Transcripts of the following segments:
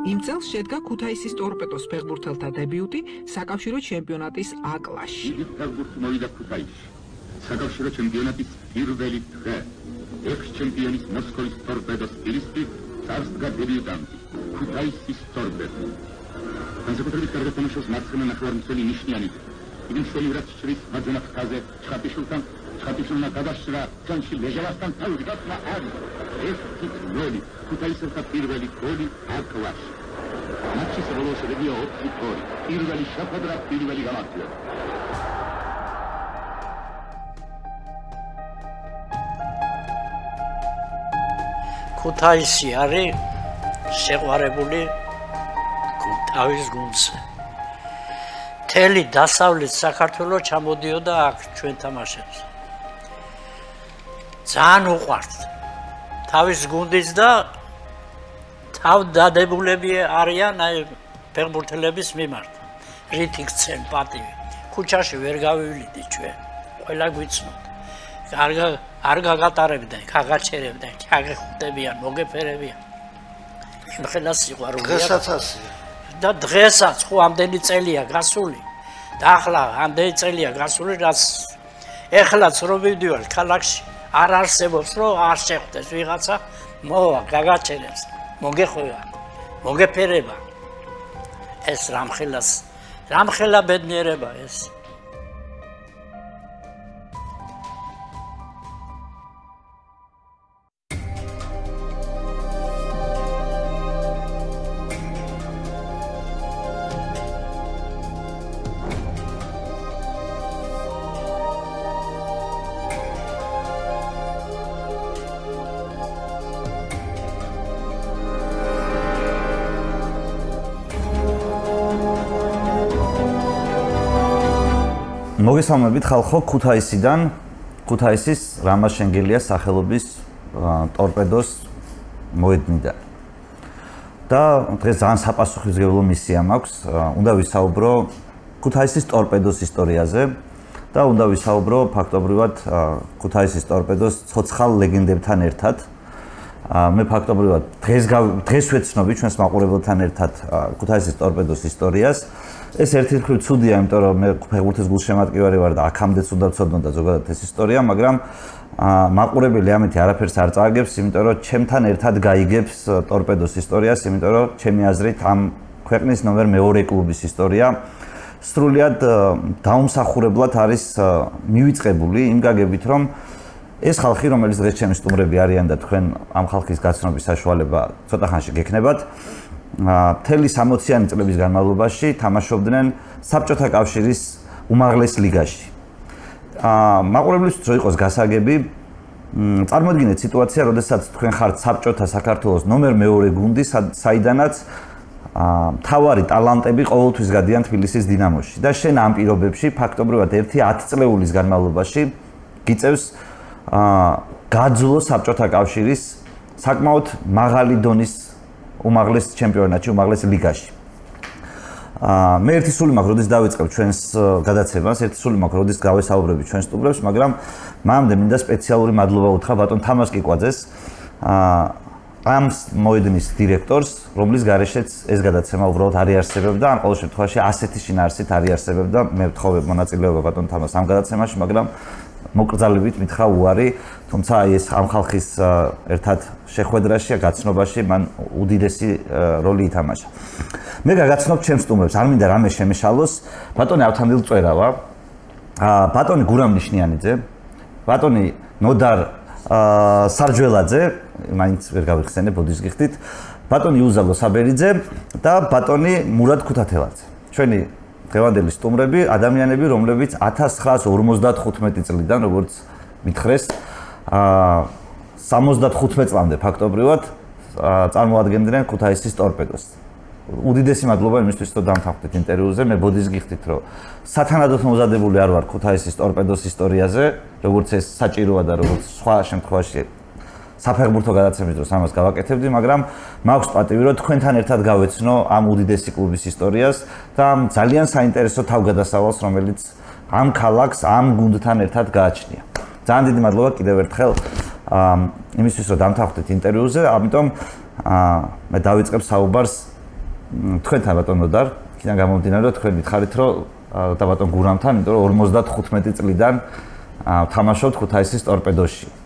იმ წელს შედგა ქუთაისის ტორპედოს ფეხბურთელთა დებიუტი საკავშირო ჩემპიონატის A-კლასში. იგი ფეხბურთს მოვიდა ქუთაისში. საკავშირო ჩემპიონატის პირველი დღე. ექს-ჩემპიონის მოსკოვის ტორპედოს პირისპირ წარსდგა დებიუტანტი ქუთაისის ტორპედო. განსაკუთრებით კარგად თამაშობს მარცხენა ნახევარმცველი ნიშნიანი. იგი შეიძლება ჩრის მაძონა ხაზზე ჩხაპიშულთან ჩხაპიშულმა გადაშრა ჩანში ლეჟავასთან თავი გასვლა არის. ეს თითქმული ქუთაისელთა პირველი გოლი აკვლაში. მატჩის ბოლოს შეგია 4 გოლი. პირველი შეხვედრა, პირველი გამარჯვება. ქუთაისი არის შეყვარებული თავის გუნდზე. თელი დასავლეთ საქართველოს ჩამოდიოდა აქ ჩვენ თამაშებს. ძალიან უყვართ თავის გუნდის და თავ დადებულები არიან აი ფეხბურთელების მიმართ. რითი ქცენ პატივი. ქუჩაში ვერ გავივლიდი ჩვენ. ყველა გვიცნობთ. არ არ გაგატარებდნენ, გაგაჩერებდნენ, გაგეხუტებიან, მოგეფერებიან. იმხელა სიყვარულია. დღესაც ასია. და დღესაც ხო ამდენი წელია გასული. და ახლა ამდენი წელია გასული, რაც ეხლაც რო მივდივარ ქალაქში, არ არსებობს რომ არ შეხვდეს ვიღაცა მოვა გაგაჩერებს მოგეხვევა მოგეფერება. ეს რამხელას რამხელა ბედნიერება ეს მოგესალმებით ხალხო ქუთაისიდან ქუთაისის რამას შენგელიას სახელობის ტორპედოს მოედნიდან. და დღეს ძალიან საპასუხისმგებლო მისია მაქვს. უნდა ვისაუბრო ქუთაისის ტორპედოს ისტორიაზე და უნდა ვისაუბრო ფაქტობრივად ქუთაისის ტორპედოს ცოცხალ ლეგენდებთან ერთად მე ფაქტობრივად დღეს დღეს ვეცნობი ჩვენს მაყურებელთან ერთად ქუთაისის ტორპედოს ისტორიას. ეს ერთი მხრივ ცუდია, იმიტომ რომ მე ფეხბურთის გულშემატკივარი ვარ და აქამდეც უნდა ვცოდნო და ზოგადად ეს ისტორია, მაგრამ მაყურებელი ამეთი არაფერს არ წააგებს, იმიტომ რომ ჩემთან ერთად გაიგებს ტორპედოს ისტორიას, იმიტომ რომ ჩემი აზრით ამ ქვეყნის ნომერ მეორე კლუბის ისტორია. სრულიად დაუმსახურებლად არის მივიწყებული იმ გაგებით, რომ ეს ხალხი, რომელიც დღეს ჩემი სტუმრები არიან და თქვენ ამ ხალხის გაცნობის საშუალება ცოტა ხანში გექნებათ, მთელი 60-იანი წლების განმავლობაში თამაშობდნენ საბჭოთა კავშირის უმაღლეს ლიგაში. აა მაყურებლისთვის რო იყოს გასაგები, წარმოიდგინეთ სიტუაცია, როდესაც თქვენ ხართ საბჭოთა საქართველოს ნომერ მეორე გუნდი, საიდანაც აა თავარი ტალანტები ყოველთვის გადიან თბილისის დინამოში და შენ ამ პირობებში ფაქტობრივად ერთი 10 წლეულის განმავლობაში გიწევს აა გაძლო საბჭოთა კავშირის საკმაოდ მაღალი დონის უმაღლეს ჩემპიონატში, უმაღლეს ლიგაში. აა მე ერთი სული მაქვს, როდის დავიწყებ ჩვენს გადაცემას, ერთი სული მაქვს, როდის გავესაუბრები ჩვენს სტუმრებს, მაგრამ მამდე მინდა სპეციალური მადლობა უთხრა ბატონ თამას კიკვაძეს. აა ამ მოედნის დირექტორს, რომლის გარეშეც ეს გადაცემა უბრალოდ არ იარსებებდა, ან ყოველ შემთხვევაში ასეთი შინაარსით არ იარსებებდა. მე ვთხოვე მონაწილეობა ბატონ თამას ამ გადაცემაში, მაგრამ მოკრძალებით მითხრა უარი, თუმცა აი ეს ამ ხალხის ერთად შეხვედრაში, გაცნობაში მან უდიდესი როლი ითამაშა. მე გაგაცნობ ჩემს სტუმრებს, არ მინდა რამე შემეშალოს, ბატონი ავთანდილ წვერავა. აა ბატონი გურამ ნიშნიანიძე, ბატონი ნოდარ აა სარჯველაძე, მაინც ვერ გავიხსენე ბოდის გიხდით. ბატონი უზალო საბერიძე და ბატონი მურად ქუთათელაძე. ჩვენი დღევანდელი სტუმრები, ადამიანები, რომლებიც 1955 წლიდან, როგორც მითხრეს, აა 75 წლამდე ფაქტობრივად წარმოადგენდნენ ქუთაისის ტორპედოს. უდიდესი მადლობა იმისთვის, რომ დამთავრდით ინტერვიუზე. მე ბოდის გიხდით, რომ სათანადოდ მომზადებული არ ვარ ქუთაისის ტორპედოს ისტორიაზე, როგორც ეს საჭიროა და როგორც სხვა შემთხვევაში საფეხბურთო გადაცემის დროს ამას გავაკეთებდი, მაგრამ მაქვს პატივი, რომ თქვენთან ერთად გავეცნო ამ უდიდესი კლუბის ისტორიას და ამ ძალიან საინტერესო თავგადასავალს, რომელიც ამ ქალაქს, ამ გუნდთან ერთად გააჩნია. ძალიან დიდი მადლობა კიდევ ერთხელ იმისთვის, რომ დამთავრდით ინტერვიუზე, ამიტომ მე დავიწყებ საუბარს თქვენთან ბატონო დარ, იქიდან გამომდინარე რომ თქვენ მითხარით რომ და ბატონ გურამთან, იმიტომ რომ 55 წლიდან თამაშობთ ქუთაისის ტორპედოში.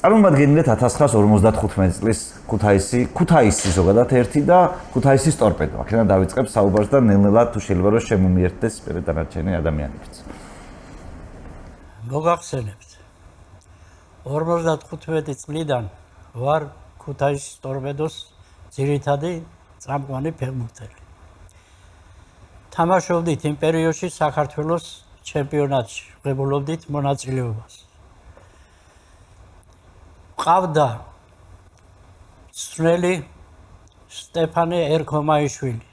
წარმოგიდგენთ 1955 წლის ქუთაისი, ქუთაისი ზოგადად ერთი და ქუთაისის ტორპედო. აქედან დავიწყებ საუბარს და ნელ-ნელა თუ შეიძლება რომ შემომიერთდეს პერედანარჩენი ადამიანებიც. მოგახსენებთ. 55 წლიდან ვარ ქუთაისის ტორპედოს ძირითადი წამყვანი ფეხბურთელი. თამაშობდით იმ პერიოდში საქართველოს ჩემპიონატში, ღებულობდით მონაწილეობას. ყავდა სრელი სტეფანე ერქომაიშვილი.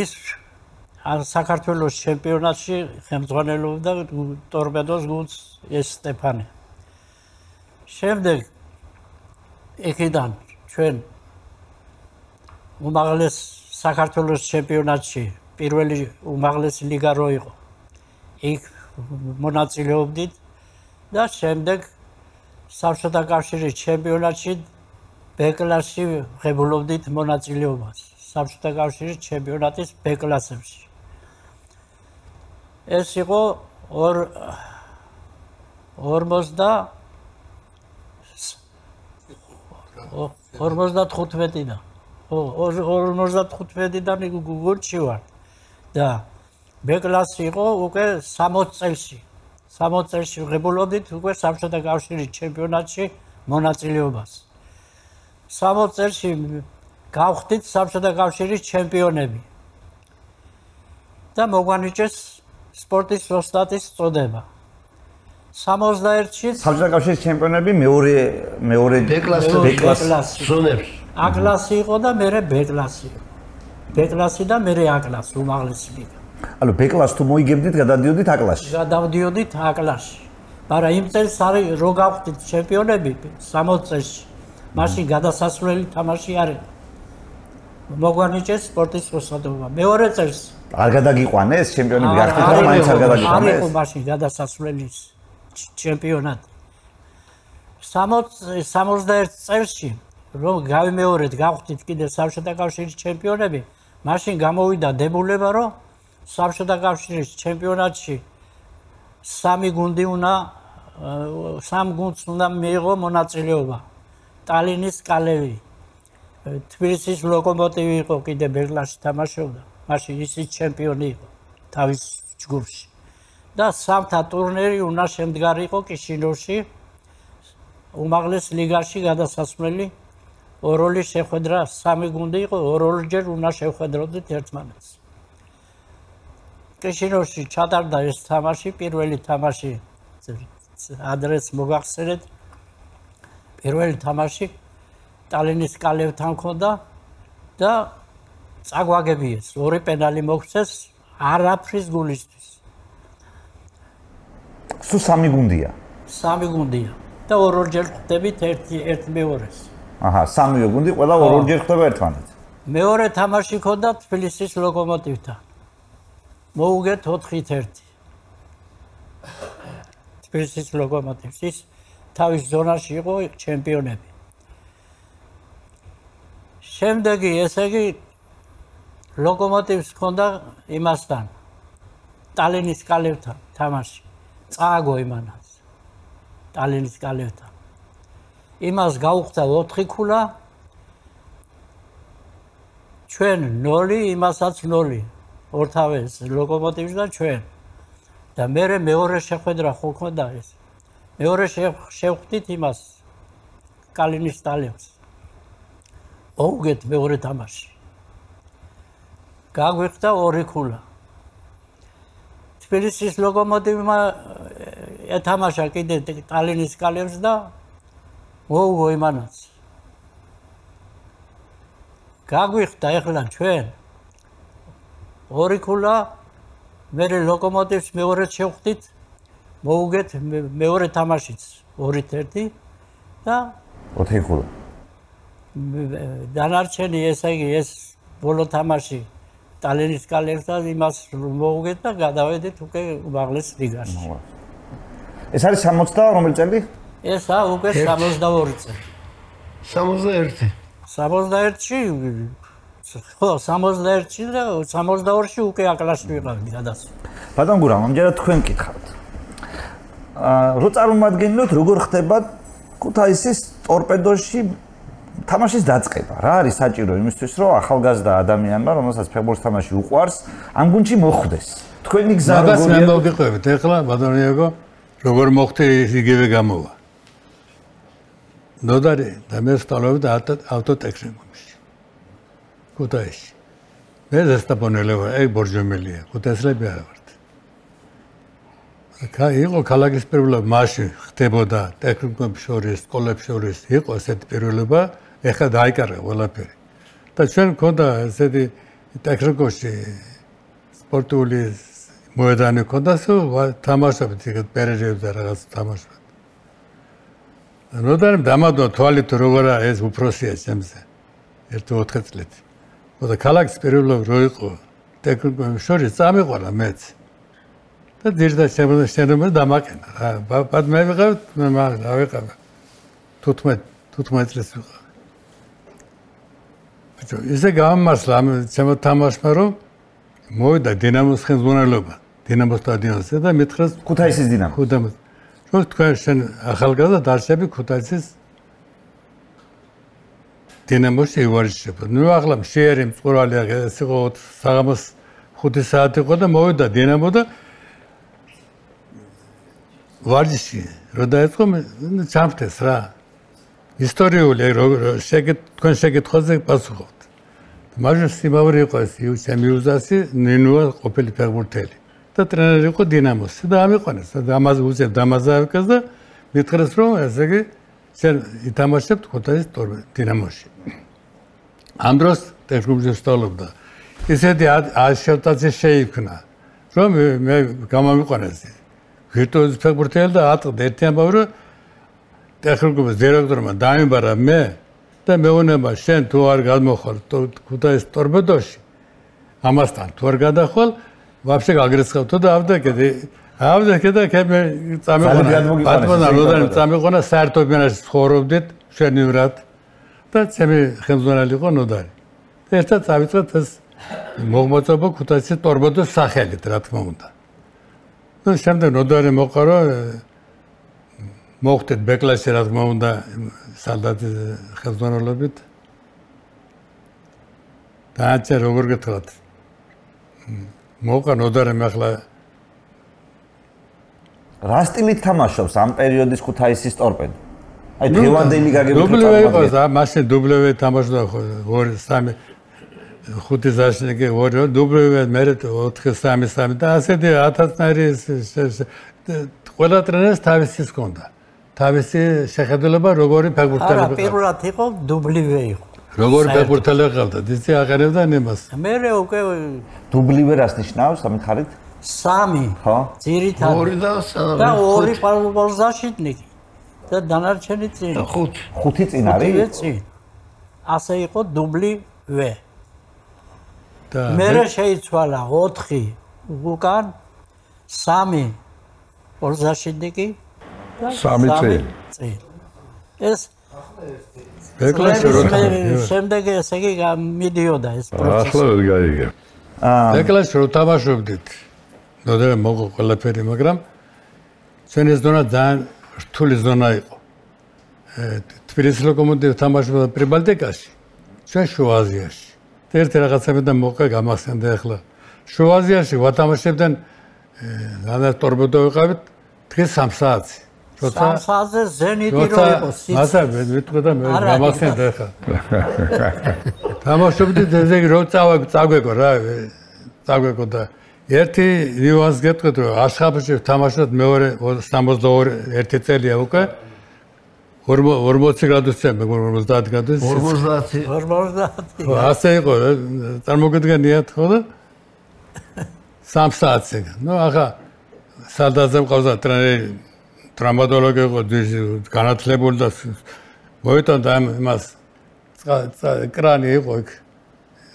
ის ან საქართველოს ჩემპიონატში ხელმძღვანელობდა ტორპედოს გუნდს ეს სტეფანე. შემდეგ იქიდან ჩვენ უმაღლეს საქართველოს ჩემპიონატში პირველი უმაღლესი ლიგა რო იყო. იქ მონაწილეობდით და შემდეგ საბჭოთა კავშირის ჩემპიონატში ბ-კლასში ღებულობდით მონაწილეობას. საბჭოთა კავშირის ჩემპიონატის ბ-კლასებში. ეს იყო 40 55-დან. ო 55-დან გურჩი ვარ. და ბ-კლასი იყო უკვე 60 წელში. 60 წელში ღებულობდით უკვე საბჭოთა კავშირის ჩემპიონატში მონაწილეობას. 60 წელში გავხდით საბჭოთა კავშირის ჩემპიონები. და მოგვანიჭეს სპორტის ოსტატის წოდება. 61-ში საბჭოთა კავშირის ჩემპიონები მეორე მეორე ბ-კლასი ზონებს. A-კლასი იყო და მეორე ბ-კლასი. ბ-კლასი და მეორე A-კლასი უმაღლესი ლიგა. ანუ ბ-კლასს თუ მოიგებდით, გადადიოდით A-კლასში. გადავდიოდით A-კლასში. მაგრამ იმ წელს არის რო გავხდით ჩემპიონები 60 წელში. მაშინ გადასასვლელი თამაში არ იყო. მოგვანიჭეს სპორტის ოსტატობა. მეორე წელს არ გადაგიყვანეს ჩემპიონები გახდით და მაინც არ გადაგიყვანეს. არ იყო მაშინ გადასასვლელის ჩემპიონატი. 60 61 წელში რომ გავიმეორეთ, გავხდით კიდე საბჭოთა კავშირის ჩემპიონები, მაშინ გამოვიდა დებულება, რომ საბჭოთა კავშირის ჩემპიონატში სამი გუნდი უნდა სამ გუნდს უნდა მიიღო მონაწილეობა. ტალინის კალევი, თბილისის ლოკომოტივი იყო კიდე ბერლაში თამაშობდა. მაშინ ისიც ჩემპიონი იყო თავის ჯგუფში. და სამთა ტურნირი უნდა შემდგარიყო კიშინოვში უმაღლეს ლიგაში გადასასვლელი ოროლი შეხვედრა სამი გუნდი იყო ოროლჯერ უნდა შეხვედროდეთ ერთმანეთს კიშინოვში ჩატარდა ეს თამაში პირველი თამაში ადრეს მოგახსენეთ პირველი თამაში ტალინის კალევთან ხონდა და წაგვაგებიეს ორი პენალი მოგვცეს არაფრის გულისთვის სულ სამი გუნდია. სამი გუნდია. და ორ-ორჯერ ხვდებით ერთი ერთ მეორეს. აჰა, სამი გუნდი ყველა ორ-ორჯერ ხვდება ერთმანეთს. მეორე თამაში ქონდა თბილისის ლოკომოტივთან. მოუგეთ 4-1. თბილისის ლოკომოტივის თავის ზონაში იყო ჩემპიონები. შემდეგი ესე იგი ლოკომოტივს ქონდა იმასთან. ტალინის კალევთან თამაში. წააგო იმანას ტალინის კალევთან იმას გაუხდა 4 ქულა ჩვენ 0 იმასაც 0 ორთავეს ლოკომოტივს და ჩვენ. და მე მეორე შეხვედრა ხო ხონდა ეს? მეორე შევხვდით იმას კალინის ტალევს ოუგეთ მეორე თამაში. გაგვიხდა 2 ქულა. თბილისის ლოკომოტივმა ეთამაშა კიდე ტალინის კალებს და მოუგო იმანაც. გაგვიხდა ეხლა ჩვენ ორი ქულა მე ლოკომოტივს მეორე შევხვდით მოუგეთ მეორე თამაშიც 2-1 და 4 ქულა. დანარჩენი ესე იგი ეს ბოლო თამაში ტალენის კალერსთან იმას მოუგეთ და გადავედით უკვე უმაღლეს ლიგაში. ეს არის 60 რომელი წელი? ესა უკვე 62 წელი. 61. 61-ში ხო 61-ში და 62-ში უკვე აკლასში ვიყავი გადასული. ბატონ გურამ, ამჯერად თქვენ გითხართ. აა რო წარმომადგენლოთ როგორ ხდება ქუთაისის ტორპედოში თამაშის დაწყება. რა არის საჭირო იმისთვის, რომ ახალგაზრდა ადამიანმა, რომელსაც ფეხბურთს თამაში უყვარს, ამ გუნდში მოხვდეს. თქვენი გზა როგორია? მაგას მე მოგიყვებით. ეხლა ბატონ იაგო, როგორ მოხდი იგივე გამოვა. ნოდარი და მე სტალობდი ავტოტექნიკუმში. ქუთაისში. მე ზესტაპონელი ვარ, ეგ ბორჯომელია, ქუთაისლები არ ვართ. კა იყო ქალაქის პირველობა მაშინ ხდებოდა ტექნიკუმებს შორის, სკოლებს შორის იყო ესეთი პირველობა, ეხლა დაიკარგა ყველაფერი. და ჩვენ მქონდა ესეთი ტექნიკუმში სპორტული მოედანი მქონდა, სულ თამაშობთ იქ პერერებს და რაღაც თამაშობთ. როდარ დამადო თვალით როგორა ეს უფროსია ჩემზე. ერთ 4 წლით. და ქალაქის პირველობა რო იყო ტექნიკუმის შორის წამიყვანა მეც. და ძირდა შემოდა შენება დამაკენა რა. ბად მე ვიყავ, მე რა ვიყავ. 15 15 წელს ვიყავ. ბიჭო, ისე გამარსლა ჩემო თამაშმა რომ მოვიდა დინამოს ხელმძღვანელობა. დინამოს სტადიონზე და მითხრას ქუთაისის დინამო. ქუთაისის რომ თქვენ შენ ახალგაზრდა დარჩები ქუთაისის დინამოში ევარიშება. ნუ ახლა შეერი მწყურალი ეს იყო საღამოს 5 საათი იყო და მოვიდა დინამო და ვარჯიში რო დაიწყო ჩამფთეს რა. ისტორიული შეგეთ თქვენ შეგეთხოვზე პასუხობთ. მაგრამ სიმავრი იყო ეს იუჩა მიუზასი ნინუა ყოფილი ფეხბურთელი. და ტრენერი იყო დინამოს და ამიყვანეს და ამაზე უზებ დამაზარკეს და მითხრეს რომ ესე იგი სერ ითამაშებთ ქუთაისის დინამოში. ამ დროს ტექნიკუმში სწავლობდა. ისეთი აშევტაცი შეიქმნა, რომ მე გამომიყვანეს. ვირტუოზი ფეხბურთელი და ატყდა ერთი ამბავი, რომ ტექნიკუმის დირექტორმა დაიმბარა მე და მეუბნება შენ თუ არ გადმოხვალ ქუთაისის ტორპედოში ამასთან თუ არ გადახვალ, ვაფშე გაგრეცხავთო და ავდაკეთე ავდაკე და კემე წამეყონა. ბატონა როდან წამეყონა საერთოდ მენაში ცხოვრობდით შენივრად და ჩემი ხელმძღვანელი იყო ნოდარი. და ერთად წავიწყეთ ეს მოგმოწობა ქუთაისის ტორბოდოს სახელით რა თქმა უნდა. და შემდეგ ნოდარი მოყარო მოხდეთ ბეკლასი რა თქმა უნდა სალდატის ხელმძღვანელობით. და აჩა როგორ გეთქვათ მოყან ოდარემ ახლა რა სტილით თამაშობს ამ პერიოდის ქუთაისის ტორპედო? აი დღევანდელი გაგებით დუბლევე იყო და მასე დუბლევე თამაშობდა ორი სამი ხუთი ზაშნიკი ორი დუბლევე მერე 4 3 3 და ასეთი 1000-ნაირი ყველა ტრენერს თავისი ჰქონდა. თავისი შეხედულება როგორი ფეხბურთელი იყო. არა, პირველად იყო დუბლევე იყო. როგორი ფეხბურთელი ყავდა? ისი აღარებდა ნემას. მე უკვე დუბლივე რას ნიშნავს სამითხარით? სამი. ხო? ძირითადად. ორი და და ორი პალბალზაშიტნიკი. და დანარჩენი წინ. ხუთი. ხუთი წინ არის? წინ. ასე იყო დუბლივე. და მე შეიცვალა 4 უკან 3 პალბალზაშიტნიკი და 3 წინ. ეს ეკლასი რო შემდეგ ესე იგი მიდიოდა ეს პროცესი. ახლა ვერ გაიგე. აა ეკლასი რო თამაშობდით. ნოდე მოგო ყველაფერი, მაგრამ ჩვენ ეს ზონა ძალიან რთული ზონა იყო. თბილისის ლოკომოტივი თამაშობდა პრიბალტიკაში. ჩვენ შუა აზიაში. ერთი რაღაცები და მოყა გამახსენდა ახლა. შუა აზიაში ვათამაშებდნენ აა ტორბედო ვიყავით დღეს 3 საათი. როცა სამსაზე ზენიტი რო იყოს სიცი. მასა მე ვიტყვი და მე გამახსენდა ხა. თამაშობდი ესე რო წავა წაგვეკო რა წაგვეკო და ერთი ნიუანს გეტყვით რომ აშხაბში თამაშობ მეორე 62 ერთი წელია უკვე. 40 გრადუსია მე 50 გრადუსი. 50 50 ხო ასე იყო წარმოგედგენიათ ხო და? 3 საათზე ნუ ახლა სადაზე მყავდა ტრენერი ტრამადოლოგი იყო განათლებული და მოიტანდა იმას. კრანი იყო იქ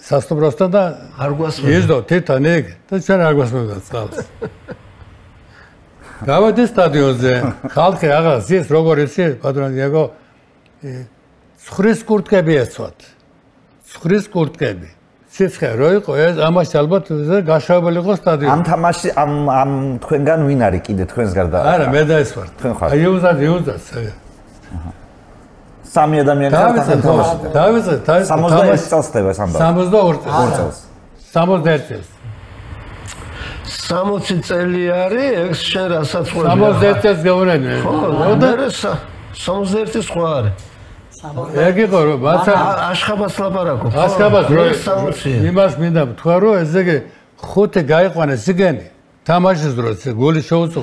სასტუმროსთან და არ გვასმოდა ისდო თითონ იქ და ჩვენ არ გვასმოდა წყალს გავადი სტადიონზე ხალხი აღარ ზის როგორ ისი პატრონი იყო ცხრის კურტკები ეცვათ. ცხრის კურტკები. სიცხე რო იყო ეს ამაში ალბათ გაშავებული იყო სტადიონი. ამ თამაში ამ ამ თქვენგან ვინ არის კიდე თქვენს გარდა? არა, მე და ეს ვარ. თქვენ ხართ. აი უზად, უზად. სამი ადამიანი ხართ ამ თამაში. დავიწყე, დავიწყე. 61 წელს ხდება ეს ამბავი. 62 წელს. 2 წელს. 61 წელს. 60 წელი არის, ეს შენ რასაც ყვები. 61 წელს გეუბნები. ხო, და 61 სხვა არის. ეგ იყო რომ მაცა აშხაბას ლაპარაკობ. აშხაბას რო 60. იმას მინდა თქვა რომ ეს ეგ ხუთი გაიყვანეს იგენი თამაშის დროს გოლი შეუწყო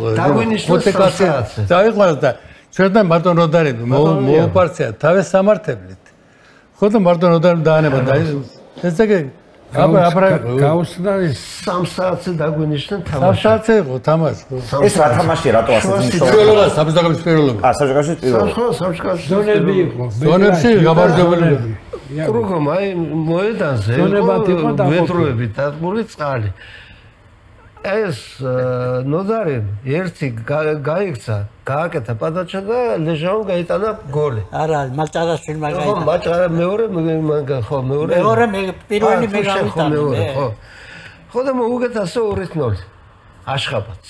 ხუთი კაცი დაიყვანეს და ჩვენთან მარტონ როდარი მოუპარცია თავის სამართებლით ხო და მარტონ როდარი დაანება და ეს ეგ აბა აბა გაუსნა ის სამ საათზე დაგვინიშნე თამაში. სამსაათზე იყო თამაში ეს რა თამაშია რატო ასე პირველობა საბჭოთა პირველობა ა საბჭოთა პირველობა. ხო, სამშკაში. ზონები იყო ზონებში გაბარჯებული კრუგო მაი მოედანზე ზონებად იყო და ვეტროები დადგმული წყალი. ეს ნოდარი ერთი გა- გაიქცა, გააკეთა პადაჩა და ლეჟაონ გაიტანა გოლი. არა მალჭარაშვილმა ხო, გაიტანა მაჭარა მეორე მაგ- ხო, მეორე. მეორე მე პირველი მე ხო, გავიტანე ხო. ხო და მოუგეთ ასე 2-0. აშხაბაც.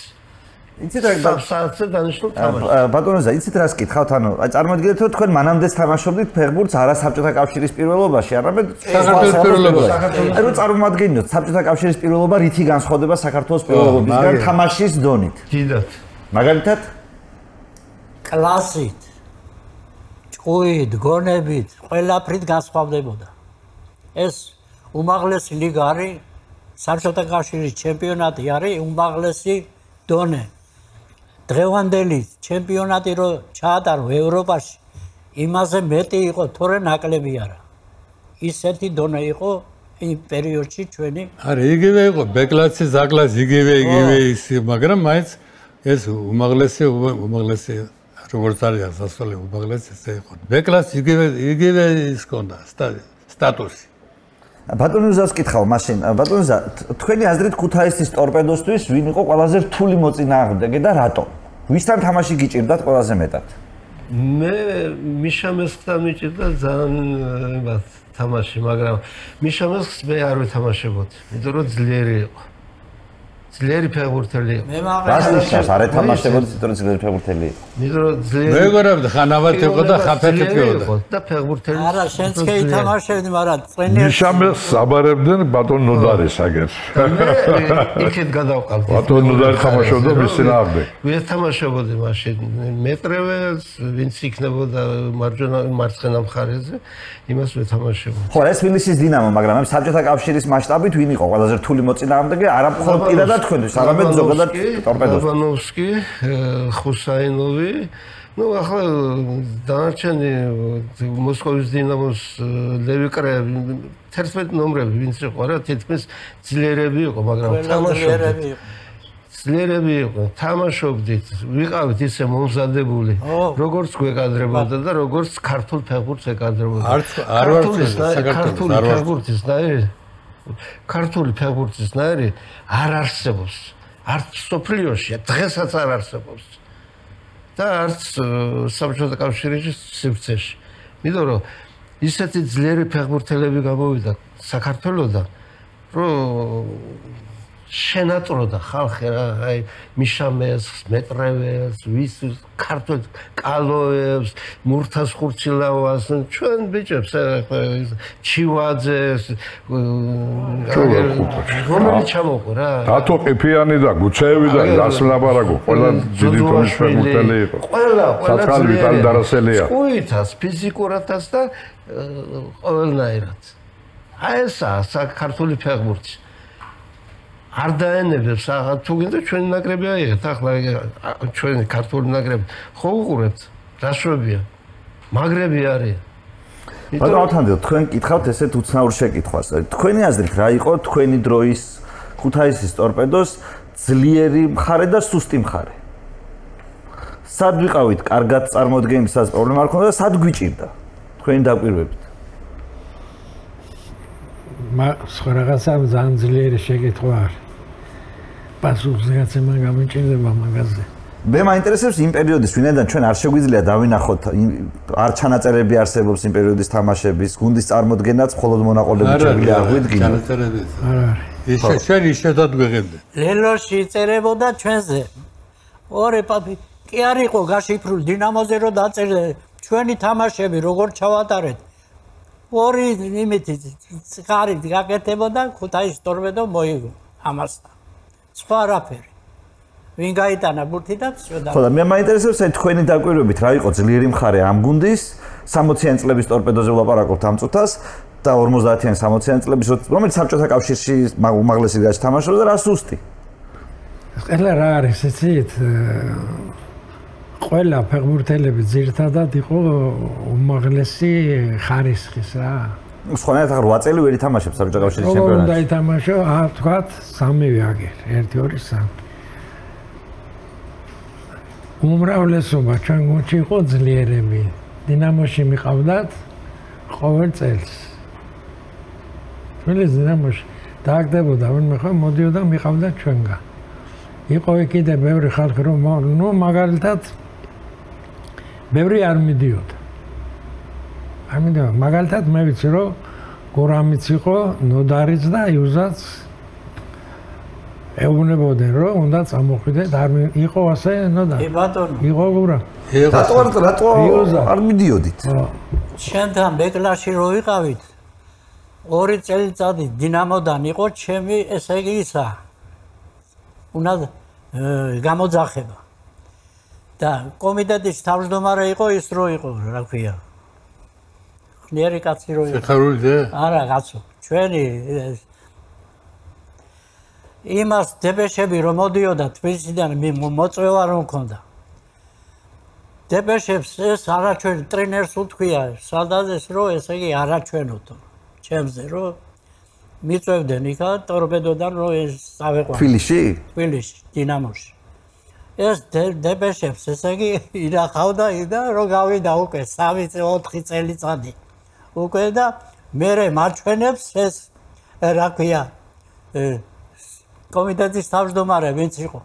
იცით რა საათზე დანიშნულ თამაში. ბატონოზე, იცით რას კითხავთ? ანუ, აი წარმოიდგინეთ, რომ თქვენ მანამდე თამაშობდით ფეხბურთს არა საბჭოთა კავშირის პირველობაში, არამედ საქართველოს პირველობაში. აი რომ წარმოადგენთ საბჭოთა კავშირის პირველობა რითი განსხვავდება საქართველოს პირველობისგან თამაშის დონით. დიდად. მაგალითად, კლასით ჭუით, გონებით, ყველაფრით განსხვავდებოდა. ეს უმაღლესი ლიგა არის საბჭოთა კავშირის ჩემპიონატი არის უმაღლესი დონე. დღევანდელი ჩემპიონატი რო ჩაატარო ევროპაში, იმაზე მეტი იყო თორე ნაკლები არა. ისეთი დონე იყო იმ პერიოდში ჩვენი არა იგივე იყო ბეკლაცი ზაკლას იგივე იგივე ის მაგრამ მაინც ეს უმაღლესი უმაღლესი როგორც არის სასწავლე უმაღლესი ესე იყო ბეკლას იგივე იგივე ის ქონდა სტა- სტატუსი ბატონოზას კითხავ, მაშინ ბატონოზა, თქვენი აზრით ქუთაისის ტორპედოსთვის ვინ იყო ყველაზე რთული მოწინააღმდეგე და რატო? ვისთან თამაში გიჭირდათ ყველაზე მეტად? მე მიშა მესხთან მიჭირდა ძალიან თამაში, მაგრამ მიშა მესხს მე არ ვეთამაშებოდი, იმიტომ რომ ძლიერი იყო. ძლიერი ფეხბურთელი იყო. მე რას ნიშნავს? არ ეთამაშებოდი, რომ ძლიერი ფეხბურთელი იყო. რომ ძლიერი მეგობრებდი ხანავათ იყო და ხაფეთით იყო და ფეხბურთელი არა შენც კი ითამაშებდი მაგრამ ტრენერი მიშამეს საბარებდნენ ბატონ ნოდარის აგერ იქეთ გადავყავდი. ბატონ ნოდარი თამაშობდა მის წინააღმდეგ ვეთამაშებოდი მაშინ მეტრეველს, ვინც იქნებოდა მარჯვენა მარცხენა მხარეზე, იმას ვეთამაშებოდი. ხო, ეს თბილისის დინამო, მაგრამ ამ საბჭოთა კავშირის მასშტაბით ვინ იყო ყველაზე რთული მოწინააღმდეგე? არა მხოლოდ პირადად თქვენთვის, არამედ ზოგადად ტორპედოს. ლობანოვსკი, ხუსაინოვი, ну ახლა დანარჩენი მოსკოვის დინამოს ლევი კრეევი 11 ნომრები ვინც იყო რა თითქმის ძლიერები იყო მაგრამ თამაშობდი ძლიერები იყო. თამაშობდით ვიყავით ისე მომზადებული როგორც გვეკადრებოდა და როგორც ქართულ ფეხბურთს ეკადრებოდა. არც- არ ვარ საქართველოს, ქართული არ ვარ ფეხბურთის ნაირი ქართული ფეხბურთის ნაირი არ არსებობს არც სოფლიოში დღესაც არ არსებობს და არც საბჭოთა კავშირის სივრცეში. იმიტომ რომ ისეთი ძლიერი ფეხბურთელები გამოვიდა საქართველოსდან, რომ შენატროდა ხალხი რა, აი მიშამეს, მეტრეველს, ვის ქართულ კალოებს, მურთას ხურცილავას, ჩვენ ბიჭებს ჩივაძეს, რომელი ჩამოყო რა. დათო ყიფიანი და გუცეევი და რას ლაპარაკო ყველა დიდი თონის ფეხბურთელი იყო. ყველა ყველა საცხალი ვიტალი დარასელია. ყუითას ფიზიკურათაც და ყველნაირად. აი ესა საქართველოს ფეხბურთი არ დაენებებს ახლა თუ გინდა ჩვენი ნაკრები აიღეთ ახლა ჩვენი ქართული ნაკრები ხო უყურებთ რა შვებია მაგრები არის ბატონო ავთანდილ, თქვენ კითხავთ ესეთ უცნაურ შეკითხვას. თქვენი აზრით რა იყო თქვენი დროის ქუთაისის ტორპედოს ძლიერი მხარე და სუსტი მხარე? სად ვიყავით კარგად წარმოდგენისას პრობლემა არ ქონდა და სად გვიჭირდა? თქვენი დაკვირვებით. მას სხვა რაღაცა ძალიან ძლიერი შეკითხვა არის. პასუხს გაცემა გამიჭირდება მაგაზე. მე მაინტერესებს იმ პერიოდის ვინაიდან ჩვენ არ შეგვიძლია დავინახოთ არ ჩანაწერები არსებობს იმ პერიოდის თამაშების გუნდის წარმოდგენაც მხოლოდ მონაყოლებით შეგვიძლია აღვიდგინოთ ჩანაწერები არ არის ის შენ ისედად გვეღებდი ლელოში იწერებოდა ჩვენზე. ორი პაპი კი არ იყო გაშიფრული დინამოზე რო დაწერე ჩვენი თამაშები როგორ ჩავატარეთ. ორი იმითი წყარით გაკეთებოდა ქუთაის ტორპედო მოიგო ამასთან. სხვა არაფერი. ვინ გაიტანა ბურთი და შედა. ხო და მე მაინტერესებს აი თქვენი დაკვირვებით რა იყო ძლიერი მხარე ამ გუნდის 60-იან წლების ტორპედოზე ვლაპარაკობთ ამ წუთას და 50-იან 60-იან წლების რომელიც საბჭოთა კავშირში მაგ- უმაღლესი ლიგაში თამაშობდა და რა სუსტი ყველა რა არის იცით აა, ყველა ფეხბურთელები ძირთადად იყო უმაღლესი ხარისხის რა სხვანაირად ახლა 8 წელი ვერ ითამაშებს საბჭოთა კავშირის როგორ უნდა ჩემპიონატში. ითამაშო აა თქვათ სამივე აგერ 1 2 3 უმრავლესობა ჩვენ გუნდში იყო ძლიერები. დინამოში მიყავდათ ყოველ წელს. თბილისის დინამოში დააგდებოდა ვინმე ხო მოდიოდა მიყავდა ჩვენგან. იყო კიდე ბევრი ხალხი რომ ნუ მაგალითად ბევრი არ მიდიოდა მიდიოდა მაგალითად მე ვიცი რომ გურამიც იყო ნოდარიც და იუზაც ეუბნებოდნენ რომ უნდა წამოხვიდეთ. არ იყო ასე ნოდა ე ბატონო, იყო გურა? რატო არ რატო არ მიდიოდით? ხო. შენთან ბეკლაში რო ვიყავით ორი წელიწადი დინამოდან იყო ჩემი ესე იგი ისა უნდა ე, გამოძახება. და კომიტეტის თავმჯდომარე იყო ის რო იყო რა ქვია ხნიერი კაცი რო იყო. ხარული ზე არა კაცო ჩვენი იმას დებეშები რომ მოდიოდა თბილისიდან მი- მო- მოწვევა რომ მქონდა. დებეშებს ეს არაჩვენ ტრენერს უთქვია სადაზეს რომ ესე იგი არაჩვენოთო. ჩემზე რომ მიწევდნენ იქა ტორპედოდან რომ ეს წავეყვა თბილისში? თბილისში დინამოში. ეს დებეშებს ესე იგი ინახავდა იდა რომ გავიდა უკვე 3-4 წელიწადი უკვე და მე მარჩვენებს ეს რა ქვია კომიტეტის თავმჯდომარე ვინც იყო.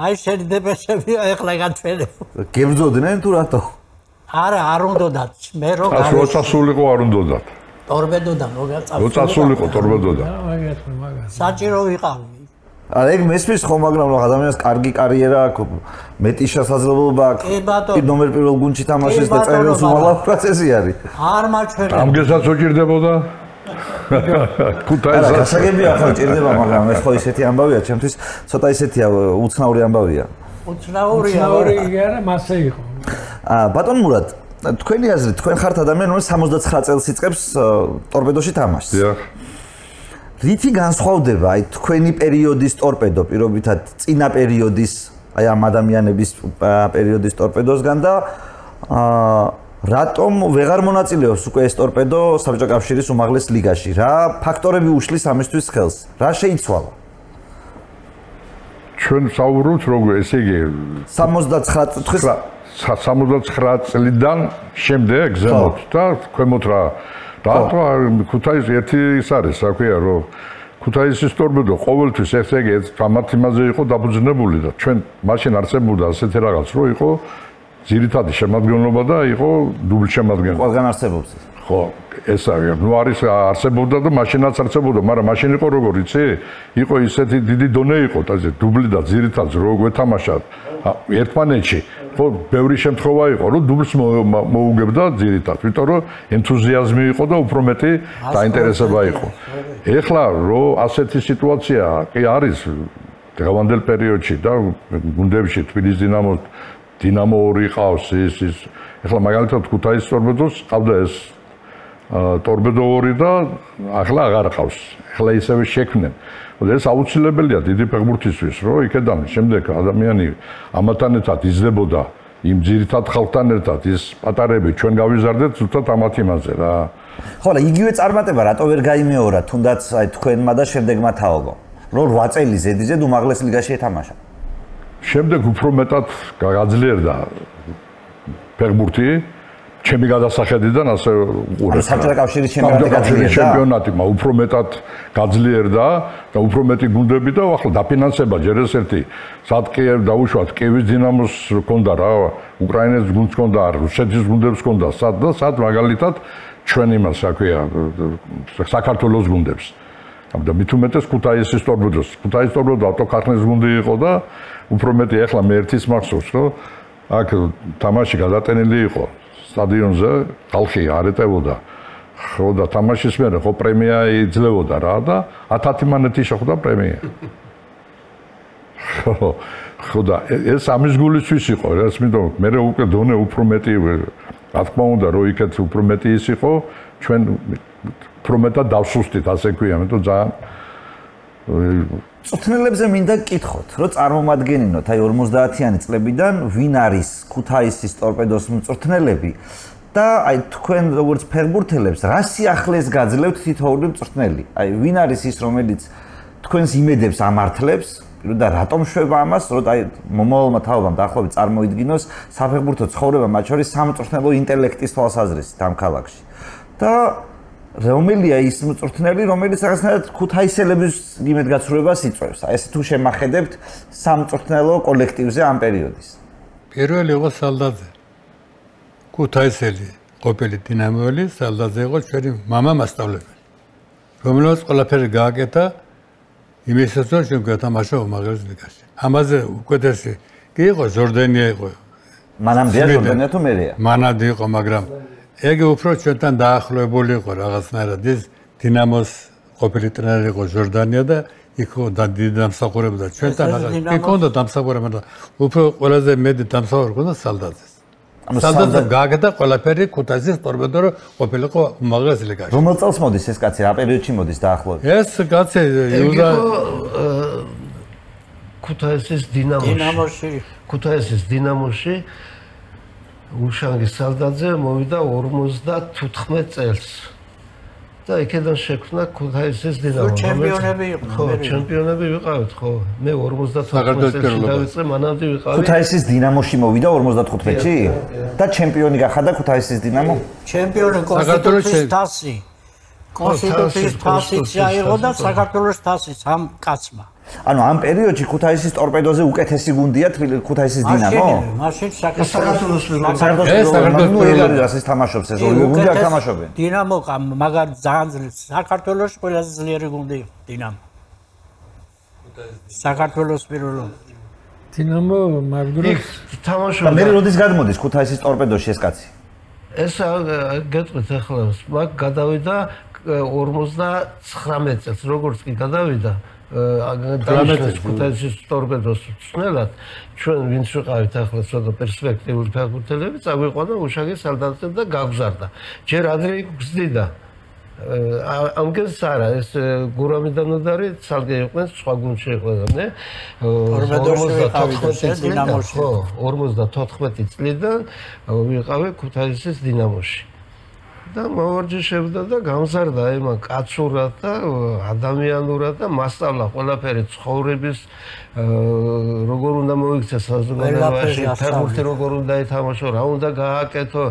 აი შენი დებეშები ეხლა გაჩვენებ. გებძოდნენ თუ რატო? არა არ უნდათ. მე რო ას გავი როცა სულიყო არ უნდათ. ტორპედოდან რო როცა სულიყო ტორპედოდან. მაგათი მაგათი საჭირო ვიყავი არა ეგ მესმის ხო მაგრამ რა ადამიანს კარგი კარიერა აქვს მეტი შესაძლებლობა აქვს კი, ბატონო. კი, ნომერ პირველ გუნდში თამაშის და წერილს უმალავ პროცესი არის არ მაჩვენებ ამგესაც უჭირდებოდა? არა ქუთაისას გასაგებია ხო ჭირდება მაგრამ ეს ხო ისეთი ამბავია ჩემთვის ცოტა ისეთია უცნაური ამბავია უცნაურია ორი არა. იგი არა მასე იყო აა ბატონ მურად თქვენი აზრით თქვენ ხართ ადამიანი რომელიც 69 წელს იწყებს ტორპედოში თამაშს დიახ. რითი განსხვავდება? აი თქვენი პერიოდის ტორპედო პირობითად წინა პერიოდის აი ამ ადამიანების პერიოდის ტორპედოსგან და აა რატომ ვეღარ მონაწილეობს უკვე ეს ტორპედო საბჭოთა კავშირის უმაღლეს ლიგაში? რა ფაქტორები უშლის ამისთვის ხელს? რა შეიცვალა? ჩვენ საუბრობთ როგორ ესე იგი 79 თვის ცხრა- სა- 69 წლიდან შემდეგ ზემოთ და ქვემოთ რა რატო არ- ქუთაის ერთი ის არის რა ქვია რომ ქუთაისის ტორპედო ყოველთვის ეს თამათ იმაზე იყო დაფუძნებული და ჩვენ მაშინ არსებობდა ასეთი რაღაც რომ იყო ძირითადი შემადგენლობა და იყო დუბლ შემადგენლობა. ყველგან არსებობს ეს. ხო ეს არის ნუ არის არსებობდა და მაშინაც არსებობდა მაგრამ მაშინ იყო როგორ იცი იყო ისეთი დიდი დონე იყო და ეს დუბლი და ძირითადს რო გვეთამაშა ერთმანეთში ხო ბევრი შემთხვევა იყო რომ დუბლს მოუგებდა ძირითადს იმიტომ რომ ენთუზიაზმი იყო და უფრო მეტი დაინტერესება იყო ეხლა რო ასეთი სიტუაცია კი არის დღევანდელ პერიოდში და გუნდებში თბილისის დინამო დინამო ორი ყავს ის ის ეხლა მაგალითად ქუთაისის ტორპედოს ყავდა ეს აა, ტორპედო ორი და ახლა აღარ ყავს. ახლა ისევე შექმნენ. ეს აუცილებელია დიდი ფეხბურთისთვის, რომ იქედან შემდეგ ადამიანი ამათან ერთად იზრდებოდა იმ ძირითად ხალხთან ერთად ის პატარები ჩვენ გავიზარდეთ ზუსტად ამათ იმაზე რა. ხო და იგივე წარმატება რატო ვერ გაიმეორა თუნდაც აი თქვენმა და შემდეგმა თაობამ? რომ 8 წელი ზედიზედ უმაღლეს ლიგაში ეთამაშა. შემდეგ უფრო მეტად გაძლიერდა ფეხბურთი ჩემი გადასახედიდან ასე უყურებ. საბჭოთა კავშირის ჩემპიონატი გაძლიერდა. ჩემპიონატი, მაგრამ უფრო მეტად გაძლიერდა და უფრო მეტი გუნდები და ახლა დაფინანსება ჯერ ეს ერთი სადკი დაუშვათ კიევის დინამოს ჰქონდა რა, უკრაინის გუნდს ჰქონდა, რუსეთის გუნდებს ჰქონდა, სად და სად მაგალითად ჩვენ იმას, რა ქვია, საქართველოს გუნდებს. და მით უმეტეს ქუთაისის ტორბედოს. ქუთაისის ტორბედო ავტოქარხნის გუნდი იყო და უფრო მეტი ახლა მე ერთის მახსოვს, რომ აქ თამაში გადატენილი იყო სტადიონზე ხალხი არეტებოდა. ხო და თამაშის მერე ხო პრემია იძლებოდა რა და 1000 მონეტი შეხვდა პრემია. ხო ხო და ეს ამის გულისთვის იყო რაც მინდო მე უკვე დონე უფრო მეტი რა თქმა უნდა რო იქეთ უფრო მეტი ის იყო ჩვენ უფრო მეტად დავსუსტით ასე ქვია მე თო ძალიან წუთნელებზე მინდა გკითხოთ, რომ წარმომადგენინოთ აი 50-იანი წლებიდან ვინ არის ქუთაისის ტორპედოს მწვრთნელები და აი თქვენ როგორც ფეხბურთელებს რა სიახლეს გაძლევთ თითოეული მწვრთნელი? აი ვინ არის ის რომელიც თქვენს იმედებს ამართლებს და რატომ შვება ამას, რომ აი მომავალმა თაობამ დაახლოებით წარმოიდგინოს საფეხბურთო ცხოვრება მათ შორის სამწვრთნელო ინტელექტის თვალსაზრისით ამ ქალაქში. და რომელია ის მწვრთნელი, რომელიც რაღაცნაირად ქუთაისელების იმედგაცრუებას იწვევს. აი ეს თუ შემახედებთ სამწვრთნელო კოლექტივზე ამ პერიოდის. პირველი იყო სალდაძე. ქუთაისელი, ყოფილი დინამოელი, სალდაძე იყო ჩვენი мама მასწავლებელი. რომელსაც ყველაფერი გააკეთა იმისაც რომ ჩვენ გათამაშო უმაღლეს ლიგაში. ამაზე უკეთესი კი იყო ზორდენია იყო. მანამდე ზორდენია თუ მერეა? მანამდე იყო, მაგრამ ეგ უფრო ჩვენთან დაახლოებული იყო რაღაცნაირად ის დინამოს ყოფილი ტრენერი იყო ჟორდანია და იქო და დიდი დამსახურება და ჩვენთან რაღაც კი ქონდა დამსახურება და უფრო ყველაზე მეტი დამსახურება ქონდა სალდაძეს სალდაძე გააკეთა ყველაფერი ქუთაისის ტორპედო რო ყოფილიყო უმაღლეს ლიგაში რომელ წელს მოდის ეს კაცი? რა პერიოდში მოდის დაახლოებით? ეს კაცი იუზა ქუთაისის დინამოში. დინამოში. ქუთაისის დინამოში უშანგის სალდაძე მოვიდა 54 წელს. და იქიდან შექმნა ქუთაისის დინამო. ჩემპიონები იყვნენ. ხო, ჩემპიონები ვიყავით, ხო. მე 54 წელს დავიწყე, მანამდე ვიყავი. ქუთაისის დინამოში მოვიდა 55-ში და ჩემპიონი გახადა ქუთაისის დინამო. ჩემპიონი კონსტიტუციის თასი. კონსტიტუციის თასი შეაიღო და საქართველოს თასი სამ კაცმა. ანუ ამ პერიოდში ქუთაისის ტორპედოზე უკეთესი გუნდია ქუთაისის დინამო? მაშინ საქართველოს საქართველოს ნუ ეგარი ის თამაშობს ეს ორი გუნდი არ თამაშობენ. დინამო მაგარ ძალიან საქართველოს ყველაზე ძლიერი გუნდი დინამო. საქართველოს პირველო დინამო მაგრამ თამაშობს. მე როდის გადმოდის ქუთაისის ტორპედოში ეს კაცი? ეს გეტყვით ახლა მაგ გადავიდა 59 წელს როგორც კი გადავიდა დანიშნეს ქუთაისის ტორპედოს წნელად ჩვენ ვინც ვიყავით ახლა ცოტა პერსპექტიული ფეხბურთელები წაგვიყვანა უშაგის სალდანზე და გაგზარდა. ჯერ ადრე გზდიდა ამგეს არა ეს გურამიდან უდარი ცალკე იყვნენ სხვა გუნდში იყვნენ ნე 54 წლიდან ხო 54 წლიდან ვიყავე ქუთაისის დინამოში და მოვარჯიშებდა და გამზარდა ემა კაცურად და ადამიანურად და მასწავლა ყველაფერი ცხოვრების როგორ უნდა მოიქცეს საზოგადოებაში ფეხბურთი როგორ უნდა ეთამაშო რა უნდა გააკეთო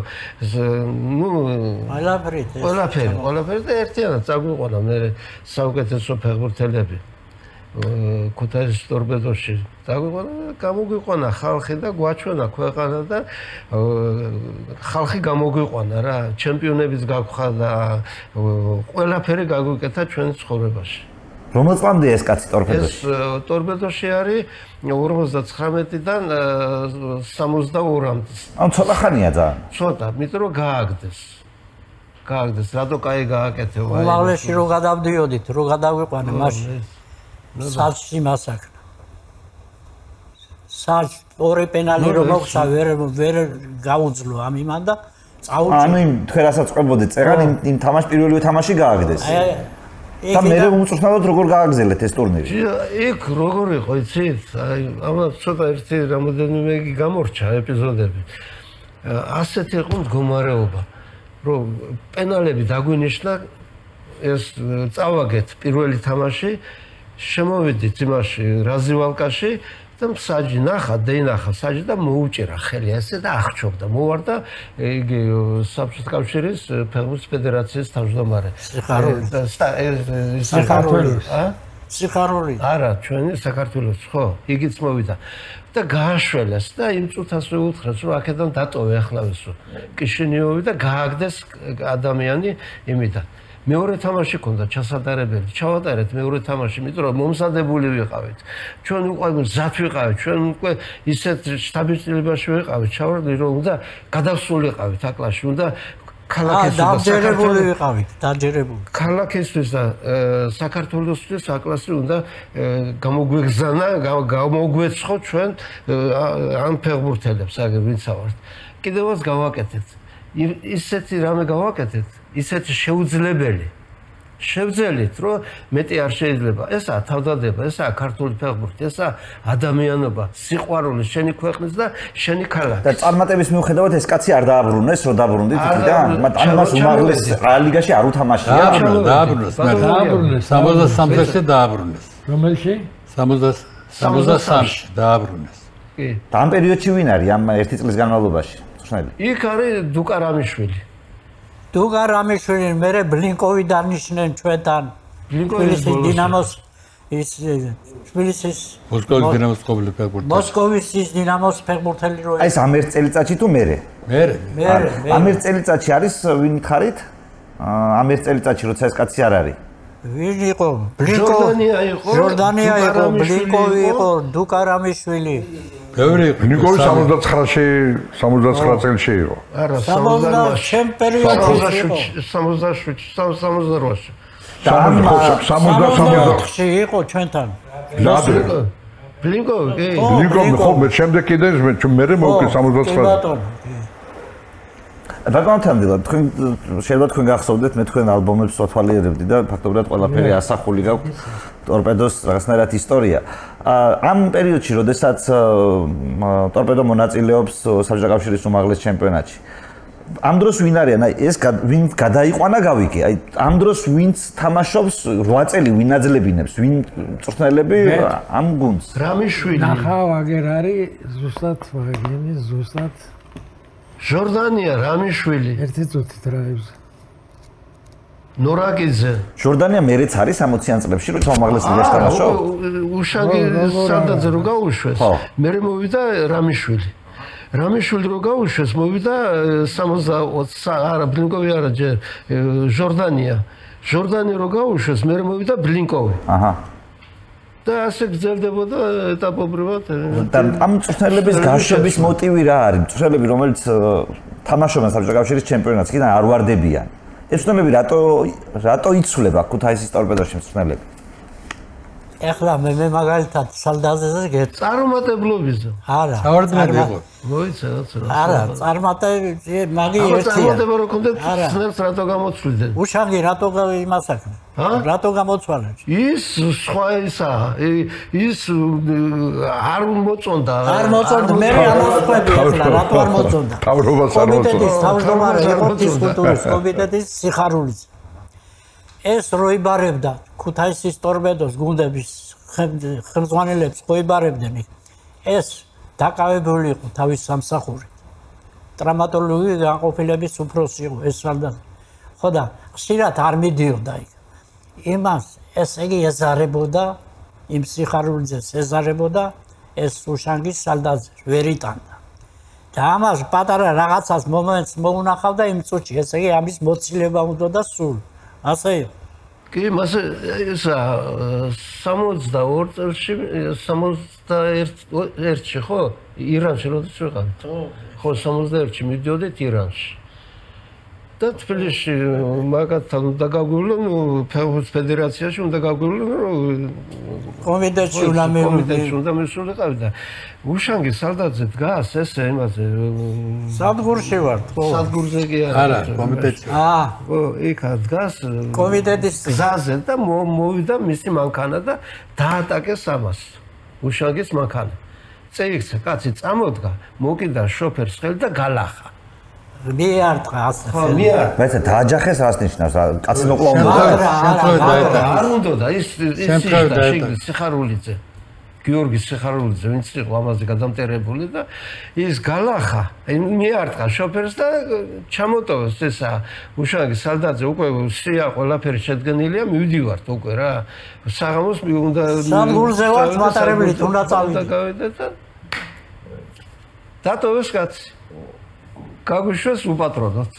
ნუ ყველაფერი ყველაფერი ყველაფერი და ერთიანად წაგვიყვანა მე საუკეთესო ფეხბურთელები ქუთაისის ტორპედოში დაგვიყვანა გამოგვიყვანა ხალხი და გვაჩვენა ქვეყანა და ხალხი გამოგვიყვანა რა ჩემპიონებიც გაგხადა ყველაფერი გაგვიკეთა ჩვენს ცხოვრებაში. რომელ წლამდე ეს კაცი ტორპედოში? ეს ტორპედოში არის 59-დან 62-მდე ან ცოტა ხანია ძალიან. ცოტა იმიტომ რომ გააგდეს. გააგდეს რატო კაი გააკეთე ვაი ლავლეში რო გადავდიოდით რო გადავიყვანე მაშინ. საჭი მასაკნა საჭ ორი პენალი რომ მოხსა ვერ ვერ გაუძლო ამ იმან და წაუჭი ანუ იმ თქვენ რასაც ყვებოდი წერან იმ იმ თამაშ პირველივე თამაში გააგდეს. აი და მე უმწრთნავად როგორ გააგზელეთ ეს ტურნირი? იქ როგორ იყო იცით? აი ამა ცოტა ერთი რამოდენიმე გამორჩა ეპიზოდები. ასეთი იყო მდგომარეობა რომ პენალები დაგვინიშნა ეს წავაგეთ პირველი თამაში შემოვიდით იმაში რაზივალკაში და მსაჯი ნახა, დენახა საჯი და მოუჭერა ხელი ასე და აღჩობდა. მოვარდა იგი საბჭოთა კავშირის ფეხბურთის ფედერაციის თავმჯდომარე. სიხარული. საქართველოს. ა? სიხარული არა, ჩვენი საქართველოს, ხო, იგიც მოვიდა. და გააშველეს და იმ წუთას რო უთხრეს, რომ აქედან დატოვე ახლავესო. კიშინიოვი და გააგდეს ადამიანი იმიდან. მეორე თამაში ქონდა ჩასატარებელი. ჩავატარეთ მეორე თამაში, იმიტომ რომ მომსადებული ვიყავით. ჩვენ უკვე მზად ვიყავით, ჩვენ უკვე ისეთ შთაბეჭდილებაში ვიყავით, ჩავარდნი რომ უნდა გადასულიყავით აკლაში, უნდა ქალაქისთვის დაჯერებული ვიყავით, დაჯერებული. ქალაქისთვის და საქართველოსთვის აკლასი უნდა გამოგვეგზანა, გამოგვეცხო ჩვენ ამ ფეხბურთელებს, აგერ ვიცავართ. კიდევაც გავაკეთეთ. ისეთი რამე გავაკეთეთ, ისეთი შეუძლებელი. შევძელით, რომ მეტი არ შეიძლება. ესაა თავდადება, ესაა ქართული ფეხბურთი, ესაა ადამიანობა, სიყვარული შენი ქვეყნის და შენი და ქალაქის. წარმატების მიუხედავად ეს კაცი არ დააბრუნეს, რო დაბრუნდით იქიდან. მაგრამ ამას ჩამოვედი. უმაღლეს ლიგაში არ უთამაშია. დააბრუნეს, დააბრუნეს, მაგრამ დააბრუნეს. 73-ში დააბრუნეს. რომელში? 70 73-ში დააბრუნეს. კი. და ამ პერიოდში ვინ არის ამ ერთი წლის განმავლობაში? ხსნელი. იქ არის დუკა რამიშვილი. დუგა რამიშვილი მე ბლინკოვი დანიშნენ ჩვენთან ბლინკოვის დინამოს ის თბილისის მოსკოვის დინამოს ყოფილი ფეხბურთელი. მოსკოვის ის დინამოს ფეხბურთელი რო აი ეს ამ ერთ წელიწადში თუ მერე? მე მე ამ ერთ წელიწადში არის ვინ ხარით? აა, ამ ერთ წელიწადში როცა ეს კაცი არ არის. ვინ იყო ბლინკო ჟორდანია იყო, ბლინკოვი იყო. იყო დუკა რამიშვილი ბევრი იყო. ნიკოლი სამი- 79-ში 79 წელში იყო. არა, 70 68-ში. ჩემ პერიოდში იყო 67-ში, 68-ში. და ამ 70 68-ში იყო ჩვენთან ნადრე. ბლინკო, კი. მე ხო მე შემდეგ კიდე მე მე მოვკი კი 79 ბატონო ბატონო თამდილა თქვენ შეიძლება თქვენ გახსოვდეთ მე თქვენ ალბომებს ვათვალიერებდი და ფაქტობრივად ყველაფერი ასახული გაქვთ ტორპედოს რაღაცნაირად ისტორია. ამ პერიოდში, როდესაც ტორპედო მონაწილეობს საბჭოთა კავშირის უმაღლეს ჩემპიონატში. ამ დროს ვინ არიან? აი ეს ვინ გადაიყვანა გავიგე. აი ამ დროს ვინც თამაშობს 8 წელი ვინ აძლებინებს, ვინ წვრთნელები ამ გუნდს. რამიშვილი, ნახავ აგერ არის ზუსტად ვაგენი ზუსტად ჟორდანია, რამიშვილი, ერთი წუთით რა ის ნორაკიძე. ჟორდანია მეც არის 60-იან წლებში რომ უმაღლეს ლიგაში თამაშო. უშაგი სადაც რო გაუშვეს. მე მოვიდა რამიშვილი. რამიშვილი რო გაუშვეს, მოვიდა 60 არა ბლინკოვი არა ჯერ ჟორდანია. ჟორდანი რო გაუშვეს, მე მოვიდა ბლინკოვი. აჰა. და ასე გრძელდებოდა ეტაპობრივად. და ამ მწვრთნელების გაშვების მოტივი რა არის? მწვრთნელები, რომელიც თამაშობენ საბჭოთა კავშირის ჩემპიონატს, კიდე არ ვარდებიან. ეს წვრთნელები რატო რატო იცვლება ქუთაისის ტორპედოში წვრთნელები? ეხლა მე მე მაგალითად სალდაზეზე გეტ წარუმატებლობიზე. არა იყო. მოიცა რაც რა. არა წარმატები მაგი ერთია წარმატება რო კონდეთ, არა. ცნებს რატო გამოცვლიდან? უშანგი რატო га- იმას აქვე ჰა? რატო გამოცვალე ის სხვა ისა, ის არ მოწონდა. არ მოწონდა მე ამას ხვები ახლა რატო არ მოწონდა თავრობას არ კომიტეტის მოწონდა. თავმჯდომარე არ იყო მოწონდა. ფიზკულტურის კომიტეტის სიხარულიც ეს როიბარებდა ქუთაისის ტორპედოს გუნდების ხელმძღვანელებს როიბარებდნენ ეს დაკავებული იყო თავის სამსახური. ტრამატოლოგი განყოფილების უფროსი იყო ეს სალდა ხო და ხშირად არ მიდიოდა იქ. იმას ესე იგი ეზარებოდა იმ სიხარულიძეს ეზარებოდა ეს უშანგის სალდაზე ვერ იტანდა. და ამას პატარა რაღაცას მომენტს მოუნახავდა იმ წუთში ესე იგი ამის მოცილება უნდა და სულ ასე კი, მას ისა 62 წელში 61-ში ხო? ირანში როდის ვიყავით? ხო, 61-ში მიდიოდით ირანში. და თბილისში მაგათთან უნდა გაგვივლონ ფეხბურთის ფედერაციაში უნდა გაგვივლონ რომ კომიტეტში უნდა კომიტეტში მივიდე უნდა მისულიყავი და უშანგი სალდაძე დგას ესე იმაზე სადგურში ვარ ხო სადგურზე კი არა, კომიტეტში. აა ხო, იქა დგას კომიტეტის გზაზე და მო- მოვიდა მისი მანქანა და დაატაკეს ამას. უშაგის მანქანა. წეიქცა, კაცი წამოდგა, მოკიდა შოფერს ხელი და გალახა. მიარტყა ასე ხო, მიარ. მეც დააჯახეს რას ნიშნავს? რა, კაცი ნოკლა უნდა შემთხვევით არა, დაეტანა. არ უნდა და ის ის სიხარულიძე. გიორგი სიხარულიძე ვინც იყო ამაზე გადამტერებული და ის გალახა მიარტყა შოფერს და ჩამოტოვეს ესა უშანგი სალდაძე უკვე სია ყველაფერი შედგენილია მივდივართ უკვე რა საღამოს მე უნდა სამგულზე ვართ მატარებლით უნდა წავიდე და დატოვეს კაცი გაგუშვეს უპატრონოთ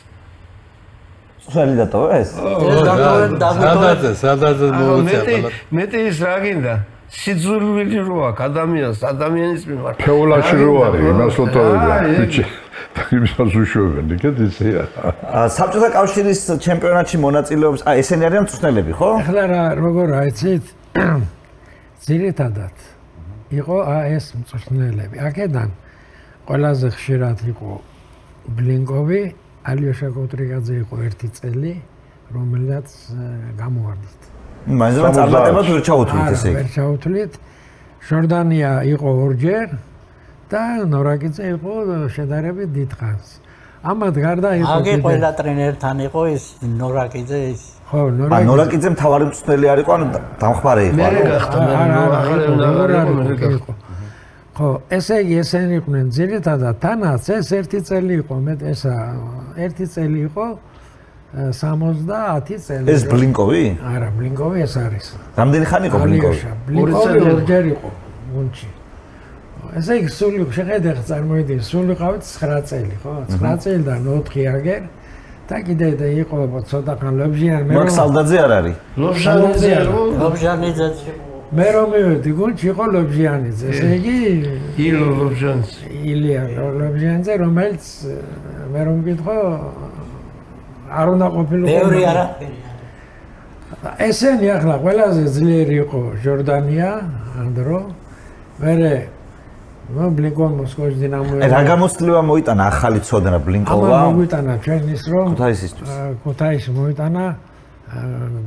სული დატოვეს სადაც სადაც მოუწია მეტი მეტი ის რა გინდა? სიძულვილი რო აქვს ადამიანს ადამიანის მიმართ. ფეულაში რო არის იმას ვთხოვდა ბიჭი იმას უშვებენ იქეთ ისეა საბჭოთა კავშირის ჩემპიონატში მონაწილეობს აი ესენი არიან მწვრთნელები ხო? ახლა რა როგორ აიცით ძირითადად იყო ეს მწვრთნელები აქედან ყველაზე ხშირად იყო ბლინკოვი ალიოშა კოტრიგაძე იყო ერთი წელი რომელსაც გამოვარდით მაგრამ წარმატებად ვერ ჩაუთვლით ესე იგი. ვერ ჩაუთვლით. ჟორდანია იყო ორჯერ და ნორაკიძე იყო შედარებით დიდხანს. ამათ გარდა იყო აგი ყველა ტრენერთან იყო ის ნორაკიძე ის. ხო, ნორაკიძე. ნორაკიძე მთავარი მწვრთნელი არ იყო, ანუ დამხმარე იყო. მე გახდა მე ნორაკიძე იყო. ხო, ესე იგი ესენი იყვნენ ძირითადად თანაც ეს ერთი წელი იყო, მე ესა ერთი წელი იყო 70 წელი. ეს ბლინკოვი? არა, ბლინკოვი ეს არის. რამდენი ხანი იყო ბლინკოვი? ბლინკოვი ორჯერ იყო გუნჩი. ესე იგი სული შეხედე ხა წარმოიდი, სული ყავით 9 წელი, ხო? 9 წელიდან 4 აგერ და კიდე და იყო ცოტა ხან ლობჟიან მე. მაგ სალდაძე არ არის. ლობჟანიძე ლობჟანიძე მე რომ მივედი გუნჩი იყო ლობჟიანიძე, ესე იგი ილო ლობჟანიძე. ილია ლობჟიანიძე რომელიც მე რომ გითხო არ უნდა ყოფილიყო. ბევრი არა. ესენი ახლა ყველაზე ძლიერი იყო ჟორდანია, ანდრო. მერე ნუ ბლინკოვ მოსკოვის დინამო. რა გამოსწლება მოიტანა ახალი ცოდნა ბლინკოვა? ამა მოიტანა ჩვენ ის რომ ქუთაისისთვის. ქუთაისში მოიტანა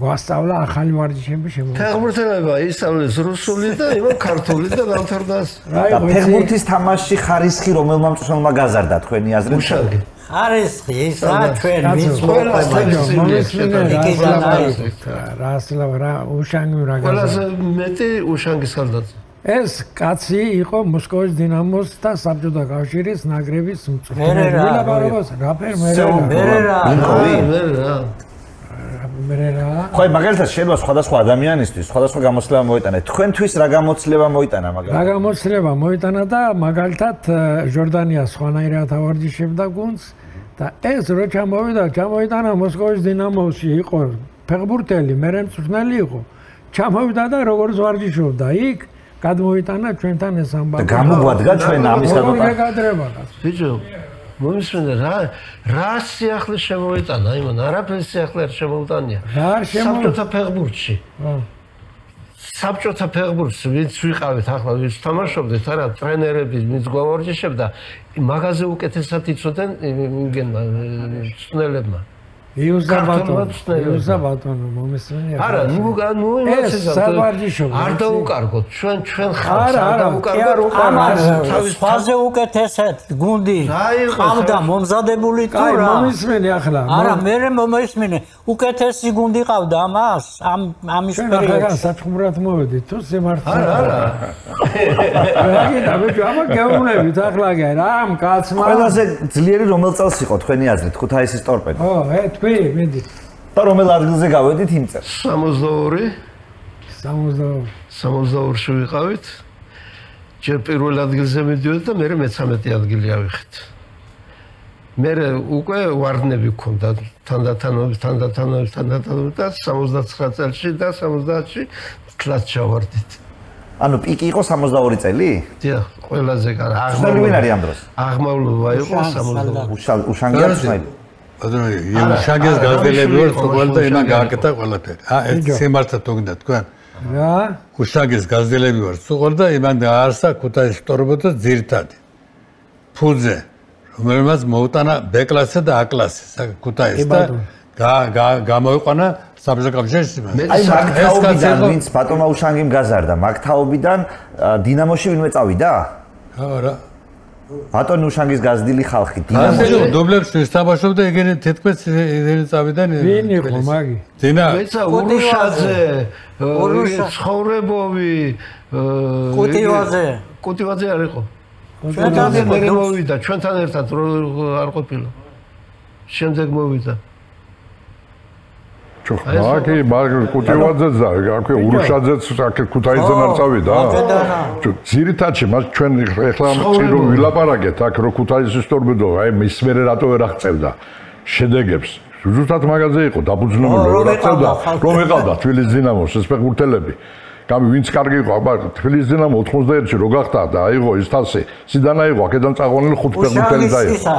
გვასწავლა ახალი ვარჯიშები შემო. ფეხბურთელება ისწავლეს რუსული და იმო ქართული და დამთავრდას. და ფეხბურთის თამაში ხარისხი რომელმა მწვრთნელმა გაზარდა თქვენი აზრით? უშალგი. ხარისხი ის რა ჩვენ ვინც რასლა რა უშანგი რა გაზარდა. ყველაზე მეტი უშანგი სალდაძე. ეს კაცი იყო მოსკოვის დინამოს და საბჭოთა კავშირის ნაკრების მწვრთნელი. ვილაპარაკოს რა ფერ მე რა. მე რა. მე რა. ხო, მაგალითად შეიძლება სხვადასხვა ადამიანისთვის სხვადასხვა გამოცდილება მოიტანა. თქვენთვის რა გამოცდილება მოიტანა მაგალითად? რა გამოცდილება მოიტანა და მაგალითად ჟორდანია სხვანაირად ავარჯიშებდა გუნდს და ეს რო ჩამოვიდა, ჩამოიტანა მოსკოვის დინამოში იყო ფეხბურთელი, მე მწვრთნელი იყო. ჩამოვიდა და როგორც ვარჯიშობდა იქ გადმოიტანა ჩვენთან ეს ამბავი. და გამოგვადგა ჩვენ ამის გაგადრება? ბიჭო, მომისმენდა რა რა სიახლე შემოიტანა იმან არაფერს სიახლე არ შემოუტანია რა არ შემო საბჭოთა ფეხბურთში. საბჭოთა ფეხბურთს ვინც ვიყავით ახლა ვინც თამაშობდით არა ტრენერები ვინც გვავარჯიშებდა მაგაზე უკეთესად იცოდნენ იმგენმა ცნელებმა იუზა ბატონო იუზა ბატონო მომესმენია არა ნუ ნუ იმას ეს არ დაუკარგოთ ჩვენ ჩვენ ხალხს არ დაუკარგოთ თავის ფაზე უკეთესად გუნდი. ყავდა მომზადებული თუ რა? მომისმენი ახლა არა მე მომისმენი. უკეთესი გუნდი ყავდა ამას ამ ამის პერიოდში ჩვენ საჩხუმრად მოვედი თუ სიმართლე? არა არა. რა გინდა მე ამა გეუბნებით ახლა რა ამ კაცმა ყველაზე ძლიერი რომელ წელს იყო თქვენი აზრით ქუთაისის ტორპედო ო ე თქვი მედი და რომელ ადგილზე გავედით იმ წელს 62 62 62-ში ვიყავით ჯერ პირველ ადგილზე მიდიოდი და მე მე-13 ადგილი ავიხეთ მე უკვე ვარდნები გქონდა თანდათანობით თანდათანობით თანდათანობით და 79 წელში და 70-ში თლაც ჩავარდით ანუ პიკი იყო 62 წელი? დიახ, ყველაზე კარგი. აღმავლობა არის ამ დროს? აღმავლობა იყო 62. უშანგია სმაილი. ბატონო, იუშაგეს გაზდელები ვარ, ყველა და იმან გააკეთა ყველაფერი. ა, ეს სიმართლე გინდა თქვენ. რა? უშაგეს გაზდელები ვარ, სულ და იმან დაარსა ქუთაისის ტორბოთა ძირთადი. ფუძე, რომელმაც მოუტანა B კლასსა და A კლასი ქუთაისს და გამოიყვანა საბჭოთა კავშირის აი მაგთაობიდან ვინც ბატონმა უშანგიმ გაზარდა მაგთაობიდან დინამოში ვინმე წავიდა? ხო რა ბატონი უშანგის გაზრდილი ხალხი ასე დინამოში დუბლებში თამაშობდა ეგენი თითქმის ეგენი წავიდან ვინ იყო მაგი? ძინა მეცა ურუშაძე ურუშა- ცხოვრებოვი კუტივაძე. კუტივაძე არ იყო ჩვენთან დუს. მოვიდა ჩვენთან ერთად არ ყოფილა შემდეგ მოვიდა ჩო მაგი მაგი კუტივაძეც და აქვე ურუშაძეც აქ ქუთაისიდან არ წავიდა ჩო ძირითადში მას ჩვენ ეხლა წირო ვილაპარაკეთ აქ რო ქუთაისის ტორპედო აი მის მერე რატო ვერ აღწევდა? შედეგებს. ზუსტად მაგაზე იყო დაბუძნებული რომ აღწევდა. ეყავდა ხალხი. რომ ეყავდა თბილისის დინამოს ეს ფეხბურთელები გამი ვინც კარგი იყო აბა თბილისის დინამო 91-ში რო გახდა და აიღო ის თასი სიდან აიღო აქედან წაყვანილი ხუთ ფეხბურთელი დაიღო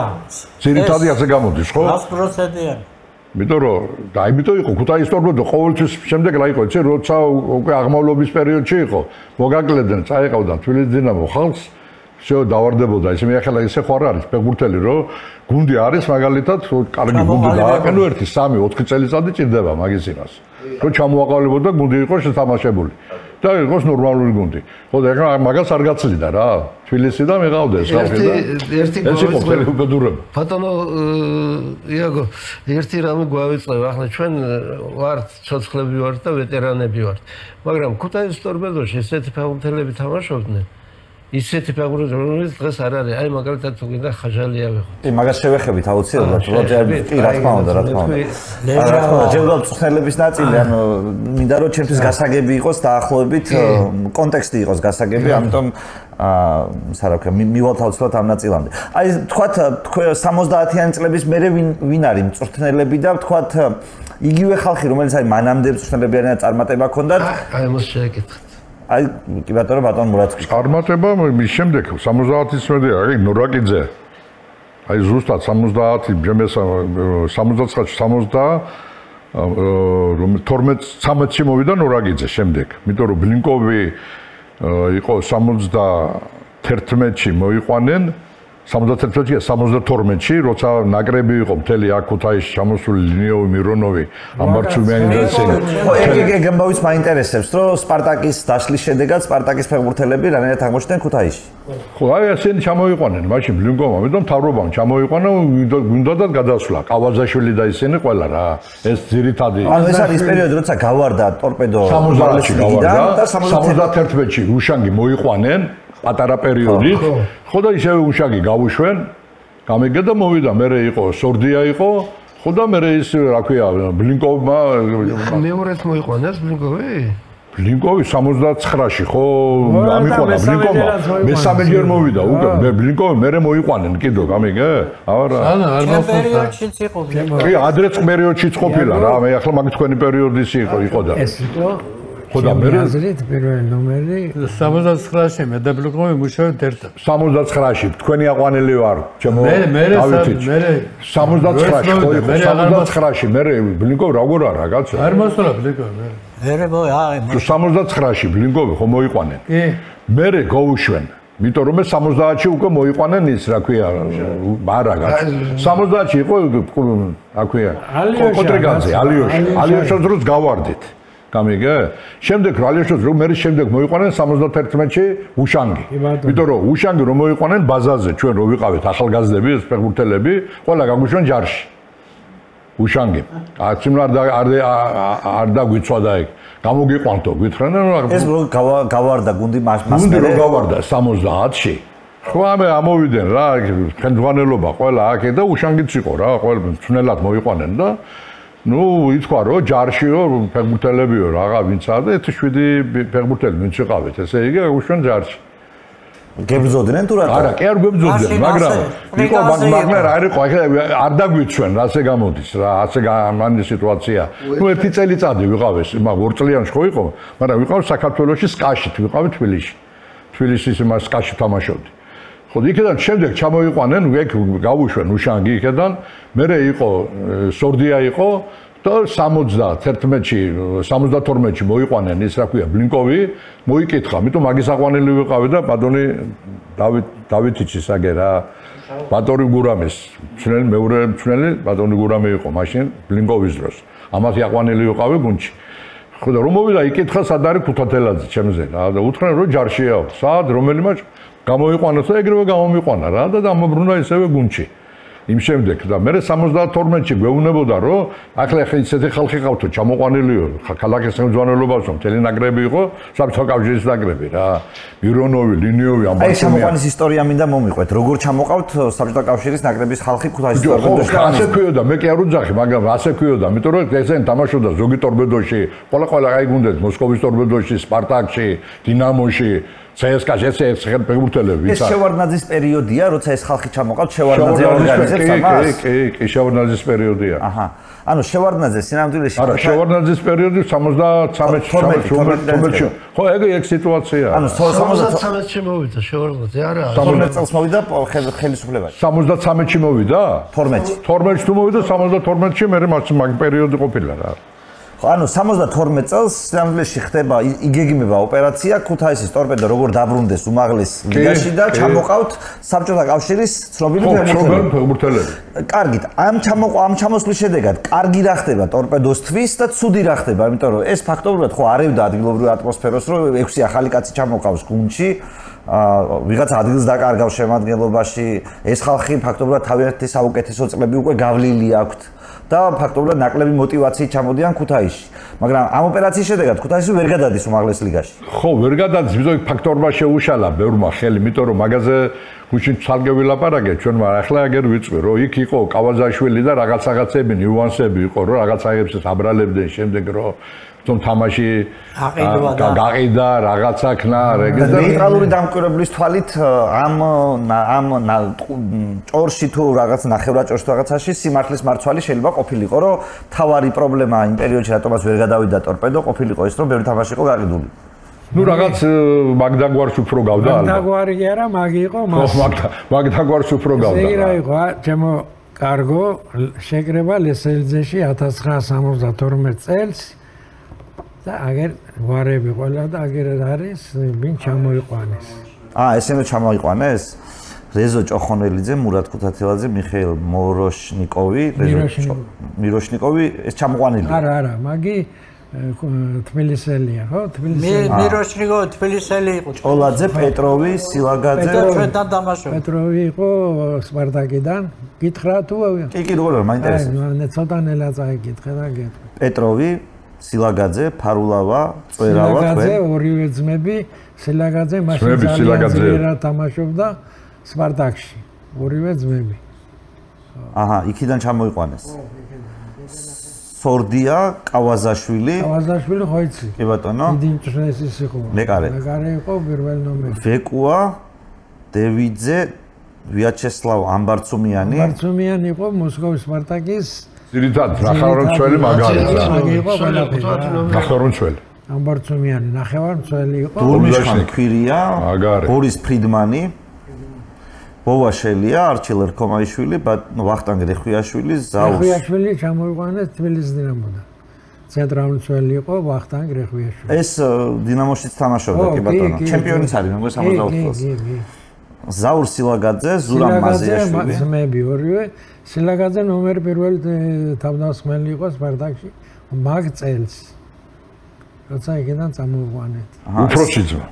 ძირითადი ასე გამოდის ხო? 100%-იანი. იმიტომ რომ და იმიტომ იყო ქუთაისის სტორბლები ყოველთვის შემდეგ რა იყო იცი როცა უკვე აღმავლობის პერიოდში იყო. მოგაკლებდნენ წაეყავდა თბილისის დინამო ხალხს შეო დავარდებოდა. ისე მე ახლა ისე ხوار არის ფეგურთელი რომ გუნდი არის მაგალითად კარგი გუნდი დააყენო ერთი 3 4 წელიწადი ჭირდება მაგის იმას რომ ჩამოაყალიბებოდა გუნდი იყო შეთამაშებული. და იყოს ნორმალური გუნდი. ხო და ახლა მაგას არ გაცლიდა რა. თბილისიდან მეყავდეს ხალხი და ერთი ერთი ეს იყო გვავიწყდა. ფერი უბედურება. ბატონო იაგო ერთი რამე გვავიწყებ. ახლა ჩვენ ვართ ცოცხლები ვართ და ვეტერანები ვართ. მაგრამ ქუთაისის ტორპედოში ესეთი ფეხბურთელები თამაშობდნენ ისეთი ფეხბურთელები რომელიც დღეს არ არის. აი მაგალითად თუ გინდა ხაჟალია ვეხოთ. კი მაგას შევეხებით აუცილებლად. როჯერ კი რა თქმა უნდა რა თქმა უნდა. რა თქმა უნდა ჯერდა წხნელების ნაწილი ანუ მინდა რომ ჩემთვის გასაგები იყოს დაახლოებით კონტექსტი იყოს გასაგები ამიტომ აა სარაკე მივალთ აუცილებლად ამ ნაწილამდე. აი თქვათ თქვენ 70-იანი წლების მერე ვინ ვინ არის მწვრთნელები და თქვათ იგივე ხალხი რომელიც აი მანამდე მწვრთნელები არიან და წარმატება ქონდათ აი მას შეეკითხეთ აი კი ბატონო ბატონ მურაცკი წარმატება მის შემდეგ 70-ის მერე აი ნორაკიძე. აი ზუსტად 70 ჯემეს 79 60 რომ 12 13-ში მოვიდა ნორაკიძე შემდეგ. იმიტომ რომ ბლინკოვი იყო 71-ში მოიყვანენ 71-ში 72-ში როცა ნაკრები იყო მთელი აქ ქუთაისში ჩამოსული ლინიოვი მირონოვი ამბარცუმიანი და ესენი ო ეგ ეგ ამბავიც მაინტერესებს რომ სპარტაკის დაშლის შედეგად სპარტაკის ფეხბურთელები რანაირად აღმოჩნდნენ ქუთაისში ხო, აი ესენი ჩამოიყვანენ, მაშინ ბლინკოვმა, მე მთავრობამ ჩამოიყვანა, გვინდოდათ გადასვლა. კავაზაშვილი და ისინი ყველა რა. ეს ძირითადი ანუ ეს არის პერიოდი როცა გავარდა ტორპედო 70-ში გავარდა და 71 71-ში უშანგი მოიყვანენ პატარა პერიოდით. ხო და ისევ უშანგი გავუშვენ. გამიგე და მოვიდა, მე იყო სორდია იყო. ხო და მე ის რა ქვია, ბლინკოვმა მეორეც მოიყვანეს ბლინკოვი? ბლინკოვი 79-ში ხო ამიყვანა ბლინკოვმა. მესამე ჯერ მოვიდა. უკვე მე ბლინკოვი მე მოიყვანენ კიდო გამიგე? არა ანა არ მოხდა იყო კი ადრეც პერიოდშიც ყოფილა რა. მე ახლა მაგ თქვენი პერიოდის იყო იყო და. ეს იყო ხო და მე აზრით პირველი ნომერი 79-ში მე და ბლოკოვი მუშაობთ ერთად. 79-ში თქვენი აყვანილი ვარ ჩემო მე მე მე 79-ში ხო იყო მე აღარ 79-ში მე ბლინკოვი როგორ არა კაცო არ მოსულა ბლოკოვი მე ერებო აი თუ 79-ში ბლინკოვი ხო მოიყვანენ კი. მე გაუშვენ იმიტომ რომ მე 70-ში უკვე მოიყვანენ ის რა ქვია არა კაც 70-ში იყო რა ქვია? ალიოშა, კოტრიგანზე გასა- ალიოშა ალიოშა. ალიოშას დროს გავარდით გამიგე. შემდეგ რა ალიოშას რომ მე შემდეგ მოიყვანენ 71-ში უშანგი. იმიტომ რომ უშანგი რომ მოიყვანენ ბაზაზე ჩვენ რო ვიყავით ახალგაზრდები ფეხბურთელები ყველა გაგვიშვენ ჯარში. უშანგი. აციმ არ და- არ არ- არ დაგვიცვადა ეგ. გამოგიყვანთო გითხრენ რომ ეს რო გავა- გავარდა გუნდი მას მას გუნდი რო მერე? გავარდა 70-ში ხო ამე ამოვიდნენ რა ხელმძღვანელობა ყველა აქე და უშანგიც იყო რა ყველა მწვნელად მოიყვანენ და ну ითქვა რომ ჯარშიო ფეხბურთელებიო რაღა ვინცაა და 7 ფეხბურთელი ვინც იყავით ესე იგი უშვენ ჯარში გებრძოდნენ თუ რატო არა კი არ გვებძოდნენ მაშინ მაგრამ ასე, იყო პრიკაზე მაგრამ იყო. არ იყო ახლა არ დაგვიცვენ რასე გამოდის რა ასე გამანი სიტუაცია ну ერთი წელიწადი ვიყავეს მაგ ორ წლიანში ხო იყო მაგრამ ვიყავ საქართველოსში სკაშით ვიყავ თბილისში თბილისის იმას სკაში თამაშობდი ხო იქიდან შემდეგ ჩამოიყვანენ ეგ გავუშვენ უშანგი იქიდან მე იყო ე, სორდია იყო და 71-ში 72-ში მოიყვანენ ის რა ქვია ბლინკოვი მოიკითხა. იმიტომ მაგის აყვანილი ვიყავი და ბატონი დავით დავითიჩის აგე რა. ბატონი გურამის მცნელი მეორე მცნელი ბატონი გურამი იყო მაშინ ბლინკოვის დროს. ამათი აყვანილი ვიყავი გუნჩი. ხო და რომ მოვიდა იკითხა სად არის ქუთათელაძე ჩემზე და უთხრენ რომ ჯარშიაო სად რომელი მაჭ გამოიყვანოს და ეგრევე გამომიყვანა რა და დამობრუნა ისევე გუნჩი. იმ შემდეგ და მე 72-ში გვეუბნებოდა რომ ახლა ახლა ისეთი ხალხი ყავთო ჩამოყვანილიო ქალაქის ხელმძღვანელობასო მთელი ნაკრები იყო საბჭოთა კავშირის ნაკრები რა. მირონოვი ლინიოვი ამბავი აი ჩამოყვანის ისტორია მინდა მომიყვეთ. როგორ ჩამოყავთ საბჭოთა კავშირის ნაკრების ხალხი ქუთაისის ტორპედოში ასე ქვიოდა მე კი არ უძახი მაგრამ ასე ქვიოდა. იმიტომ რომ ესენ თამაშობდა ზოგი ტორპედოში ყველა ყველა აი გუნდებს მოსკოვის ტორპედოში სპარტაკში დინამოში CSKA ეს ფეხბურთელები ის შევარდნაძის პერიოდია, როცა ეს ხალხი ჩამოყავთ შევარდნაძე ორგანიზებს ამას. კი, კი, კი, შევარდნაძის პერიოდია. აჰა. ანუ შევარდნაძე სინამდვილეში არა, შევარდნაძის პერიოდი 73-ში. ხო, ეგ ეგ სიტუაციაა. ანუ 73-ში მოვიდა შევარდნაძე, არა? 12 წელს მოვიდა ხელისუფლებაში. 73-ში მოვიდა? 12-ში. 12-ში თუ მოვიდა 72-ში მე მაგ პერიოდი ყოფილა რა. ანუ 72 წელს სამდლეში ხდება იგეგმება ოპერაცია ქუთაისის ტორპედო როგორ დაბრუნდეს უმაღლეს ლიგაში და ჩამოყავთ საბჭოთა კავშირის ცნობილი ფეხბურთელები. კარგით, ამ ჩამოყვა ამ ჩამოსვლის შედეგად კარგი რა ხდება ტორპედოსთვის და ცუდი რა ხდება, იმიტომ რომ ეს ფაქტობრივად ხო არევდა ადგილობრივ ატმოსფეროს, რომ 6 ახალი კაცი ჩამოყავს გუნდში. აა ვიღაც ადგილს დაკარგავს შემადგენლობაში, ეს ხალხი ფაქტობრივად თავიანთი საუკეთესო წლები უკვე გავლილი აქვს. და ფაქტობრივად ნაკლები мотиваციით ჩამოდიან ქუთაისში. მაგრამ ამ ოპერაციის შედეგად ქუთაისი ვერ გადადის უმაღლეს ლიგაში. ხო, ვერ გადადის, მიზო ფაქტორმა შეუშალა ბევრმა ხელი, იმიტომ რომ მაგაზე გუშინ ცალკე ვილაპარაკე ჩვენმა ახლა აგერ ვიწვი რომ იქ იყო კავაზაშვილი და რაღაცაღაცები ნიუანსები იყო რომ რაღაცაებს აბრალებდნენ შემდეგ რომ თუმ თამაში გაყიდა რაღაცა ქნა რეგისტრ ნეიტრალური დამკვირვებლის თვალით ამ ამ ჭორში თუ რაღაც ნახევრად ჭორში რაღაცაში სიმართლის მარცვალი შეიძლება ყოფილიყო რომ თავარი პრობლემა იმ პერიოდში რატომაც ვერ გადავიდა ტორპედო ყოფილიყო ის რომ ბევრი თამაში იყო გაყიდული. ну რაღაც მაგდაგვარს უფრო გავდა ალბათ. მაგდაგვარი კი არა მაგი იყო მას ხო მაგდაგვარს უფრო გავდა. ეს რა იყო ჩემო კარგო შეკრება ლესელძეში 1972 წელს და აგერ ვარები ყველა და აგერ არის ვინ ჩამოიყვანეს. აა ესენო ჩამოიყვანეს? რეზო ჭოხონელიძე, მურად ქუთათელაძე, მიხეილ მოროშნიკოვი, რეზო მიროშნიკოვი ეს ჩამოყვანილი. არა, არა, მაგი თბილისელია, ხო? თბილისელი. მე მიროშნიკოვი თბილისელი იყო. ჭოლაძე, პეტროვი, სილაგაძე. პეტროვიდან დამაშო. პეტროვი იყო სპარტაკიდან. გითხრა თუ? კი, კი, როგორ მაინტერესებს. აი, ცოტა ნელა წაიკითხე და გეტყვი. პეტროვი, სილაგაძე, ფარულავა, წვერავა, თქვენ. სილაგაძე ორივე ძმები, სილაგაძე მაშინ ძალიან ძლიერ თამაშობდა სპარტაკში. ორივე ძმები. აჰა, იქიდან ჩამოიყვანეს. სორდია, კავაზაშვილი. კავაზაშვილი ხო იცი? კი ბატონო. დიდი მწრესის იყო. მეკარე. მეკარე იყო პირველ ნომერში. ვეკუა, დევიძე, ვიაჩესლავ ამბარცუმიანი. ამბარცუმიანი იყო მოსკოვის სპარტაკის ძირითად ნახევარმცველი მაგალითად. ნახევარმცველი. ამბარცუმიანი ნახევარმცველი იყო. დურმიშხან ქვირია, ბორის ფრიდმანი. ბოვაშელია, არჩილ რქომაიშვილი, ვახტანგ რეხვიაშვილი, ზაუს. რეხვიაშვილი ჩამოიყვანეს თბილისის დინამოდან. ცენტრალურცველი იყო ვახტანგ რეხვიაშვილი. ეს დინამოშიც თამაშობდა კი ბატონო. ჩემპიონიც არის მე 64 წელს. ზაურ სილაგაძე, ზურამ მაზიაშვილი. ძმები ორივე. სილაგაძე ნომერ პირველ თავდასხმელი იყო სპარტაკში მაგ წელს. როცა იქიდან წამოვანეთ უფროსი ძმა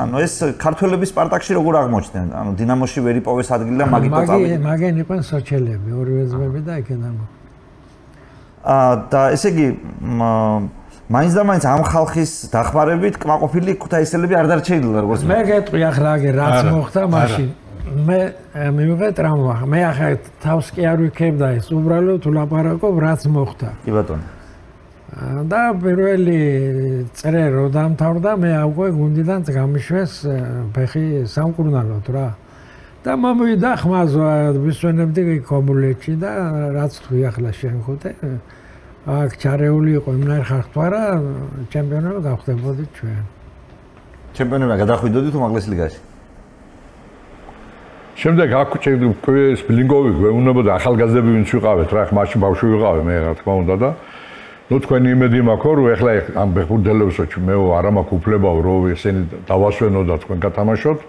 ანუ ეს ქართველების სპარტაკში როგორ აღმოჩნდნენ? ანუ დინამოში ვერ იპოვეს ადგილი და მაგით წავიდა. მაგენ იყვნენ სოჩელები ორივე ძმები და იქიდან აა და ესე იგი მაინც და მაინც ამ ხალხის დახმარებით კმაყოფილი ქუთაისელები არ დარჩენილა როგორც მე. გეტყვი ახლა აგე რაც მოხდა მაშინ მე მივიღე ტრამვა. მე ახლა თავს კი არ ვიქებდა ეს. უბრალოდ ვლაპარაკობ რაც მოხდა. კი ბატონო. და პირველი წრე რო დამთავრდა, მე უკვე გუნდიდან გამიშვეს ფეხი სამკურნალოდ რა. და მომვიდა ხმაზვა, ვისვენებდი კომულეთში და რაც თუ ახლა შენ ხუთე აქ ჩარეული იყო იმნაირ ხარხთვარა ჩემპიონები გავხდებოდით ჩვენ. ჩემპიონები გადახვიდოდით უმაღლეს ლიგაში. შემდეგ აქ ეს ბლინგოვი გვეუბნებოდა ახალგაზრდები ვინც ვიყავეთ რა მაშინ ბავშვი ვიყავე მე რა თქმა უნდა და ნუ თქვენი იმედი მაქვს რომ ეხლა ამ ბეხურდელებსო მე არა მაქვს უფლებაო რომ ესენი დავასვენო და თქვენ გათამაშოთ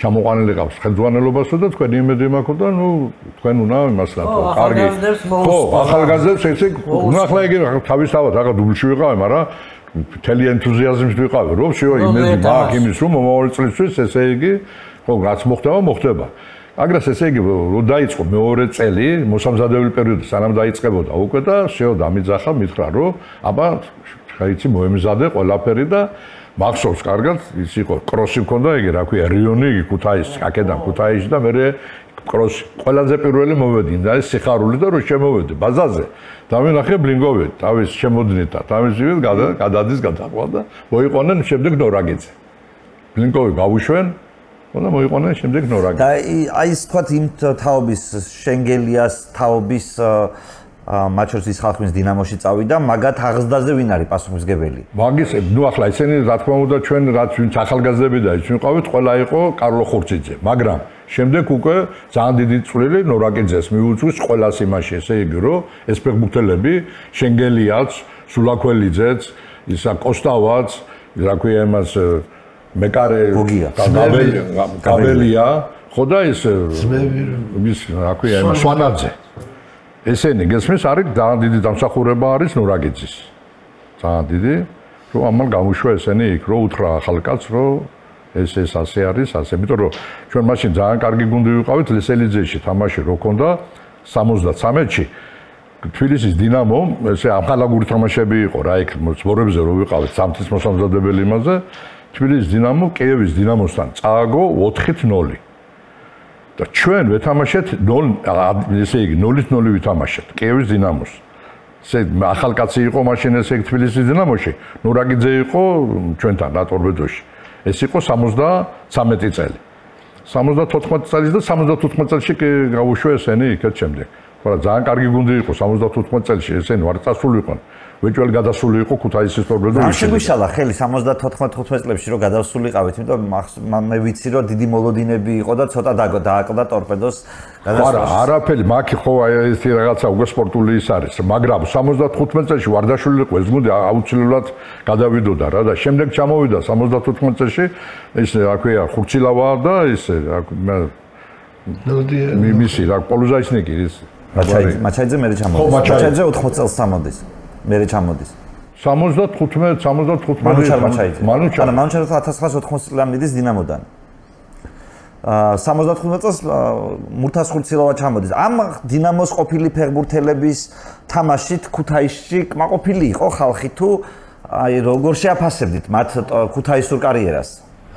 ჩამოყანილი ყავს ხელმძღვანელობასო და თქვენი იმედი მაქვს და ნუ თქვენ უნდა იმას რა თქო კარგი. ხო ახალგაზრდებს ესე ნუ ახლა იგი თავისთავად რაღაც დუბლში ვიყავე მაგრამ მთელი ენთუზიაზმით ვიყავე რომ შეო იმედი მაქვს იმის რომ მომავალ წლისთვის ესე იგი ხო, რაც მოხდება, მოხდება. აგრას ესე იგი რო დაიწყო მეორე წელი, მოსამზადებელი პერიოდი სანამ დაიწყებოდა უკვე და შეო დამიძახა, მითხრა რომ აბა ხაიცი მოემზადე ყველაფერი და მახსოვს კარგად, ის იყო კროსი მქონდა, იგი რა ქვია, რიონი, იგი ქუთაის, აქედან ქუთაისში და მე კროსი ყველაზე პირველი მოვედინდა ეს სიხარული და რო შემოვედი ბაზაზე დავინახე ბლინგოვი თავის შემოდნით და თავის ვიდ გადადის გადაყვა და მოიყვანენ შემდეგ ნორაგიძე ბლინგოვი გავუშვენ და მოიყვანენ შემდეგ ნორაგიძე და აი ის თქვა იმ თაობის შენგელიას თაობის მაჩორსის ხალხის დინამოში წავიდა, მაგათ აღზდაზე ვინ არის პასუხისგებელი? მაგის, ნუ ახლა ისინი რა თქმა უნდა ჩვენ რაც ვინც ახალგაზრდები და ის ვიყავით, ყველა იყო კარლო ხურციძე, მაგრამ შემდეგ უკვე ძალიან დიდი წვლილი ნორაკიძეს მიუძღვის ყველას იმაში, ესე იგი, რომ ეს ფეხბურთელები, შენგელიაც, სულაქველიძეც, ისა კოსტავაც, რა ქვია იმას მეკარე გაბელია, ხო და ეს ის რა ქვია იმას სვანაძე. ესენი გესმის არის ძალიან დიდი დამსახურება არის ნურაგიძის. ძალიან დიდი, რომ ამან გამოუშვა ესენი იქ, რომ უთხრა ახალკაც, რომ ეს ეს ასე არის, ასე, იმიტომ რომ ჩვენ მაშინ ძალიან კარგი გუნდი ვიყავით ლესელიძეში თამაში რო ქონდა 73-ში თბილისის დინამო, ესე ამხალაგური თამაშები იყო რა იქ მორებზე რო ვიყავით სამთის მოსამზადებელი იმაზე, თბილისის დინამო კიევის დინამოსთან წააგო 4-0. და ჩვენ ვეთამაშეთ 0 ესე იგი 0-0 ვითამაშეთ კიევის დინამოს. ესე ახალკაცი იყო მაშინ ესე თბილისის დინამოში, ნურაგიძე იყო ჩვენთან რატორბედოში. ეს იყო 73 წელი. 74 წელი და 75 წელში გავუშვა ესენი იქეთ შემდეგ. ხო რა ძალიან კარგი გუნდი იყო 75 წელში ესენი ვარ წასულიყო. ვეჭველი გადასული იყო ქუთაისის თორბედო. რა შეგვიშალა ხელი 74-15 წლებში რომ გადასულიყავით, იმიტომ მე ვიცი რომ დიდი მოლოდინები იყო და ცოტა დააკლდა ტორპედოს გადასული. არა, არაფერი, მაქი ხო ეს რაღაცა უკვე სპორტული ის არის, მაგრამ 75 წელში ვარდაშვილი იყო ეს გუნდი აუცილებლად გადავიდოდა რა და შემდეგ ჩამოვიდა 75 წელში ის რა ქვია ხურცილავა და ის რა მე მიმისი რა პოლუზაისნიკი ის მაჩაიძე მაჩაიძე მე ჩამოვიდა მაჩაიძე 80 წელს ჩამოდის მე ჩამოდის. 75 75 მანუჩარ მაჩაიძე მანუჩარ ანუ მანუჩარ 1980 წლამდე მიდის დინამოდან. აა 75 წელს მურთასხურცილავა ჩამოდის. ამ დინამოს ყოფილი ფეხბურთელების თამაშით ქუთაისში კმაყოფილი იყო ხალხი თუ აი როგორ შეაფასებდით მათ ქუთაისურ კარიერას?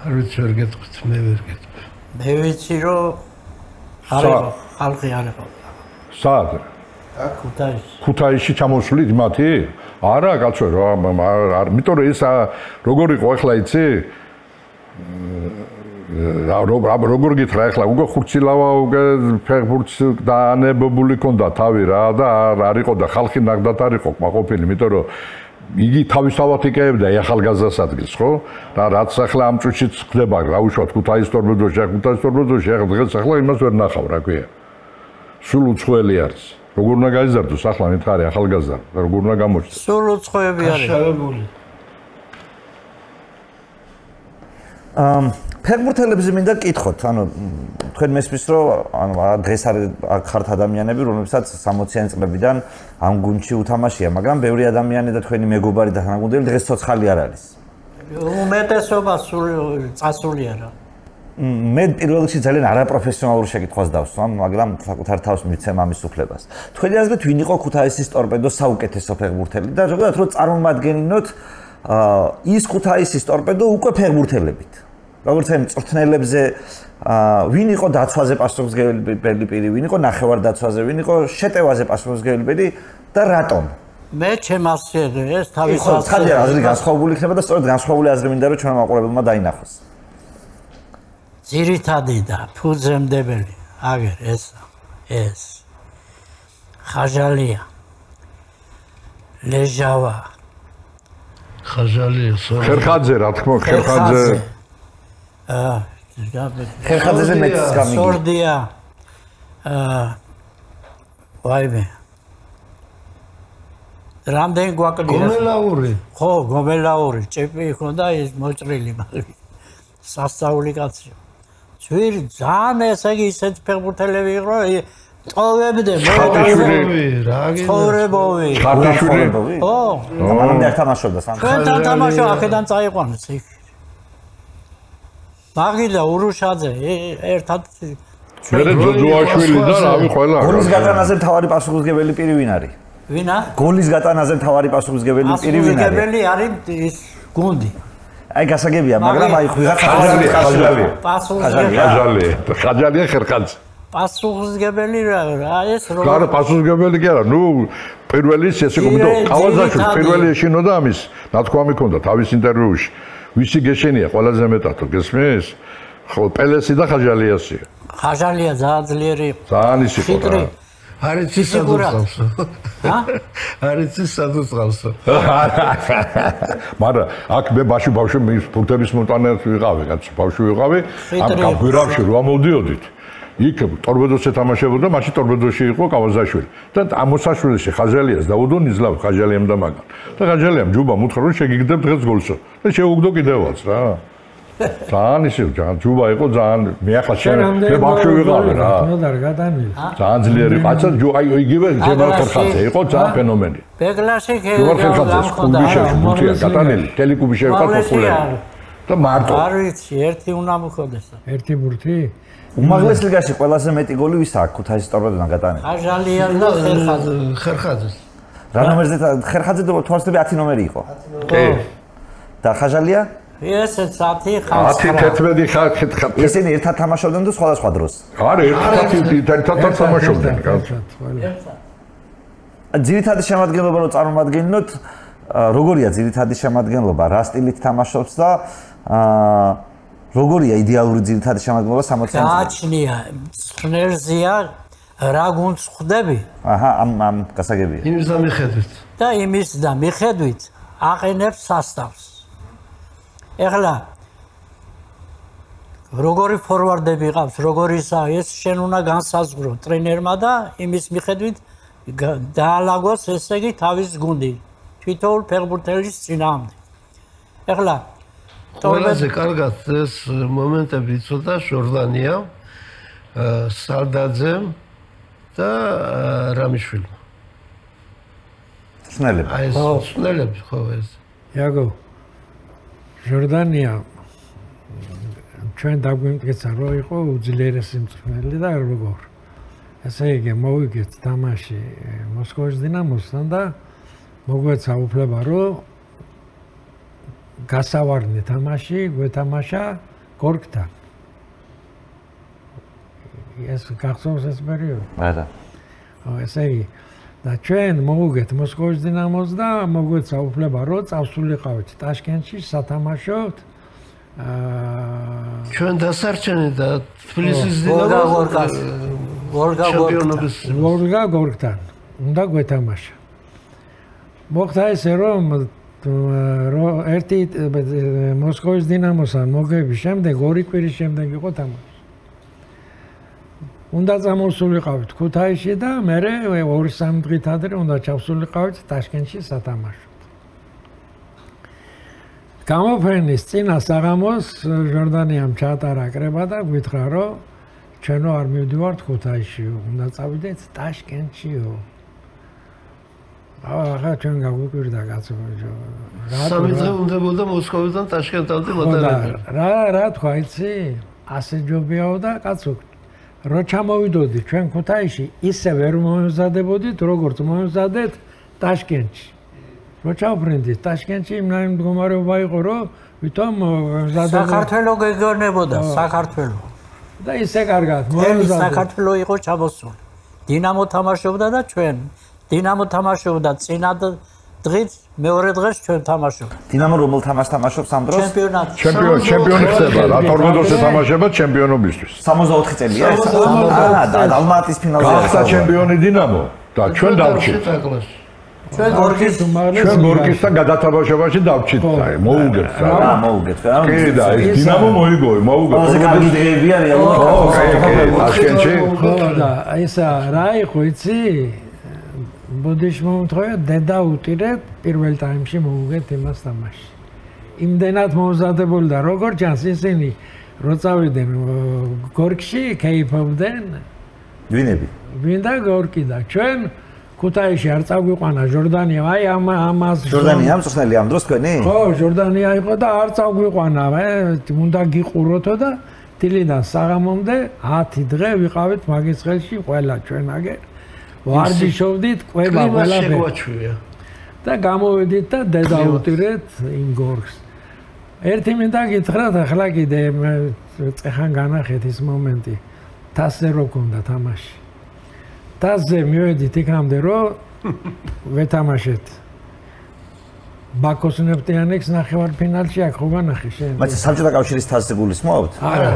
არ ვიცი ვერ გეტყვით მე ვერ გეტყვი მე ვიცი რომ არის ხალხი არის სად? ქუთაისში. ქუთაისში ჩამოსვლით მათი? არა, კაცო, რა, არ, იმიტომ რომ ეს როგორ იყო ახლა იცი? რა როგორ გითხრა ახლა უკვე ხურცილავა უკვე ფეხბურთს დაანებებული ქონდა თავი რა და არ იყო და ხალხი ნაკდათ არ იყო ყოფილი, იმიტომ რომ იგი თავისთავად იკეებდა ახალგაზრდას ადგილს, ხო? და რაც ახლა ამ წუთშიც ხდება, რა უშუალოდ ქუთაის ტორბედოში, ქუთაის ტორბედოში, ახლა დღეს ახლა იმას ვერ ნახავ, რა ქვია. სულ უცხოელი არის. როგორ უნდა გაიზარდოს ახლა მითხარი ახალგაზრდა და როგორ უნდა გამოჩნდეს? სულ უცხოები არის. შევებული. ამ ფეხბურთელებს მინდა კითხოთ, ანუ თქვენ მესმის რომ ანუ დღეს არის ხართ ადამიანები, რომლებსაც 60-იან წლებიდან ამ გუნდში უთამაშია, მაგრამ ბევრი ადამიანი და თქვენი მეგობარი და თანაგუნდელი დღეს ცოცხალი არ არის. უმეტესობა სულ წასულია რა. მე პირველ რიგში ძალიან არაპროფესიონალურ შეკითხვას დავსვამ, მაგრამ საკუთარ თავს მიცემ ამის უფლებას. თქვენი აზრით, ვინ იყო ქუთაისის ტორპედო საუკეთესო ფეხბურთელი და ზოგადად რომ წარმომადგენინოთ აა ის ქუთაისის ტორპედო უკვე ფეხბურთელებით. როგორც აი მწვრთნელებზე აა ვინ იყო დაცვაზე პასუხისმგებელი პირი, ვინ იყო ნახევარ დაცვაზე, ვინ იყო შეტევაზე პასუხისმგებელი და რატომ? მე ჩემასე ეს თავის აზრი. ხო, აზრი განსხვავებული იქნება და სწორედ განსხვავებული აზრი მინდა რომ ჩვენმა მაყურებელმა დაინახოს. ძირითადი და ფუძემდებელი აგერ ეს ეს. ხაჟალია. ლეჟავა. ხაჟალია ხერხაძე რა თქმა უნდა ხერხაძე. აა ხერხაძეზე მეც გამიგი სორდია. აა ვაიმე რამდენ გვაკლია? გომელაური. ხო გომელაური. ჭიპი ხონდა ის მოჭრილი მაგრამ სასწაული კაცია ძვირ ძალიან ესე იგი ისეთ ფეხბურთელები იყო ტოვებდე მე რა გინდა ხორებოვი ხარდაშვილი ო. მანამდე არ თამაშობდა სამ ხარდა თამაშო აქედან წაიყვანეს იქ მაგიდა ურუშაძე ერთად მერე ჯოჯოაშვილი და რავი ყველა გოლის გატანაზე მთავარი პასუხისგებელი პირი ვინ არის? ვინა? გოლის გატანაზე მთავარი პასუხისგებელი პირი ვინ არის? ასრულებელი არის ის გუნდი აი გასაგებია, მაგრამ აი ვიღაცა ხაჟალია, ხაჟალია. პასუხისგებელი ხაჟალია ხაჟალია ხერხანძ პასუხისგებელი რა რა ეს გარა როგორ პასუხისგებელი კი არა. ნუ პირველი ეს ესე კომიტო ძირე- ყავაზაშვილი ძირითადი. პირველი ეშინოდა ამის. ნათქვამი ქონდა თავის ინტერვიუში. ვისი გეშენია ყველაზე მეტად გესმის ხო პელესი და ხაჟალიასი ხაჟალია ძალიან ძლიერი იყო ძალიან ის იყო არის ის ფიგურად. სადუწყავსო. ჰა არის ის სადუწყავსო. მაგრამ აქ მე ბავშვი ბავშვი მის ფუტების მონტანას ვიყავი, კაც ბავშვი ვიყავი, ამ გაგვირავში რა მოვდიოდით. იქ ტორბედოს ეთამაშებოდა, მაშინ ტორბედოში იყო კავაზაშვილი. და ამ მოსაშვილეში ხაჟალიას დაუდო ნიზლავ ხაჟალიამ და მაგან. და ხაჟალიამ ჯუბა მუთხრა რომ შეგიგდებ დღეს გოლსო. და შეუგდო კიდევაც რა. ძალიან ისე ძალიან ჯუბა იყო ძალიან მე ახლა შენ მე ბავშვი ვიყავი რა. ნოდარ გადანილი. ძალიან ძლიერი ყაცა ჯო აი იგივე ჯემალ აგრაში- ხერხაძე იყო ძალიან ფენომენი. ბეგლაში ჯემალ ხერხაძე გამხოდა კლუბში არა, მუცია უმაღლესი გატანელი ტელეკლუბში იყო უმაღლესი პოპულარი. არ- და მარტო არ ვიცი ერთი უნდა მოხდეს ერთი ბურთი? უმაღლეს ლიგაში ყველაზე მეტი გოლი ვის აქვს ქუთაისის ტორპედოდან გატანილი? ხაჟალია და ხერხაძე ხერხაძეს. რა ნომერზე ხერხაძე თვალსდები 10 ნომერი იყო. კი და ხაჟალია? ესეც 10 10 ხალხი 11 ხალხი ხალხი ესენი ერთად თამაშობდნენ თუ სხვადასხვა დროს? არა ერთად ერთად თამაშობდნენ კაცო ძირითადი შემადგენლობა რო წარმოვადგინოთ, აა, როგორია ძირითადი შემადგენლობა, რა სტილით თამაშობს და აა როგორია იდეალური ძირითადი შემადგენლობა 60 წელს? გააჩნია ხნერზია რა გუნდს ხვდები აჰა, ამ ამ გასაგებია. იმის და მიხედვით. და იმის და მიხედვით აყენებს სასტავს ეხლა როგორი ფორვარდები ყავს როგორისა ეს შენ უნდა განსაზღვრო ტრენერმა და იმის მიხედვით დაალაგოს ესე იგი თავის გუნდი თვითონ ფეხბურთელის წინააღმდეგ ეხლა ყველაზე კარგად ეს მომენტები იცოდა ჟორდანია, აა, სალდაძემ და აა, რამიშვილმა. ცნელები. აი ეს ცნელები ხო ეს. იაგო ჟორდანია ჩვენ დაგვიმტკიცა რომ იყო უძლიერესი მწვრთნელი და როგორ. ესე იგი მოვიგეთ თამაში მოსკოვის დინამოსთან და მოგვეცა უფლება რომ გასავარდნი თამაში გვეთამაშა გორგთან ეს გახსოვს ეს პერიოდი? არა. ესე იგი და ჩვენ მოვუგეთ მოსკოვის დინამოს და მოგვეცა უფლება რომ წავსულიყავით ტაშკენტში სათამაშოდ აა ჩვენ დასარჩენი და თბილისის ვოლგა დინამო ვოლგას ვოლგა ვოლგა ჩემპიონობის ვოლგა გორგთან უნდა გვეთამაშა. მოხდა ესე რომ რომ ერთი მოსკოვის დინამოსთან მოგების შემდეგ ორი კვირის შემდეგ იყო თამაში უნდა წამოსულიყავით ქუთაისში და მე ორი სამი დღით ადრე უნდა ჩავსულიყავით ტაშკენტში სათამაშოდ. გამოფრენის წინა საღამოს ჟორდანიამ ჩაატარა კრება და გვითხრა რომ ჩვენო არ მივდივართ ქუთაისში, უნდა წავიდეთ ტაშკენტშიო. აა ჩვენ გაგვიკვირდა კაცო. სამი დღე უნდებოდა მოსკოვიდან ტაშკენტამდე მოდარებია. რა რა თქვა იცი? ასე ჯობიაო და კაცო რო ჩამოვიდოდი ჩვენ ქუთაისში ისე ვერ მომზადებოდით როგორც მომზადეთ ტაშკენტში. რო ჩავფრინდით ტაშკენტში იმნაირი მდგომარეობა იყო რომ ვითომ მომზადებოდი საქართველო გეგონებოდა საქართველო და ისე კარგად მომზადეთ. საქართველო იყო ჩამოსული. დინამო თამაშობდა და ჩვენ. დინამო თამაშობდა წინა դ- დღით, მეორე დღეს ჩვენ თამაშობ. დინამო რომელ თამაშს თამაშობს ამ დროს? ჩემპიონატი. ჩემპიონი ჩემპიონი ხდება რა ტორპედოზე თამაშება ჩემპიონობისთვის 64 წელია ეს? აა, და ალმატის ფინალზე გახდა ჩემპიონი დინამო და ჩვენ დავჭით ჩვენ გორგის ჩვენ გორკისთან გადათამაშებაში დავჭით აი მოუგეთ რა რა მოუგეთ რა? კი და ეს დინამო მოიგოი მოუგეთ ყველაზე კარგი დღეები არის რეალურად. ხო კი კი ტაშკენტში ხო და ესა რა იყო იცი? ბუდიშ მომთხოვა დედა უტირეთ პირველ ტაიმში მოუგეთ იმას თამაში. იმდენად მომზადებული და როგორ ჩანს ისინი რო წავიდნენ გორკში, კეიფობდნენ, ვინები? ვინ და გორკი და ჩვენ ქუთაისში არ წაგვიყვანა ჟორდანია, აი ამ ამას ჯორდანია მწვრთნელი ამ დროს თქვენი? ხო, ჟორდანია იყო და არ წაგვიყვანა, მე უნდა გიყუროთო და დილიდან საღამომდე 10 დღე ვიყავით მაგის ხელში ყველა ჩვენ აგერ. ვარჯიშობდით ყველა ყველა შეგვაჩვია. და გამოვედით და დედაუტირეთ იმ გორს. ერთი მინდა გითხრათ, ახლა კიდე წეხან განახეთ ის მომენტი. თასზე რო გქონდა თამაში. თასზე მივედით იქამდე რომ ვეთამაშეთ. ბაქოს ნეფტიანექს ნახევარ ფინალში აქ ხო განახე შენ? მაგრამ საბჭოთა კავშირის თასზე გულისხმობთ? არა,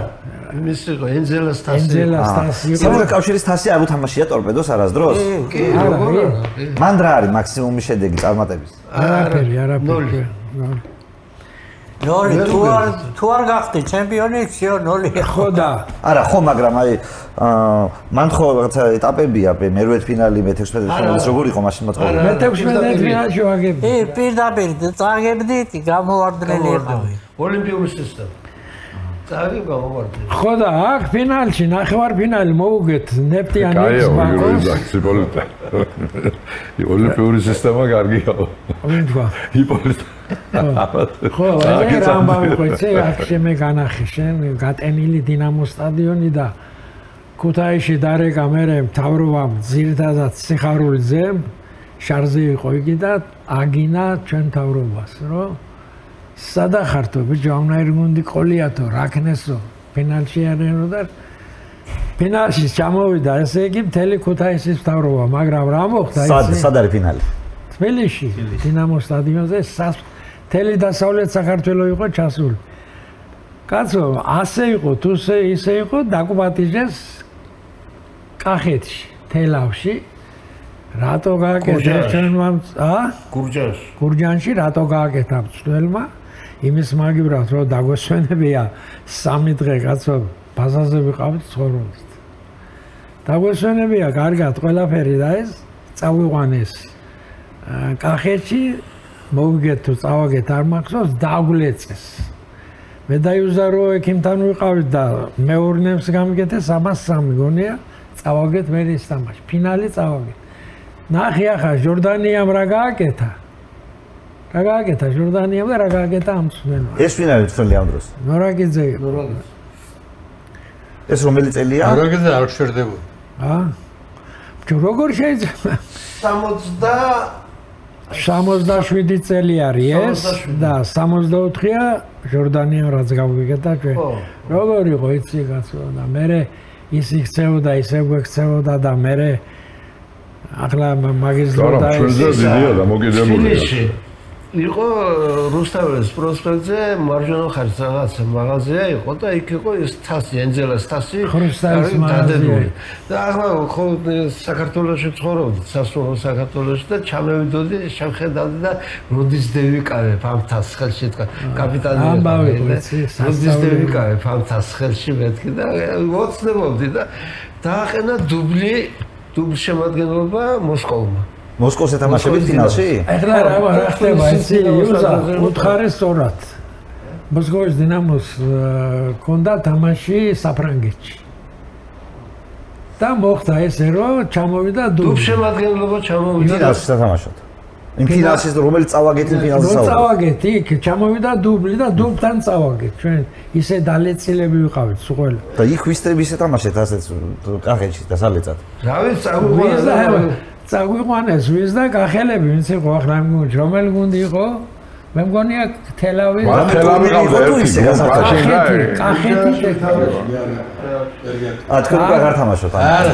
ის იყო ენძელას თასი. ენძელას თასი საბჭოთა კავშირის თასი არ უთამაშია ტორპედოს არასდროს? კი, არა, როგორ კი. არა? მან რა არის მაქსიმუმი შედეგი წარმატების? არაფერი, არაფერი. ნოლი თუ არ თუ არ გახდი ჩემპიონი, всё ნოლი. ხო და არა, ხო, მაგრამ აი აა მან ხო რაღაცა ეტაპებია, მერვეთ ფინალი, მე-16 ფინალის როგორ იყო მაშინ მოწყობილი? მე 16 ფინალში ვაგებდი. ე პირდაპირ წაგებდით, გამოვარდნელი იყავი. ოლიმპიური სისტემა. წარი გამოვარდი. ხო და აქ ფინალში ნახევარ ფინალი მოუგეთ კაი, ნეფტიანექს ბანკოს. ოლიმპიური ოლიმპიური სისტემა კარგია. ვინ თქვა? იპოლის ხო, აი რა ამბავი ხო იცი, აქ შემე განახი შენ გატენილი დინამო სტადიონი და ქუთაისში დარეკა მერე მთავრობამ ძირთადად სიხარულზე შარზე იყო იგი და აგინა ჩვენ მთავრობას, რომ სადახართო ბიჭო ამნაირი გუნდი ყოლიათო რაკნესო ფინალში არენო და ფინალში ჩამოვიდა ესე იგი მთელი ქუთაისის მთავრობა, მაგრამ რა მოხდა სად იცი? სად არის ფინალი? თბილისში. დინამო სტადიონზე სას მთელი დასავლეთ საქართველოს იყო ჩასული. კაცო, ასე იყო, თუსე ისე იყო, დაკუპატიჟეს კახეთში, თელავში. რატო გააკეთა ჩვენმა ა? გურჯანში. გურჯანში რატო გააკეთა მწვრთნელმა? იმის მაგივრად რომ დაგვესვენებია სამი დღე კაცო, ბაზაზე ვიყავით ცხოვრობთ. დაგვესვენებია კარგად ყველაფერი და ეს წავიყვანეს კახეთში მოვიგეთ თუ წავაგეთ არ მახსოვს დაგვლეწეს. მე დაიუზა რომ ექიმთან ვიყავით და მეურნემს გამიგეთე 303 გონია წავაგეთ მე ის თამაში ფინალი წავაგეთ. ნახე ახლა ჟორდანიამ რა გააკეთა? რა გააკეთა ჟორდანიამ და რა გააკეთა ამ ცნელმა? ეს ფინალი თვლი ამ დროს. ნორაგიძე ეს რომელი წელია? არაგეზე არ შერდებოდა. ა? თუ როგორ შეიძლება 60 67 წელი არის ეს 67. და 64-ია ჟორდანია რაც გავიგეთა ჩვენ. როგორ იყო იცი კაცო და მე ის იქცეოდა ისე გვექცეოდა და მე ახლა მაგის დრო არა, და ჩვენზე დიდია და მოკიდებულია. იყო რუსთაველის პროსპექტზე მარჯვენა ხარჯს რაღაც მაღაზია იყო და იქ იყო ეს თასი ენძელას თასი არის მაღაზია. დადებული. და ახლა ხო საქართველოში ცხოვრობდი სასულო საქართველოში და ჩამევიდოდი შევხედავდი და როდის დევიკავებ ამ თასს ხელში თქვა კაპიტანი ამბავი ვიყავი და ვიცი, როდის სასწავლებელი. დევიკავებ ამ თასს ხელში მეთქი და ვოცნებობდი და დააყენა დუბლი დუბლ შემადგენლობა მოსკოვმა მოსკოვს ეთამაშებით ფინალში? ახლა რა რა ხდება იცი იუზა უთხარი სწორად მოსკოვის დინამოს აა, ქონდა თამაში საფრანგეთში და მოხდა ესე რომ ჩამოვიდა დუბლ დუბლი შემადგენლობა ჩამოვიდა და ფინალში სათამაშოთ. იმ ფინალში რომელი წავაგეთ იმ ფინალზე რო საუბრობ. წავაგეთ იქ ჩამოვიდა დუბლი და დუბლთან წავაგეთ ჩვენ ისე დალეცილები ვიყავით სულ და იქ ვისტრების ეთამაშეთ ასეც კახეთში და სალეცად. რა ვიცი ვის და წაგვიყვანა წაგვიყვანეს ვის და გახელები ვინც იყო ახლა იმ გუნდში? რომელი გუნდი იყო? მე მგონია თელავი მაგრამ თელავი ყავდა იყო თუ ერთი რა კახეთი კახეთი ა თქვენ აღარ თამაშობთ. არა,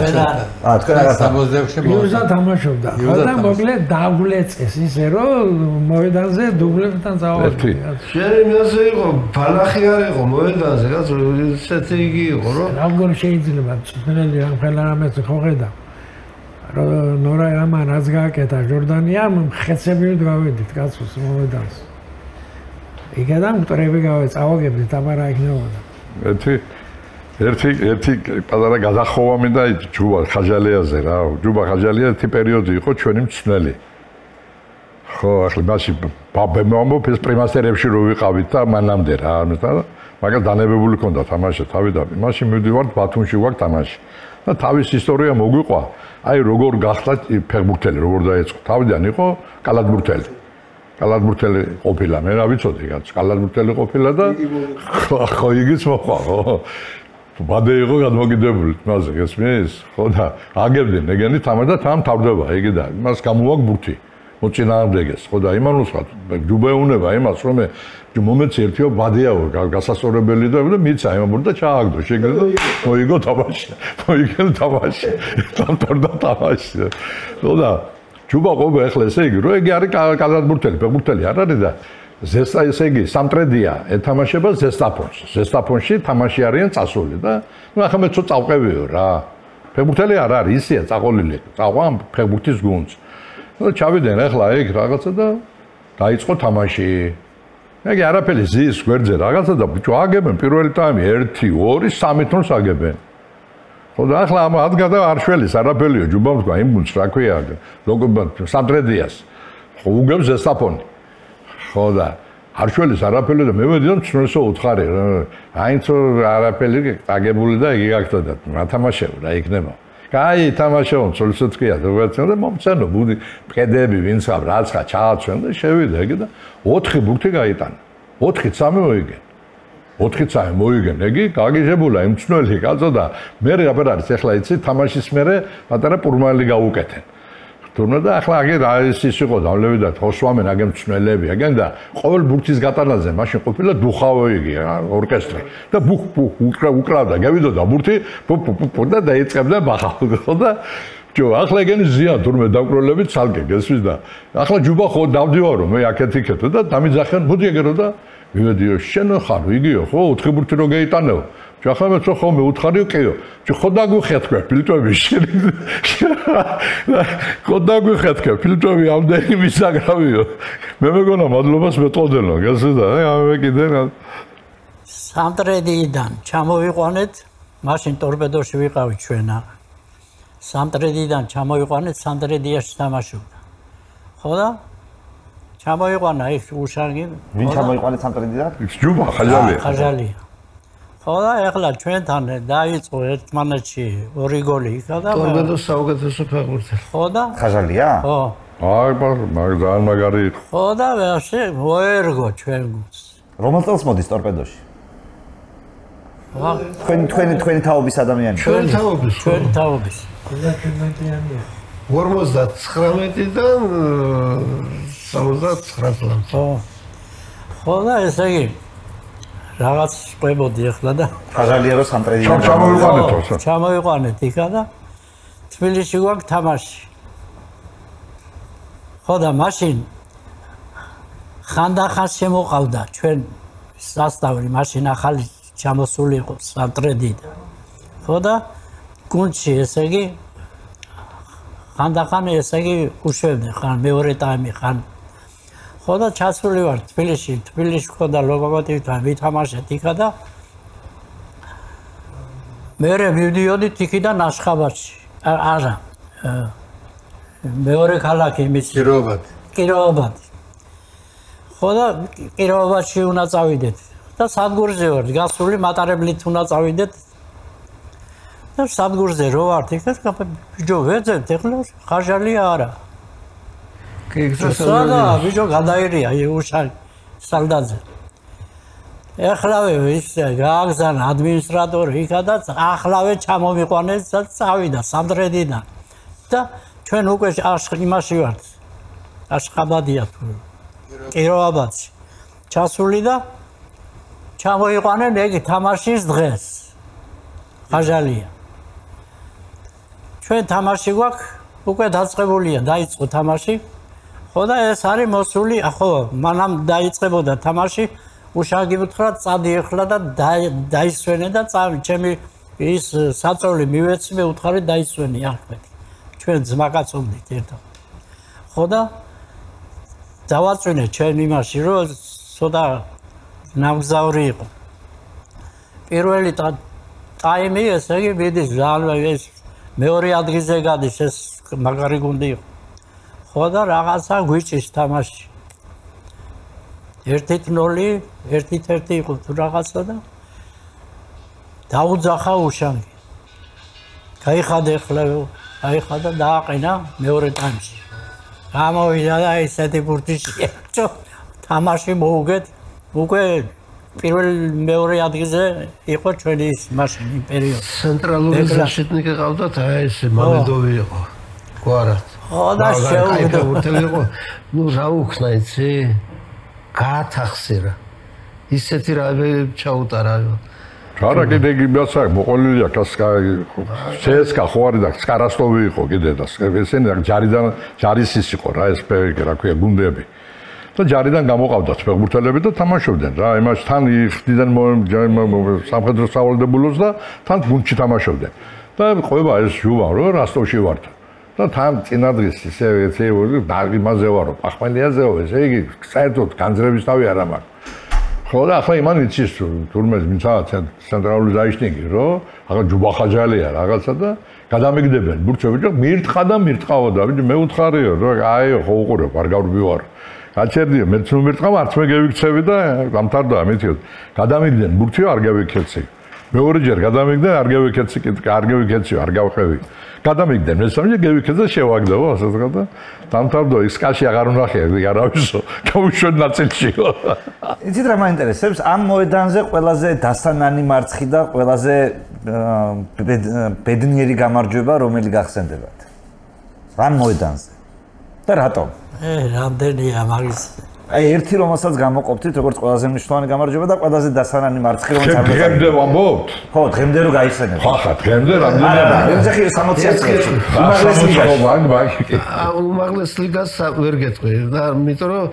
ა თქვენ აღარ თამაშობთ. 66-ში იუზა თამაშობდა. ხო იუზა და თამაშობდა. მოკლედ დაგვლეწეს ისე რომ მოედანზე დუბლებთან წავაგეთ შენ იმაზე იყო ბალახი არ იყო მოედანზე რაც ესეთი იგი იყო რომ როგორ შეიძლება წვნელი რამხელა რამეს ხო ხედა რომ ნორა ამან რაც გააკეთა ჟორდანიამ ხეცები გავედით კაცოს მოედანს იქიდან მტრები გავეწავაგებდით აბა რა იქნებოდა ერთი ერთი ერთი პატარა გადახოვა მინდა აი ჯუბა ხაჯალიაზე რა ჯუბა ხაჯალია ერთი პერიოდი იყო ჩვენი მცნელი ხო ახლა მასი ბაბე მომოფ ეს პრიმასტერებში რო ვიყავით და მანამდე რა ანუ და მაგრამ დანებებული ქონდა თამაში თავიდანვე. მაშინ მივდივართ ბათუმში ვარ თამაში. და თავის ისტორია მოგვიყვა. აი როგორ გახდა ფეხბურთელი, როგორ დაიწყო. თავიდან იყო კალათბურთელი. კალათბურთელი ყოფილა, მე რა ვიცოდი, რაც კალათბურთელი ყოფილა და ხო იგიც მოყვა, ხო? ბადე იყო გადმოგიდებული, მასე გესმის? ხო და აგებდნენ, ეგენი თამარ და თან თავდება, იგი და მას გამოაქვს ბურთი. მოწინააღმდეგეს, ხო და იმან უსვათ, ჯუბეუნება იმას, რომ მე მომენტს ერთიო ბადეაო, გასასწორებელი და და მიცა ბურთი და ჩააგდო, შეგეძლო, მოიგო თამაში. მოიგო თამაში. დამტორდა თამაში. და ჯუბა ყობა ახლა ესე იგი, რომ იგი არის კალათბურთელი, ფეხბურთელი არ არის და ზესტა ესე იგი სამტრედია ეთამაშება ზესტაფონს. ზესტაფონში თამაში არიან წასული და ნუ ახლა მე ცოტა წავყევიო რა. ფეხბურთელი არ არის, ისეა წაყოლილი. წაყვან ფეხბურთის გუნდს. და ჩავიდნენ ახლა ეგ რაღაცა და დაიწყო თამაში. ეგ არაფერი ზის გვერდზე რაღაცა და ბიჭო აგებენ პირველი ტაიმი 1 2 3 თონს აგებენ. ხო და ახლა ამ ადგადა არ შველის არაფერიო ჯუბამ თქვა იმ გუნდს რა ქვია როგორ სამტრედიას. ხო უგებს ზესტაფონი. ხო და არ შველის არაფერი და მე მედიდან ცნოსო უთხარი აინც არაფერი აგებული და იგი გაქცოდა მათამაშეო რა იქნება. კაი თამაშობ ცოლსოთქია როგორც და მომცანო ბუდი პედები ვინც ამ რაცხა ჩააცვენ და შევიდა ეგ და 4 ბურთი გაიტანა. 4 3 მოიგე 4 3 მოიგე ეგი გაგიჟებულა იმ ცნელი კაცო და მე რა არის ახლა იცი თამაშის მერე პატარა პურმალი გაუკეთენ თურმე და ახლა აგე რა ის იყო დავლები და თოსვამენ აგემ ცნელები აგენ და ყოველ ბურთის გატანაზე მაშინ ყოფილა დუხავო იგი ორკესტრი. და ბუხ ბუხ უკრა უკრავდა გავიდოდა ბურთი პუ პუ პუ და დაიწყებდა ბახალ. ხო და ჯო ახლა ეგენი ზია თურმე დაკროლებით ცალკე გესვის და ახლა ჯუბა ხო დავდივარო მე აქეთ იქეთ და დამიძახენ ბუდი ეგერო და მივედიო შენ ხარ იგიო ხო ოთხი ბურთი რო გეიტანეო ჯახა მე ხო მე უთხარიო კეო ჯო ხო დაგუხეთ თქვა ფილტვები შენ ხო დაგუხეთ თქვა ფილტვები ამდენი მისაგრავიო მე მეგონა მადლობას მეტყოდენო გასუდა აი ამე კიდე რა სამტრედიდან ჩამოვიყვანეთ მაშინ ტორპედოში ვიყავით ჩვენა სამტრედიდან ჩამოვიყვანეთ სამტრედიაში თამაშობდა ხო და ჩამოვიყვანა ის უშანგი ვინ ჩამოვიყვანეთ სამტრედიდან ჯუბა ხაჟალია ხაჟალია ხო და ეხლა ჩვენთან დაიწყო ერთმანეთში ორი გოლი იქა და ტორპედოს საუკეთესო ფეხბურთელი. ხო და ხაჟალია ხო. აი მაგ ძალიან მაგარი იყო ხო და ვაში მოერგო ჩვენ გულს. რომელ წელს მოდის ტორპედოში? თქვენ თქვენ თქვენი თაობის ადამიანი. ჩვენ თაობის ჩვენ თაობის. 59-დან 79 წლამდე ხო. ხო და ესე იგი რაღაც ყვებოდი ახლა და ხაჟალიერო სამტრედიდან ჩამოვიყვანეთო ჩამოვიყვანეთ იქა და თბილისში გვაქვს თამაში. ხო და მაშინ ხანდახან შემოყავდა ჩვენ სასტავი მაშინ ახალი ჩამოსული იყო სამტრედიდან ხო და გუნდში ესე იგი ხანდახან ესე იგი უშვებდნენ ხან მეორე ტაიმი ხან ხო და ჩასული ვარ თბილისში, თბილისში ხო და ლოკომოტივთან ვითამაშეთ იქა და მე მივდიოდი თიქიდან აშხაბადში. არა. მეორე ქალაქი მის კიროვაბადი. კიროვაბადი. ხო და კიროვაბადში უნდა წავიდეთ და სადგურზე ვარ, გასული მატარებლით უნდა წავიდეთ. და სადგურზე რო ვარ, იქ ეს ბიჭო ვეძებთ, ეხლა ხაჟალია არა. სადა ბიჭო გადაირია იუშა სალდაძე ეხლავე ის გააგზან ადმინისტრატორი იქა და ახლავე ჩამომიყვანეს და წავიდა სამტრედიდან. და ჩვენ უკვე იმაში ვართ. აშხაბადია თუ კიროვაბადში. ჩასული და ჩამოიყვანენ ეგ თამაშის დღეს. ხაჟალია ჩვენ თამაში გვაქვს უკვე დაწყებულია დაიწყო თამაში ხო და ეს არის მოსული, ხო, მანამ დაიწყებოდა თამაში, უშაგი უთხრა, წადი ახლა და დაისვენე და წავი, ჩემი ის საწოლი მივეცმე, უთხარი დაისვენე ახლა. ჩვენ ძმაკაცობდით ერთად. ხო და დავაწვენე ჩვენ იმაში, რომ ცოტა ნამგზავრი იყო. პირველი ტაიმი ესე იგი მიდის ძალიან ეს მეორე ადგილზე გადის ეს მაგარი გუნდი იყო. ხო და რაღაცა გვიჭის თამაში. 1-0, 1-1 იყო თუ რაღაცა და დაუძახა უშანგი. გაიხადა ხლა, გაიხადა დააყენა მეორე ტაიმში. გამოვიდა და ისეთი ბურთი შეეჭო. თამაში მოუგეთ. უკვე პირველ მეორე ადგილზე იყო ჩვენი მაშინი პერიოდი. ცენტრალური защитники ყავდათ, აი ეს მამედოვი იყო. გვარად. ხო და შეუდა ურთიერთობა ნუ რა უხსნა იცი? გაათახსერა ისეთი რამე ჩაუტარა. არა კიდე იმას აქვს მოყოლილი აქვს შეესკა ხო არის და სკარასტოვი იყო კიდე და ესენი ჯარიდან ჯარისის იყო რა ეს რა ქვია გუნდები. და ჯარიდან გამოყავდათ ფეხბურთელები და თამაშობდნენ რა იმას თან ხდიდან სამხედრო სავალდებულოს და თან გუნდში თამაშობდნენ. და ყובה ეს ჯუბავ რომ რასტოვში ვართ. და თან წინადრის ისე ესე დარგი მასე ვარო პახმალიაზეო ესე იგი საერთოდ განძრების თავი არ ამაქვს ხო და ახლა იმან იცის თურმე ვინცა ცენტრალური დაიშნიგი რო ახლა ჯუბახაჯალია რაღაცა და გადამიგდებენ ბურჩები და მირთხა და მირთხაო და მე უთხარიო რო აიო ხო უყურებ არ გავრბივარ. გაჩერდიო მე თუ მირთხა მართ მე გევიქცევი და გამთარდა მეთიო გადამიგდნენ ბურჩიო არ გავიქეცი მეორეჯერ გადამიგდნენ არ გავიქეცი არ გავიქეცი არ გავხევი გადამიგდნენ მესამე გევიქეცე შევაგდაო ასე თქვა და დამთავრდა ის კაში აღარ უნახე არავისო გაუშვენ ნაწილშიო იცით რა მაინტერესებს? ამ მოედანზე ყველაზე დასანანი მარცხი და ყველაზე ბედნიერი გამარჯვება რომელი გახსენდებათ? ამ მოედანზე? და რატომ? ე რამდენია მაგის აი ერთი რომელსაც გამოყოფთით როგორც ყველაზე მნიშვნელოვანი გამარჯვება და ყველაზე დასანანი მარცხი რომელიც ამ დღემდე ვამბობთ? ხო დღემდე რო გაიხსენებ. ხო ხა დღემდე რამდენია დღემდე? ხი 60 წელი უმაღლეს ლიგაში. უმაღლეს ლიგას ვერ გეტყვი. და იმიტომ რომ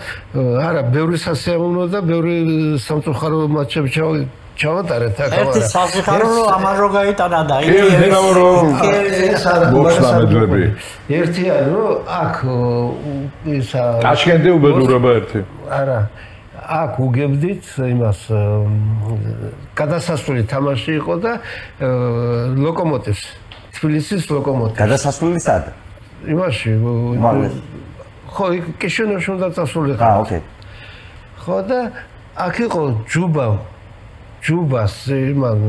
არა ბევრი სასიამოვნო და ბევრი სამწუხარო მატჩები ჩავ ჩავატარეთ აქ არა ერთი სასიხარო რომ ამან რო გაიტანა და იგი ეს არა მოხსნამედლები ერთი არის რომ აქ ისა ტაშკენტი უბედურება ერთი. არა აქ უგებდით იმას გადასასვლელი თამაში იყო და ლოკომოტივს თბილისის ლოკომოტივს. გადასასვლელი სად იმაში ხო კიშინოვში უნდა წასულიყო აა ოკეი. ხო და აქ იყო ჯუბა ჯუბას იმან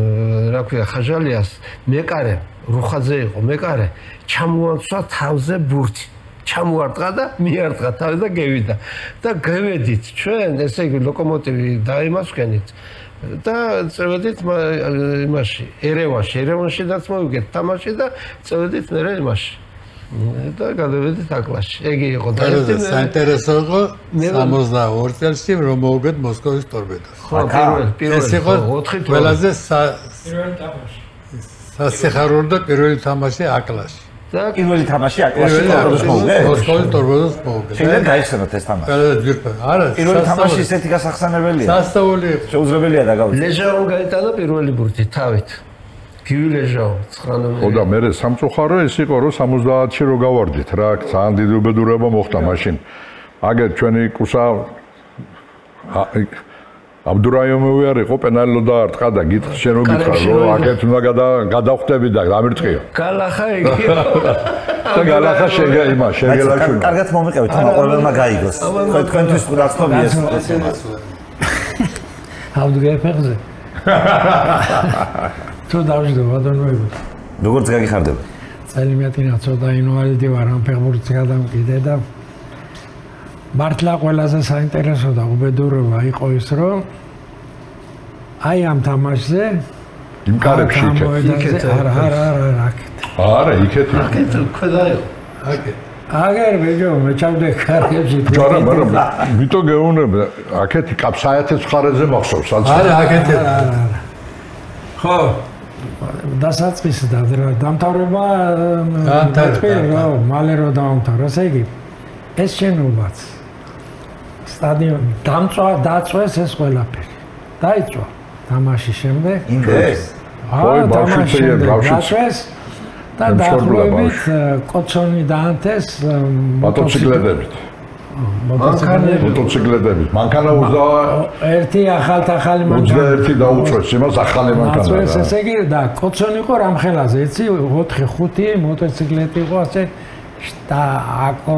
რა ქვია ხაჟალიას მეკარე რუხაძე იყო მეკარე ჩამოაცვა თავზე ბურთი. ჩამოარტყა და მიარტყა თავზე და გევიდა. და გევედით ჩვენ ესე იგი ლოკომოტივი დაიმასკენით და წევედით იმაში ერევანში. ერევანშიდაც მოვიგეთ თამაში და წევედით მე იმაში და გადავედით აკლაში. ეგ იყო და ეს საინტერესო იყო 62 წელში რომ მოუგეთ მოსკოვის ტორპედოს. ხო, პირველ პირველ ეს იყო 4 ყველაზე პირველი თამაში. სასიხარულო და პირველი თამაში აკლაში. და პირველი თამაში აკლაში ტორპედოს მოუგეთ. მოსკოვის ტორპედოს მოუგეთ. შეიძლება გაიხსენოთ ეს თამაში. ყველა ძირფა. არა, პირველი თამაში ისეთი გასახსენებელია. სასწაული იყო. შეუძლებელია დაგავიწყო. ლეჟაო გაიტანა პირველი ბურთი თავით. გივილეჟაო 9 ხო და მე სამწუხარო ეს იყო რომ 70-ში რო გავარდით რა ძალიან დიდი უბედურება მოხდა მაშინ აგერ ჩვენი კუსა აბდურაიმოვი არ იყო პენალო დაარტყა და გითხ შენ რო გითხარ რომ აგეთ უნდა გადახვდები და დამირწყიო გალახა იგი და გალახა შეგა იმა შეგელაშუნა კარგად მომიყევით თმა ყოველმა გაიგოს თქვენ თქვენთვის რაცნობია ეს აბდურაიმოვი თუ დავждო ბატონოები როგორც გაგიხარდება წელი მეტი რა ცოტა ინვალიდი ვარ ამ ფეხბურთს გადამკიდე და მართლა ყველაზე საინტერესო და უბედურება იყო ის რომ აი ამ თამაშზე იმ კარებში იქეთ არა არა არა არა არა იქეთ იქეთ. ქვედა იყო. აკეთ აგერ მეჯო მე ჩავდე კარებში ჯარა მაგრამ ვიტო გეუნებ აკეთი კაფსაათის ხარეზე მახსოვს არა აკეთ არა არა. ხო დასაწყისი და დამთავრება დამთავრება მალე რო დაამთავრა ესე იგი ეს შენობაც სტადიონი დამწვა დაწვეს ეს ყველაფერი. დაიწვა თამაშის შემდეგ. ინდეს აი ბავშვი დაწვეს და დაახლოებით კოცონი დაანთეს მოტოციკლებით მოტოციკლები. მანქანა უზა ერთი ახალ-ახალი მანქანა. 21 დაუწეს იმას ახალი მანქანა. დაუწეს ესე იგი და კოცონი იყო რამხელაზე, იცი 4-5 მოტოციკლეტი იყო ასე და აკო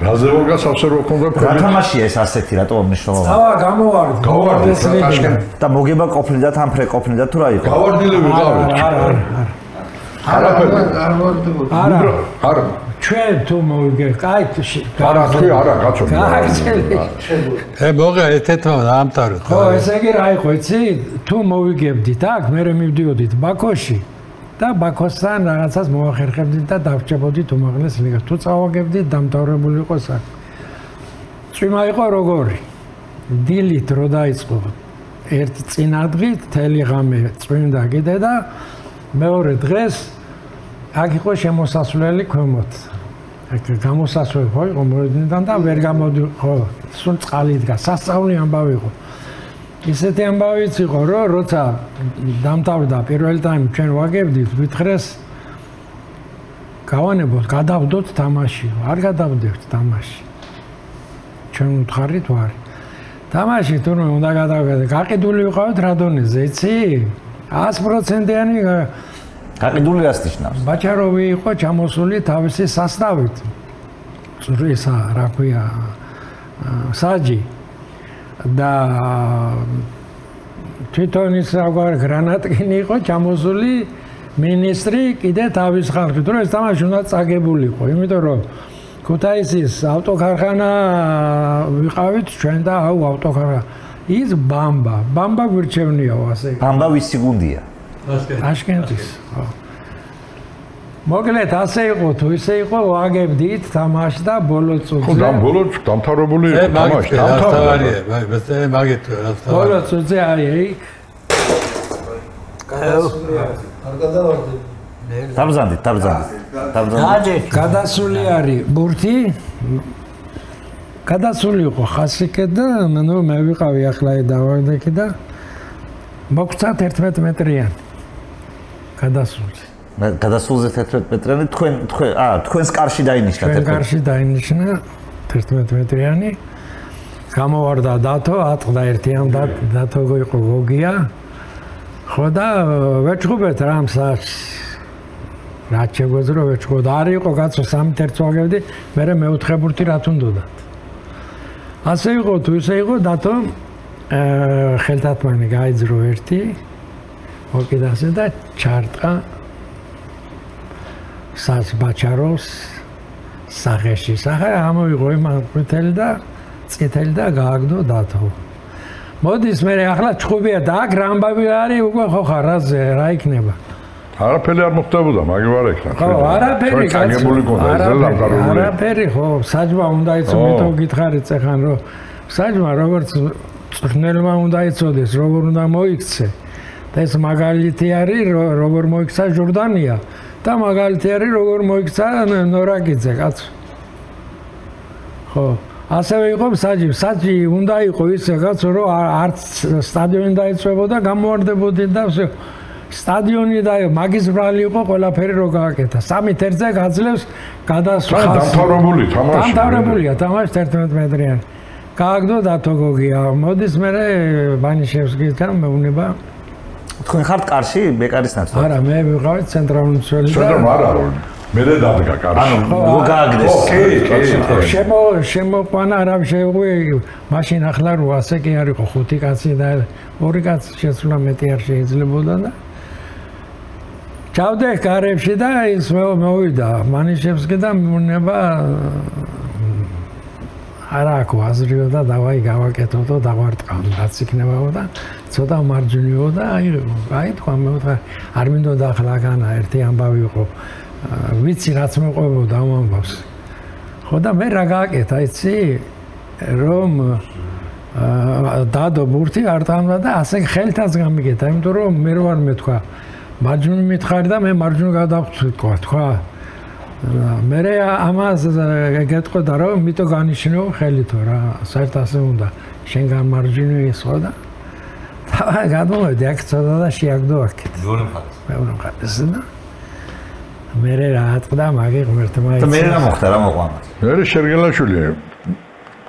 რაზე ვორგა სავსე რო ქონდა რა ფერი თამაშია ეს ასეთი რატო მნიშვნელოვანი წავა გამოვარდ გავარდი ტაშკენტ და მოგება ყოფნიდა თან ფრე ყოფნიდა თუ რა იყო? გავარდილი ვიყავით არა არა არაფერი. არ ვარდებოდი არა. არა ჩვენ თუ მოვიგე კაი არა თქვი არა კაცო გააგზელი ე მოგა ეთეთო ამტარო ხო ესე იგი რა იყო იცი? თუ მოვიგებდით აქ მე მივდიოდით? ბაქოში. და ბაქოსთან რაღაცას მოახერხებდით და დავრჩებოდით უმაღლეს ლიგას. თუ წავაგებდით დამთავრებული იყო საქმე. წვიმა იყო როგორი? დილით რო დაიწყო ერთი წინადღით თელი ღამე წვიმდა კიდე და მეორე დღეს აქ იყო შემოსასვლელი ქვემოთ. აქ გამოსასვლელი ხო იყო მოედნიდან და ვერ გამოდი ხო სულ წყალი დგა. სასწაული ამბავი იყო. ისეთი ამბავიც იყო რომ როცა დამთავრდა პირველი ტაიმი ჩვენ ვაგებდით ვითხრეს გავანებოთ გადავდოთ თამაში. არ გადავდებთ თამაში. ჩვენ უთხარით ვარ. თამაში თურმე უნდა გადავიდეთ გაყიდული ვიყავით რა დონეზე იცი 100%-იანი გაყიდული რას ნიშნავს. ბაჩაროვი იყო ჩამოსული თავისი სასტავით. ზურისა, რა ქვია, საჯი. და თვითონ ის აღარ გრანატკინი იყო ჩამოსული მინისტრი კიდე თავის ხალხით, რომ ეს თამაში უნდა წაგებულიყო, იმიტომ რომ ქუთაისის ავტოქარხანა ვიყავით ჩვენ და აუ ავტოქარხანა ის ბამბა, ბამბა გვირჩევნიაო ასე. ბამბა ვისი გუნდია ტაშკენტის. ხო. მოკლედ ასე იყო თუ ისე იყო ვაგებდით თამაში და ბოლო ხო წუთზე. და ბოლო დამთავრებული ე თამაში მაგით დამთავრდა დავთავარია მაგ ეს მაგით ბოლო წუთზე აი აი დაბზანდით დაბზანდით დაბზანდით დაჯე გადასული არის ბურთი. გადასული იყო ხასიკე და ნუ მე ვიყავი ახლა დავარდექი და მოგცა 11 მეტრიანი. გადასული. გადასულზე 11 მეტრიანი თქვენ თქვენ აა თქვენს კარში დაინიშნა ჩვენ 11 გარში დაინიშნა 11 მეტრიანი. გამოვარდა დათო, ატყდა ერთიან და დათო იყო გოგია. ხო და ვეჭუბეთ რამ საჩ რა შეგვეძრო ვეჭუბოთ. არ იყო კაცო სამი თერცო აგებდი, მე მეოთხე ბურთი რა თუნდოდა. ასე იყო თუ ისე იყო დათო ხელთათმანი გაიძრო ერთი მოკიდასე და ჩარტყა სას ბაჩაროს სახეში. სახე ამოიღო იმან ყვითელი და წითელი და გააგდო დათო. მოდის მე ახლა ჩხუბია და აქ რამბავი არის უკვე ხო ხარ რაზე რა იქნება? არაფერი არ მოხდებოდა, მაგივარ ეკნა. ხო, არაფერი გაგებული გონდა ეს ლამკარული. არაფერი ხო, საჯმა უნდა იცო მე თო გითხარი წეხან რომ საჯმა როგორც წვრნელმა უნდა იცოდეს, როგორ უნდა მოიქცე. და ეს მაგალითი არის როგორ მოიქცა ჟორდანია და მაგალითი არის როგორ მოიქცა ნორაკიძე კაც. ხო. ასევე იყო საჯი საჯი უნდა იყო ისე კაცო რომ არც სტადიონი დაიწვებოდა გამოარდებოდი და სტადიონი და მაგის ბრალი იყო ყველაფერი რო გააკეთა. სამი თერზე გაძლევს გადასვლა. და დამთავრებული თამაში. დამთავრებულია თამაში 11 მეტრიანი. გააგდო დათოგოგია. მოდის მე ბანიშევსკისგან მეუნება. თქვენ ხართ კარში ბეკარის ნაცვლად არა, მე ვიყავი ცენტრალური მცველი შენ რომ არა მე დადგა კარში ანუ რო გააგდეს კი კი შემო შემოყვანა რა შეგვი მაშინ ახლა რო ასე კი არ იყო ხუთი კაცი და ორი კაცი შეცვლა მეტი არ შეიძლებოდა და ჩავდე კარებში და ის მოვიდა. მანიშევსკი და მონება არა აქ აზრიო და დავაი გავაკეთო და დავარტყავ. რაც იქნებაო და ცოტა მარჯვნივო და აი აი თქვა მე ვთქვა არ მინდოდა ახლა განა ერთი ამბავი იყო. ვიცი რაც მეყვებოდა ამ ამბავს ხო და მე რა გააკეთა იცი რომ აა, დადო ბურთი არ დამდა და ასე ხელთაც გამიგეთა იმიტომ რომ მე რო არ მეთქვა მარჯვნივ მითხარი და მე მარჯვნივ გადავხვდი თქვა? თქვა მე ამას გეტყოდა რომ მითო განიშნო ხელითო რა საერთოდ ასე უნდა. შენ გამარჯინო ისო და და გადმოვედი აქ ცოტა და შეაგდო აქეთ. მეორე მხარეს მეორე მხარეს და მე რა ატყდა მაგი ღმერთმა და მე რა მოხდა რა მოყვანა მე შერგელაშვილი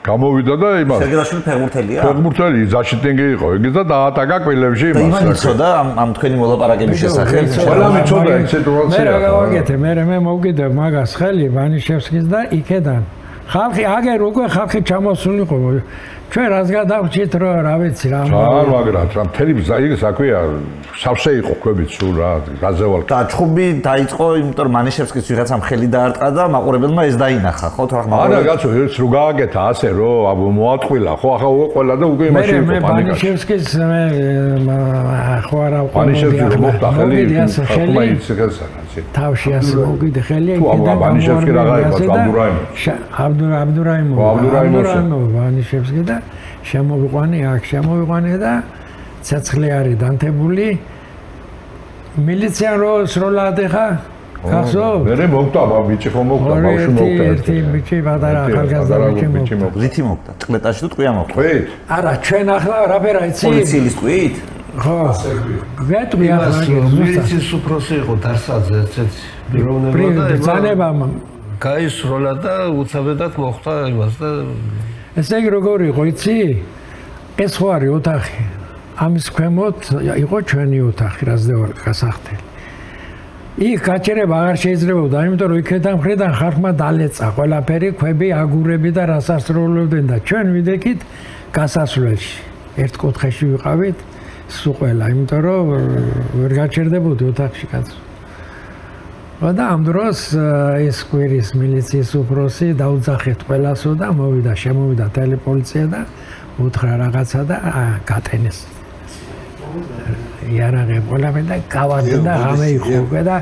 გამოვიდა და იმას სერგელაშვილი ფეხბურთელია? ფეხბურთელი ზაშიტინგი იყო. იგი და დაატაკა კბილებში და იმან იმას იცოდა ამ ამ თქვენი მოლაპარაკების შესახებ ყველა მიცოდა ეს სიტუაცია. მე რა გავაკეთე მე მე მოვგიდე მაგას ხელი ვანიშევსკის და იქედან ხალხი აგერ უკვე ხალხი ჩამოსულიყო ჩვენ რას გადავჭით რომ რა ვიცი რა ძალიან მაგრად რა მთელი იგი საქვია სავსე იყო ხვებით სულ რა გაზევალ და ჩხუბი დაიწყო იმიტომ რომ მანიშევსკის ვიღაცამ ხელი დაარტყა და მაყურებელმა ეს დაინახა ხო თუ ახლა არა კაცო ეს რო გააკეთა ასე რომ აბო მოატყვილა ხო ახლა უკვე ყველა და უკვე იმაში იყო პანიკა მანიშევსკის მე ხო არა უკვე მანიშევსკი რომ მოხდა ხელი ხელი თავში ასე მოგიდე ხელი თუ აბა მანიშევსკი რა გაიყო აბდურაიმოვი აბდურაიმოვი აბდურაიმოვი მანიშევსკი და შემოვიყვანე აქ შემოვიყვანე და ცეცხლი არის დანთებული. მილიცია რო სროლად ეხა გახსოვ? მე მოვკდა ბიჭი ხო მოვკდა ბავშვი მოვკდა ერთი ბიჭი პატარა ახალგაზრდა ბიჭი მოვკდა რითი მოვკდა ტყლეტაში თუ ტყვია მოვკდა ყვით. არა ჩვენ ახლა რაფერა იცი? პოლიციის ტყვით ხო. ვეტყვი ახლა მილიციის უფროსი იყო დარსაძე ერთ-ერთი პიროვნება და ზანება გაისროლა და უცებედად მოხდა იმას და ესე იგი როგორ იყო იცი? ეს ხო არის ოთახი. ამის ქვემოთ იყო ჩვენი ოთახი რაზდევარ გასახდელი. იქ გაჭერება აღარ შეიძლებოდა იმიტომ რომ იქიდან მხრიდან ხარხმა დალეცა. ყველაფერი ქვები აგურები და რასასრულებდნენ და ჩვენ ვიდექით გასასვლელში. ერთ კუთხეში ვიყავით სულ ყველა იმიტომ რომ ვერ გაჭერდებოდი ოთახში კაცო. და ამ დროს ეს კვირის მილიციის უფროსი დაუძახეთ ყველასო და მოვიდა შემოვიდა ტელეპოლიცია და უთხრა რაღაცა და გატენეს. იარაღე ყველაფერი და გავარდი და ამე იყო უკვე და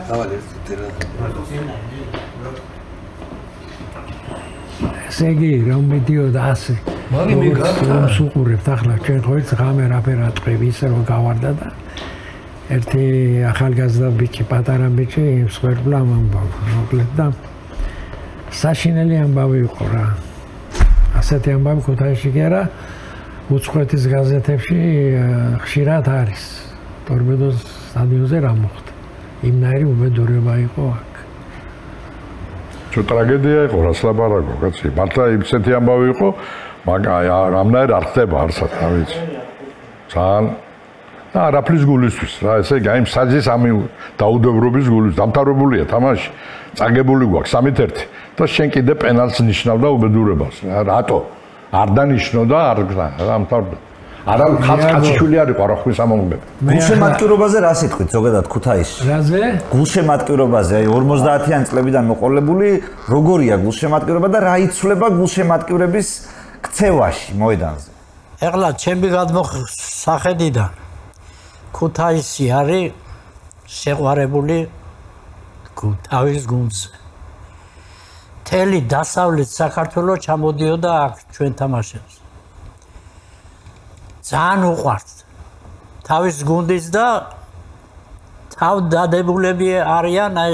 სეგი რომ მიდიოდა ასე მაგი მე გახდა სუყურებთ ახლა ჩვენ ხო ის ღამე რაფერ ატყები ისე რომ გავარდა და ერთი ახალგაზრდა ბიჭი, პატარა ბიჭი, მსხვერპლა ამბავ, მოკლედ და საშინელი ამბავი იყო რა. ასეთი ამბავი ქუთაისში კი არა, უცხოეთის გაზეთებში ხშირად არის. ტორპედოს სტადიონზე რა მოხდა? იმნაირი უბედურება იყო აქ. ჩო ტრაგედია იყო, რა სლაბარაგო, კაცი. მართლა ისეთი ამბავი იყო, მაგრამ ამნაირ არ ხდება არსად, რა ვიცი. ძალიან და არაფრის გულისთვის რა ესე იგი აი საძის ამი დაუდევრობის გულის დამთავრებულია თამაში წაგებული გვაქვს 3-1 და შენ კიდე პენალს ნიშნავდა უბედურებას რატო? არ დანიშნოდა არ დამთავრდა არა ხალხაჩიშვილი არის ყარახვის ამონგებ გულშემატკივრობაზე რა სიტყვით ზოგადად ქუთაისში? რაზე? გულშემატკივრობაზე აი 50-იან წლებიდან მოყოლებული როგორია გულშემატკივრობა და რა იცვლება გულშემატკივრების ქცევაში მოედანზე ეხლა ჩემი გადმოსახედიდან ქუთაისი არის შეყვარებული თავის გუნდზე. თელი დასავლეთ საქართველოს ჩამოდიოდა აქ ჩვენ თამაშებს. ძალიან უყვართ თავის გუნდის და თავ დადებულები არიან აი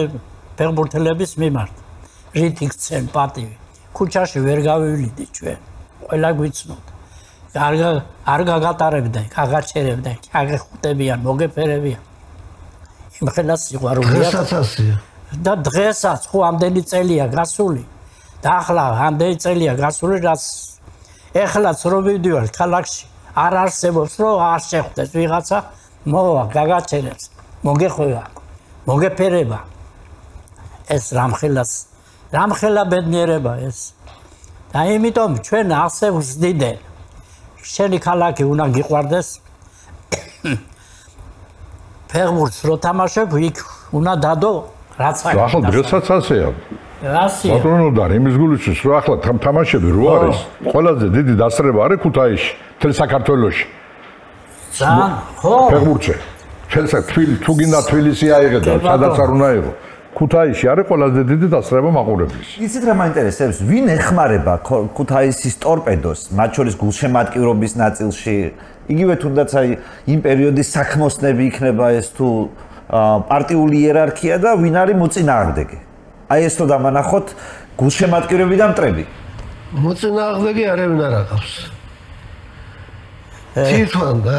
ფეხბურთელების მიმართ. რით იქცენ პატივი. ქუჩაში ვერ გავივლიდი ჩვენ. ყველა გვიცნობდა. არ არ გაგატარებდნენ, გაგაჩერებდნენ, გაგეხუტებიან, მოგეფერებიან. იმ ხელას სიყვარულია. დღესაც და დღესაც ხო ამდენი წელია გასული. და ახლა ამდენი წელია გასული, რაც ეხლაც რო ვიდივარ ქალაქში, არ არსებობს, რომ არ შეხვდეს ვიღაცა, მოვა, გაგაჩერებს, მოგეხვევა, მოგეფერება. ეს რამხელას, რამხელა ბედნიერება ეს. და იმიტომ ჩვენ ასე ვზდიდენ. შენი ქალაქი უნდა გიყვარდეს. ფეხბურთს რო თამაშობ იქ უნდა დადო რაც არის. ახლა დღესაც ასეა. რასია პატრონოდარ იმის გულისთვის რომ ახლა თამაშები რო არის ყველაზე დიდი დასწრება არის ქუთაისში თელ საქართველოში. ძალიან ხო. ფეხბურთზე. ხელსა თვილი თუ გინდა თბილისი აიღე და სადაც არ უნდა იყო ქუთაისში არის ყველაზე დიდი დასწრება მაყურებლის. იცით რა მაინტერესებს? ვინ ეხმარება ქუთაისის ტორპედოს, მათ შორის გულშემატკივრობის ნაწილში? იგივე თუნდაც აი იმ პერიოდის საქმოსნები იქნება ეს თუ პარტიული იერარქია და ვინ არის მოწინააღმდეგე? აი ეს თუ დამანახოთ გულშემატკივრები და მტრები. მოწინააღმდეგე არავინ არ აკავს. თვითონ და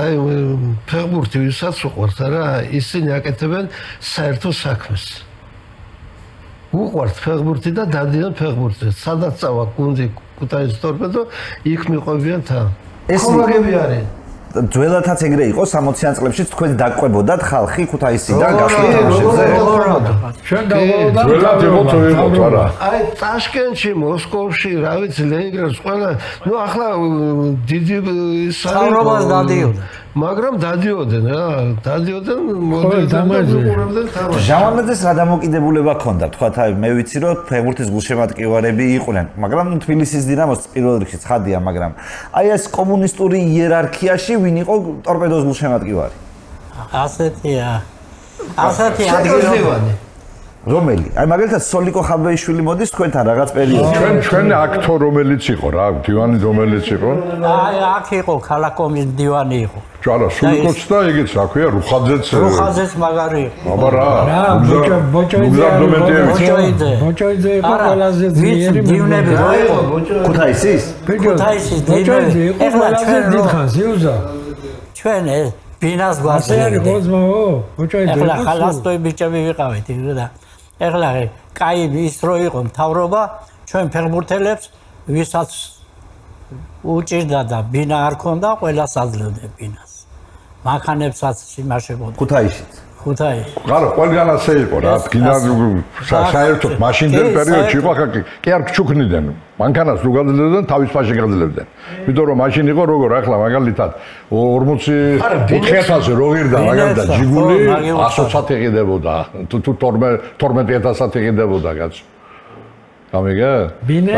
ფეხბურთი ვისაც უყვართ არა ისინი აკეთებენ საერთო საქმეს. უყვართ ფეხბურთი და დადიან ფეხბურთზე. სადაც წავა გუნდი კუტაის ტორპედო, იქ მიყვებიან თან. ეს მოგები არის. ძველათაც ეგრე იყო 60-იან წლებში თქვენ დაკვებოდათ ხალხი ქუთაისიდან გასული თამაშებზე. ჩვენ დავაუდა ძველად იყო თუ იყო თუ არა? აი ტაშკენტში, მოსკოვში, რა ვიცი, ლენინგრადში, ყველა, ну ახლა დიდი ო, დადიოდა. მაგრამ დადიოდნენ რა, დადიოდნენ, თამაშზე. მოდელდნენ, უყურებდნენ თამაშს. ჟავანაძეს რა დამოკიდებულება ჰქონდა? თქვათ აი მე ვიცი რომ ფეხბურთის გულშემატკივარები იყვნენ, მაგრამ თბილისის დინამოს პირველ რიგში ცხადია, მაგრამ აი ეს კომუნისტური იერარქიაში ვინ იყო ტორპედოს გულშემატკივარი? ასეთია. ასეთი ზივანი. რომელი? აი მაგალითად სოლიკო ხაბეიშვილი მოდის თქვენთან რაღაც პერიოდში. ჩვენ ჩვენ აქტორ რომელიც იყო რა, დივანი რომელიც იყო. აი აქ იყო ქალაქომის დივანი იყო. ჯარა სულიკოც და ეგეც რა ქვია, რუხაძეც. რუხაზეც მაგარი იყო. აბა რა. რა ბოჭო ბოჭოიძე ბოჭოიძე. ბოჭოიძე იყო ყველაზე ძლიერი დივნები რო იყო. ქუთაისის? ქუთაისის ბოჭოიძე დივნები. ეხლა ყველაზე ჩვენ დიდხანს იუზა ჩვენ ეს ბინას ასე არის გვაძლევდა. ხოზმაო ბოჭოიძე ეხლა იყო ხალასტოი ბიჭები ვიყავით იქ ეხლა კაი ის რო იყო მთავრობა ჩვენ ფეხბურთელებს ვისაც უჭირდა და ბინა არ ქონდა ყველას აძლევდნენ ბინას მანქანებსაც იმაშებოდა ქუთაისშიც. ხუთაი არა, ყველგან ასე იყო რა, გინდა საერთოდ მაშინდელ პერიოდში იყო საერთოდ. ხა კი არ ჩუქნიდნენ. მანქანას თუ გაძლევდნენ, თავის ფაში გაძლევდნენ. იმიტომ რომ მაშინ იყო როგორ ახლა მაგალითად 45000-ზე რო ღირდა მაგალითად ჯიგული ხო, მაგ 120 იყიდებოდა. თუ თუ 12 12000 იყიდებოდა კაც. გამიგე? ამ- ბინე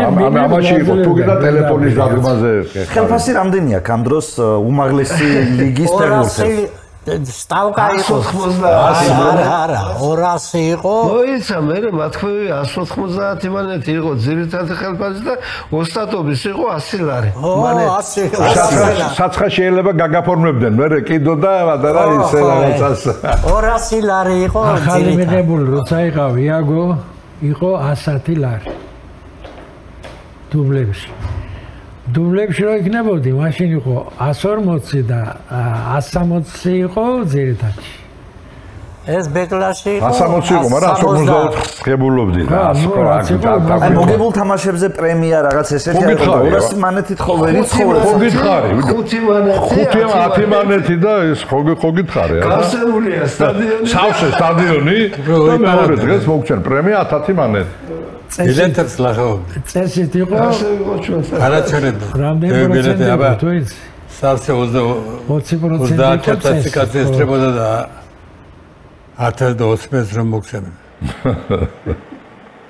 ამაში იყო თუ გაძლევდნენ, ტელეფონის და- დადგმაზე. ხელფასი რამდენია ამ დროს uh, უმაღლესი ლიგის ფეხბურთელს? 200 სტავკა იყო 190. არა არა 200 იყო მოიცა მე მათქვევი 190 იმანეთი იყო ძირითადი ხელფასი და ოსტატობის იყო 100 ლარი. ო 100 საცხა საცხა შეიძლება გაგაფორმებდნენ, მე კიდო და და ისე რაღაცას. 200 ლარი იყო ახალი ძირითადად. მიღებული როცა იყავ იაგო იყო 110 ლარი დუბლებში დუბლებში რო იქნებოდი მაშინ იყო 140 და ა, 160 იყო ძირითადში ეს ბეკლაში იყო 160 იყო, მაგრამ 154 ღებულობდი რა. რა, ნუ, რაც იყო, აი მოგებულ თამაშებზე პრემია რაღაც ესეთი ხო, არის 200 მანეთით ხო ვერ ხო იცხოვრო გითხარი? ხუთი მანეთი. 5 10 მანეთი და ეს ხო ხო გითხარი რა. გასებულია სტადიონი. სავსე სტადიონი და მეორე დღეს მოგჩენ პრემია 10 მანეთი. ბილეთებს ლახავდი წესით იყო ასე იყო ჩვენს. არაჩერებდა რამდენი პროცენტი იყო თუ იცი სავსე 20% 30 იყო წესი, კაცი ხო. ესწრებოდა და 1020 მეტრს რომ მოგცემენ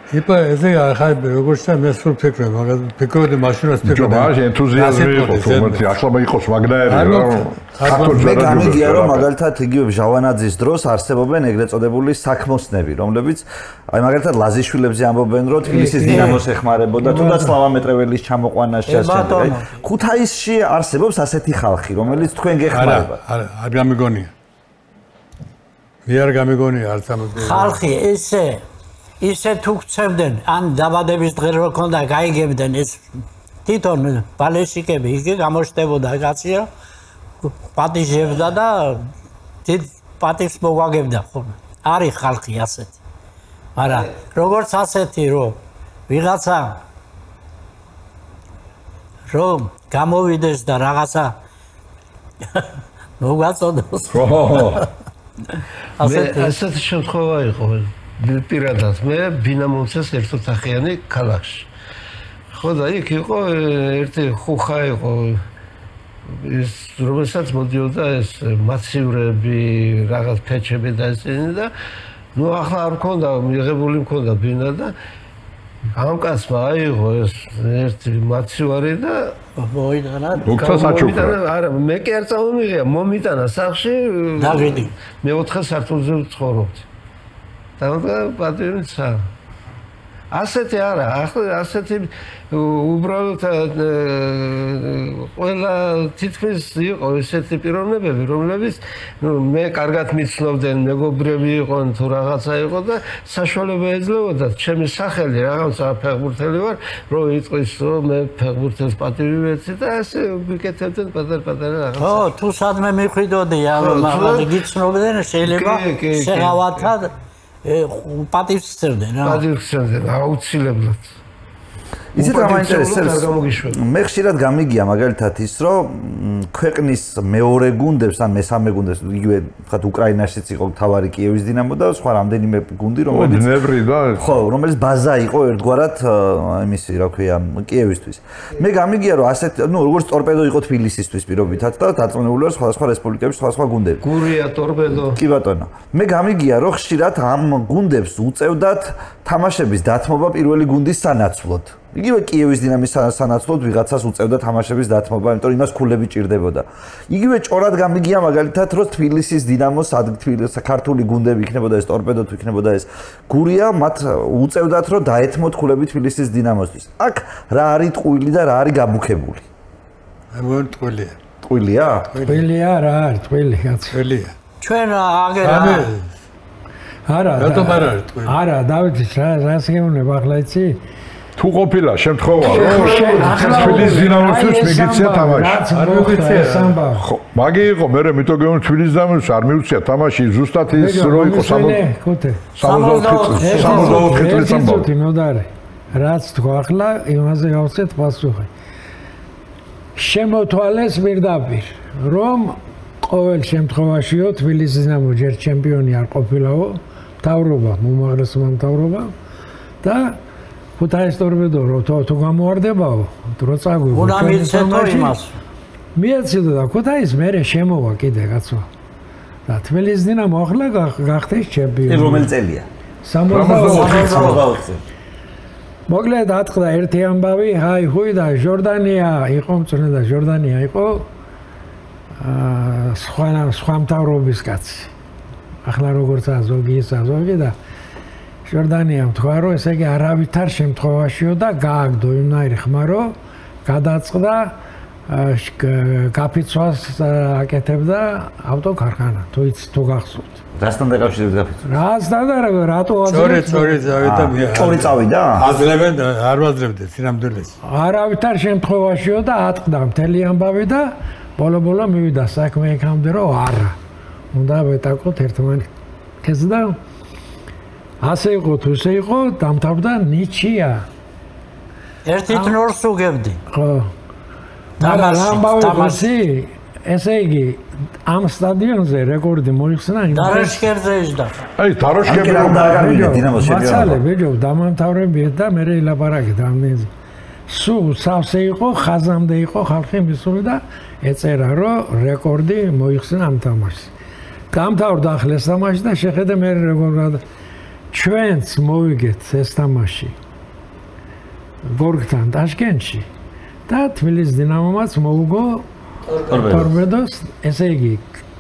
იპა ესე ახლა როგორ შეიძლება მე სულ ფიქრობ მაგას ფიქრობდი მაშინას ჯო ფიქრობდი. მაგ ენთუზიაზმი იყო თუმცა ახლა იყო მაგნაირი არ რა. ქართულ მე გამიგია რომ მაგალითად იგივე ჟავანაძის დროს არსებობენ ეგრეთ წოდებული საქმოსნები რომლებიც აი მაგალითად ლაზიშვილებზე ამბობენ რომ თბილისის დინამოს ეხმარებოდა თუნდაც სლავამეტრეველის ჩამოყვანას ე, ჩასწევდა აი ბატონო. ქუთაისში არსებობს ასეთი ხალხი რომელიც თქვენ არა გეხმარება არა არ გამიგონია. მე არ გამიგონია არც ამას. ხალხი ესე ისე თუ გწევდნენ ან დაბადების დღე რო ქონდა გაიგებდნენ ეს თვითონ ბალეშიკები იგი გამოშტებოდა კაცია პატიჟებდა და დიდ პატივს მოგვაგებდა ხოლმე არის ხალხი ასეთი მაგრამ როგორც ასეთი რომ ვიღაცა რომ გამოვიდეს და რაღაცა მოგვაწოდოს. ასეთი ესეთი შემთხვევა იყო პირადად მე ბინამომცეს ერთოთახიანი ქალაქში. ხო და იქ იყო ერთი ხუხა იყო. ის რომელსაც მოდიოდა ეს მასივრები რაღაც ფეჩები და ესენი და ნუ ახლა არ მქონდა მიღებული მქონდა ბინა და ამ კაცმა აიღო ეს ერთი მაცივარი და მოიტანა. უკთა საჩუქრა. არა მე კი არ წამომიღია მომიტანა სახში დავიდი მე 4 სართულზე ვცხოვრობდი. და პატივი ცა. ასეთი არა, ახლა ასეთი უბრალოდ ყველა თითქმის იყო ესეთი პიროვნებები, რომლებიც ნუ მე კარგად მიცნობდნენ, მეგობრები იყვნენ თუ რაღაცა იყო და საშუალება ეძლეოდა ჩემი სახელი რაღაცა ფეხბურთელი ვარ, რომ იტყვის რომ მე ფეხბურთელს პატივი ვეცი და ასე ვიკეთებდნენ პატარ-პატარა რაღაცა. ო თუ სადმე მიხვიდოდი ხო, თუ- მაგალითად გიცნობდნენ შეიძლება შეღავათად პატივს სცემდნენ რა პატივს შენზე აუცილებლად. იცით რა მაინტერესებს? არ გამოგიშვება. მე ხშირად გამიგია მაგალითად ის, რომ ქვეყნის მეორე გუნდებს ან მესამე გუნდებს, იგივე ვთქვათ უკრაინაშიც იყო თავარი კიევის დინამო და სხვა რამდენიმე გუნდი, რომელიც ნევრი და ხო, რომელიც ბაზა იყო ერთგვარად აა, იმისი, რა ქვია, კიევისთვის. მე გამიგია, რომ ასეთ, ну, როგორც ტორპედო იყო თბილისისთვის პირობითად და დაწონებული ვარ სხვადასხვა რესპუბლიკების სხვადასხვა გუნდები. გურია ტორპედო კი ბატონო. მე გამიგია, რომ ხშირად ამ გუნდებს უწევდათ თამაშების დათმობა პირველი გუნდის სანაცვლოდ. იგივე კიევის დინამის სა- სანაცვლოდ ვიღაცას უწევდა თამაშების დათმობა, იმიტომ რომ იმას ქულები ჭირდებოდა. იგივე ჭორად გამიგია მაგალითად, რომ თბილისის დინამოს ადრ თბილისის ქართული გუნდები იქნებოდა ეს ტორპედო თუ იქნებოდა ეს გურია, მათ უწევდათ რომ დაეთმოთ ქულები თბილისის დინამოსთვის. აქ რა არის ტყუილი და რა არის გაბუქებული? არ მოიტყულია. ტყუილია? ტყილია რა არის ტყილი კაცო ტყილია. ჩვენ აგერ ამე არა რატომ არ არის ტყილი? არა დავითი რა რას გეუბნება ახლა იცი თუ ყოფილა შემთხვევა? რომ თბილისის დინამოსთვის ეს მიგიცია თამაში? არ მიგიცია. ეს ამბავი. ხო მაგი იყო მე მე გეუბნები თბილისის დინამოს არ მიუცია თამაში ზუსტად ის რო იყო მომისმენე, ხუთე 64 64 წლის ამბავი ერთი მოდარი რაც თქვა ახლა იმაზე გავცეთ პასუხი. შემოთვალეს პირდაპირ რომ ყოველ შემთხვევაშიო თბილისის დინამო ჯერ ჩემპიონი არ ყოფილაო. თავრობა მომაღლესობა თავრობა და ხუთაის ტორპედო რო თუ თუ გამოარდებაო დრო წაგვი უნდა მიცეთო იმას მიეციდო და ქუთაის მერე შემოვა კიდე კაცო და თბილისის დინამო ახლა გახ- გახდეს ეს ჩემპიონი რომელი წელია? 64 60 წელი. მოკლედ ატყდა ერთი ამბავი, აი ხუი და ჟორდანია იყო მწვრთნელი და ჟორდანია იყო აა სხვა სხვა მთავრობის კაცი. ახლა როგორც ზოგი ის ზოგი და ჟორდანიამ თქვა რომ ესე იგი არავითარ შემთხვევაშიო და გააგდო იმნაირი ხმა რომ გადაწყდა გაფიცვას აკეთებდა ავტოკარხანა თუ იცი თუ გახსოვთ. რასთან დაკავშირებით გაფიცო? რას და და რატო წორი აძლევთ? წორი ზავი და მე ჭორი წავიდა? აძლევენ და არ ვაძლებდეთ სინამდვილეს. არავითარ შემთხვევაშიო და ატყდა მთელი ამბავი და ბოლო-ბოლო მივიდა საქმე იქამდე რომ არა. უნდა ვეტაკოთ ერთმანეთს და ასე იყო თუ ისე იყო დამთავრდა ნიჩია. ერთით ნორს უგებდი ხო. მაგრამ თამაში, ამბავი თამაში. ხოსი ესე იგი ამ სტადიონზე რეკორდი მოიხსნა იმ დარეშკერზე ისდა აი დაროშკები ამკერ რომ უნდა აგარბინეთ დინამოს მაცალე ჩემპიონობა. ბიჭო დამამთავრებიეთ და მე ილაპარაკეთ ამდენზე სულ სავსე იყო ხაზამდე იყო ხალხი მისული და ეწერა რომ რეკორდი მოიხსნა ამ თამაშს გამთავრდა ახლა ეს თამაში და შეხედე მე როგორ ჩვენც მოვიგეთ ეს თამაში. გორგთან ტაშკენტში და თბილისის დინამომაც მოუგო ტორპედოს ესე იგი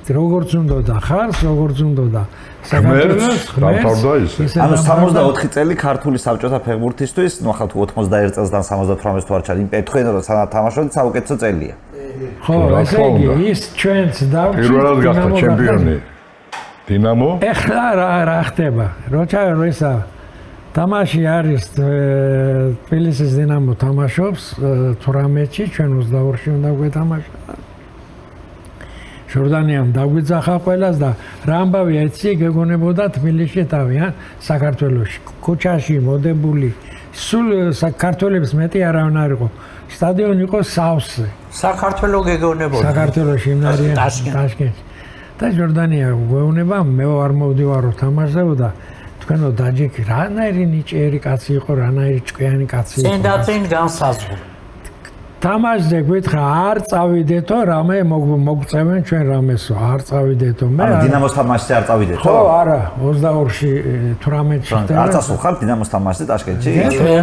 როგორც უნდა და ხარს როგორც უნდა და საქართველოს ისე. ანუ დამთავრდა. 64 წელი ქართული საბჭოთა ფეხბურთისთვის, ну ახლა თუ 81 წელსთან 78 თუ არ ჩადი, იმ პეთხენ რო თამაშობდი საუკეთესო წელია. ხო ესე იგი ის ჩვენც დავჭი პირველად გახდა ჩემპიონი დინამო? ეხლა რა რა ხდება? როცა როცა თამაში არის თბილისის დინამო თამაშობს ე, 18-ში ჩვენ 22-ში უნდა გვეთამაშა ჟორდანიამ დაგვიძახა ყველას და რა ამბავია იცი გეგონებოდა თბილისში თავი ან საქართველოში. ქუჩაში მოდებული სულ საქართველოს მეტი არავინ არ იყო სტადიონი იყო სავსე. საქართველოს გეგონებოდა. საქართველოში იმნარიან ტაშკენტ. ტაშკენტში და ჟორდანია გვეუბნება მე არ მოვდივარო თამაშებოდა თქვენო დაჯიკი რანაირი ნიჭიერი კაცი იყო რანაირი ჭკვიანი კაცი იყო. წინ და წინ განსაზღვრა თამაშზე გვითხრა არ წავიდეთო რამე მოგ- მოგწევენ ჩვენ რამესო არ წავიდეთო. მე ანუ არა. დინამოს თამაშზე არ წავიდეთ, ხო არა 22-ში 18-ში არ წასულხარ დინამოს თამაშზე ტაშკენტში? ჩვენ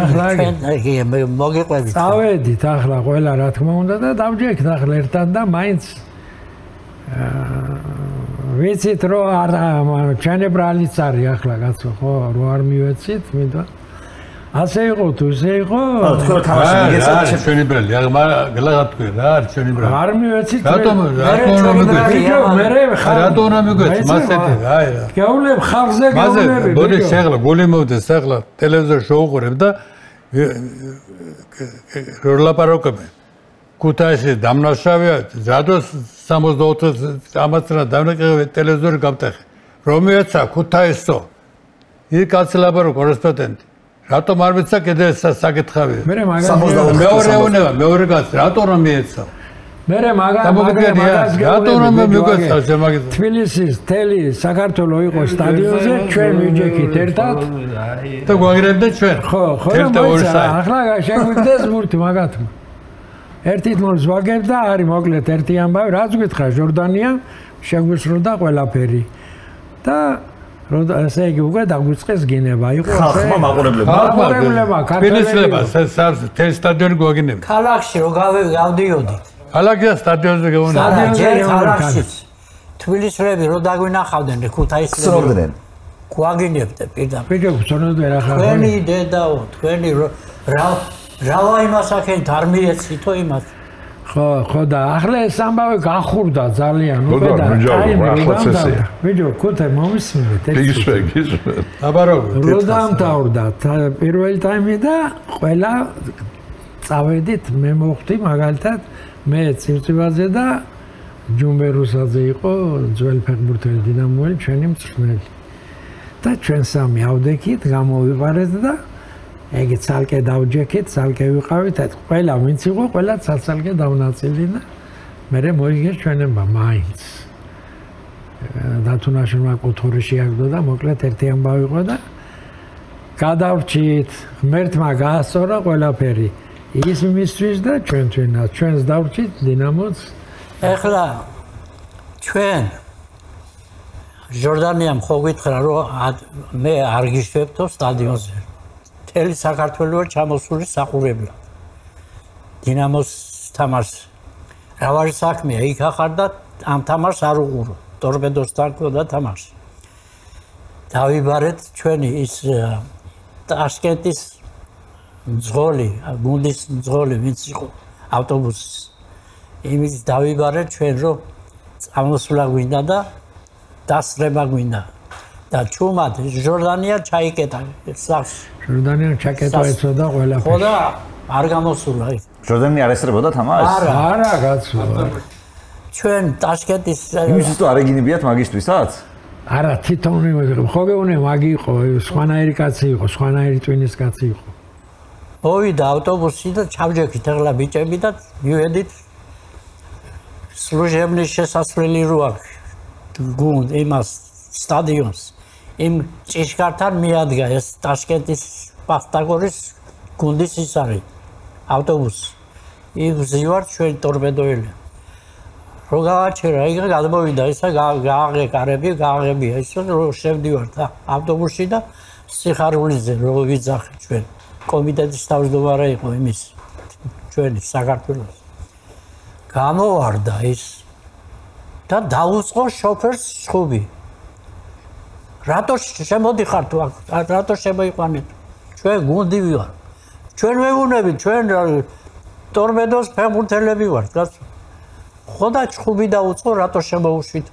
მოგიყვებით წავედით ახლა ყველა რა თქმა უნდა და დავჯექთ ახლა ერთად და მაინც ვიცით რომ არ ჩანებრალიც არის ახლა კაცო ხო რო არ მივეცით მინდა ასე იყო თუ ისე იყო თქვენ თამაში რა მიგეცათ ჩვენი ბრალი? აღ გლაღა თქვი რა არის ჩვენი ბრალი? არ მივეცით რატომ რატომ უნდა ჩვენი მიგვეცი? მე ხარ რატომ უნდა მიგვეცი? მასეთი აი რა. გეუბნებ ხალხზე ბოდი ბიჭო შეხლა გული მოვდეს ახლა ტელევიზორში უყურებ და რო ლაპარაკობენ ქუთაისში დამნაშავეა რადოს 64 ამას რა დამნაკევი ტელევიზორი გავტეხე რომიაცა ქუთაისო. იქ კაცი ლაპარაკო კორესპონდენტი. რატომ არ მეცა კიდე ეს საკითხავია მე 64 მეორე უნება მეორე გას რატომ რომ მიეცა? მე მოგიგებია რატომ რომ მიგვეცა შემაგეთ თბილისის თელი საქართველოს იყო სტადიონზე ჩვენ მივჯექით ერთად. და გვაგრებდა ჩვენ. ხო ხო ახლა შეგვიდეს მურთი მაგათმა ერთით მოს ვაგებ და არის მოკლედ ერთი ამბავი. რაც გითხრა ჟორდანია შეგვისრულდა ყველაფერი. და რო ესე იგი უკვე დაგვიწყეს გინება. იყო ხალხმა მაყურებლებმა მაყურებლებმა ფინისლება ქართველებმა თელ სტადიონი გვაგინებდა ქალაქში რო გავდიოდი. ქალაქია სტადიონზე გეუნა სტადიონზე ქალაქში თბილისლები რო დაგვინახავდნენ ქუთაისლები ცნობდნენ გვაგინებდნენ პირდაპირ. ბიჭო გწონოდ ვერ ახლა თქვენი დედაო თქვენი რო- რა რავა იმას აქეთ არ მიეცითო იმას ხო ხო და ახლა ეს ამბავი გახურდა ძალიან უკვე და, და ნუ ჯავრო, ტაიმი ახლაც რომ ესეა. დამთავრდა. ბიჭო ქუთე მომისმინეთ ეს გისვე გისვე აბარო რო დამთავრდა თა- პირველი ტაიმი და ყველა წავედით მე მოხდი მაგალითად მე ცირცივაძე და ჯუმბერუსაძე იყო ძველი ფეხბურთელი დინამოელი ჩვენი მწვრთნელი და ჩვენ სამი ავდექით გამოვიყარეთ და ეგ ცალკე დავჯექით ცალკე ვიყავით ეს ყველა ვინც იყო ყველა ცალ-ცალკე დავნაწილინა. მე მოიგეს ჩვენება მაინც. დათუნაშვილმა კუთურიში აგდო და მოკლედ ერთი ამბავი იყო და გადავრჩით ღმერთმა გაასწორა ყველაფერი. ის მისთვის და ჩვენთვისაც ჩვენს დავრჩით დინამოც. ეხლა ჩვენ ჟორდანიამ ხო გითხრა რომ მე არ გიშვებთო სტადიონზე მთელი საქართველოს ჩამოსული საყურებლა დინამოს თამარს. რავარი საქმეა. იქ ახარ და ამ თამარს არ უყურო. ტორპედოსთან და თამარს. დავიბარეთ ჩვენი ის ა, ტაშკენტის ძღოლი გუნდის ძღოლი ვინც იყო ავტობუსის. იმის დავიბარეთ ჩვენ რომ წამოსვლა გვინდა და დასრება გვინდა. და ჩუმად ჟორდანია ჩაიკეტა. სახში ჟორდანია ჩაკეტა ეცოდა ხო ყველაფერი და არ გამოსულა იქ ჟორდანი არ ესწრებოდა თამაშს? არა. არა კაცო ჩვენ ტაშკენტის იმისთვის თუ არ ეგინებიათ მაგისთვისაც არა თვითონ ხო გეუნე მაგი იყო სხვანაირი კაცი იყო სხვანაირი ტვინის კაცი იყო. მოვიდა ავტობუსი და ჩავჯექით ახლა ბიჭები და მივედით სლუჟებნის შესასვლელი რო აქვს გუნდ იმას სტადიონს იმ ჭიშკართან მიადგა ეს ტაშკენტის პასტაგორის გუნდის ის არის ავტობუსი. იქ ზივარ ჩვენ ტორპედოელი რო გავაჩერა იქ გადმოვიდა ისა გააღე კარები გააღებია. ისე რო შევდივართ ავტობუსში და სიხარულიზე რო ვიძახე ჩვენ. კომიტეტის თავმჯდომარე იყო იმის ჩვენი საქართველოს. გამოვარდა ის და დაუწყო შოფერს შხუბი რატო შემოდიხართ რატო შემოიყვანეთ? ჩვენ გუნდი ვარ. ჩვენ მეუბნებით ჩვენ ტორპედოს ფეხბურთელები ვართ გასულ ხოდა ჩხუბი და უწყო რატო შემოუშვით?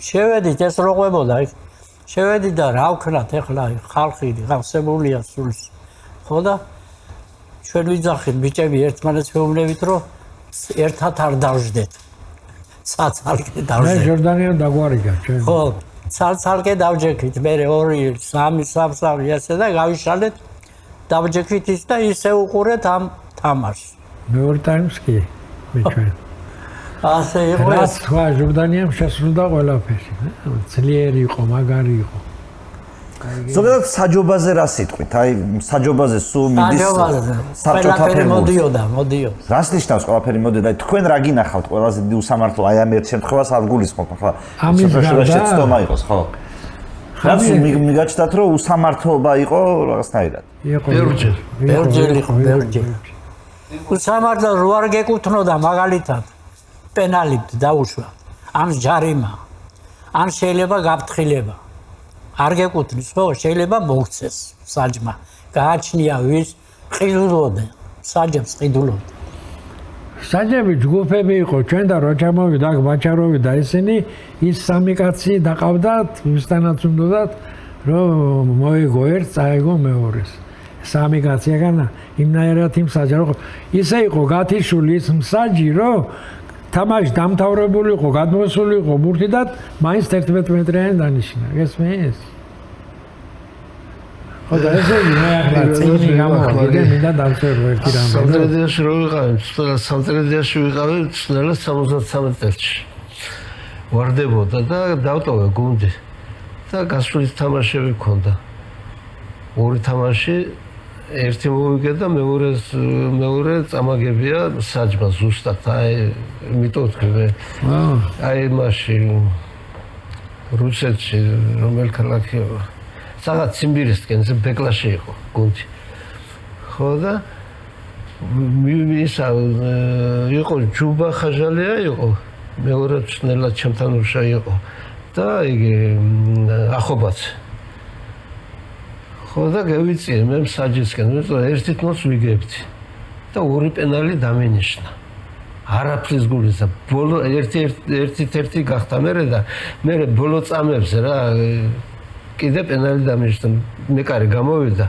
შევედით ეს როგებოდა იქ? შევედით და რა ვქნათ ეხლა ხალხი გავსებულია სულს. ხოდა ჩვენ ვიძახით ბიჭები ერთმანეთს ვეუბნებით რომ ერთად არ დავждდეთ ცაცალკე დავждდეთ მე ჟორდანიდან დაგვარიგა ჩვენ. ხო. ცალ-ცალკე დავჯექით. მე 2 3 სამსავი ასე და გავიშალეთ დავჯექით ის და ისე უყურეთ ამ თამაშს მეორე ტაიმს კი მე ჩვენ ასე იყო რაც ეს თქვა ჟორდანიამ შესრულდა ყველაფერი ძლიერი იყო მაგარი იყო ზოგადად საჯობაზე რა სიტყვით? აი საჯობაზე სულ მიდის საჯობაზე საბჭოთა ყველაფერი ფეხბურთს. მოდიოდა მოდიოდა რას ნიშნავს ყველაფერი მოდიოდა? აი თქვენ რა გინახავთ ყველაზე დიდი უსამართლო აი ამ ერთ შემთხვევას არ გულისხმობ ახლა. გარდა? შეცდომა იყოს, ხო? რაც მიგაჩნდათ რომ უსამართლობა იყო რაღაცნაირად. იყო ბევრჯერ. ბევრჯერ იყო ბევრჯერ უსამართლო რო არ გეკუთვნოდა მაგალითად პენალით დაუშვა ან ჯარიმა ან შეიძლება გაფრთხილება არ გეკუთვნის ხო შეიძლება მოგცეს საჯმა. გააჩნია ვის ყიდულობდნენ საჯებს ყიდულობდნენ საჯები ჯგუფები იყო ჩვენ და რო ჩამოვიდა აქ ბაჩაროვი და ისინი ის სამი კაცი დაყავდათ ვისთანაც უნდათ რომ მოიგო ერთ წაიგო მეორეს. სამი კაცი იმნაირად იმ საჯარო ისე იყო გათიშული ის მსაჯი რომ თამაში დამთავრებული იყო გადმოსული იყო ბურთი და მაინც 11 მეტრიანი დანიშნა გესმის ხო და ესე იგი მე ახლა წინი გამოვიდე მინდა დავწერო ერთი რამე. სამტრედიაში რო ვიყავი, ცოტა სამტრედიაში ვიყავი, ცოტა 73 წელში. ვარდებოდა და დავტოვე გუნდი. და გასული თამაშები მქონდა. ორი თამაში ერთი მოვიგე და მეორე მეორე წამაგებია საჯმა ზუსტად. აი იმიტომ თქვი აი მასში რუსეთში რომელ ქალაქია სადაც სიმბირისკენ ზე ბეკლაში იყო გუნდი. ხო და მისა იყო ჯუბა ხაჟალია იყო მეორე წნელა ჩემთან უშა იყო და იგი ახობაც ხო და გავიწიე მე საჯისკენ მე ერთი თმოს ვიგებდი. და ორი პენალი დამენიშნა არაფრის გულისა ბოლო ერთი ერთი ერთი გახდა მე და მე ბოლო წამებს რა კიდე პენალი დამენიშნა მე კარი გამოვიდა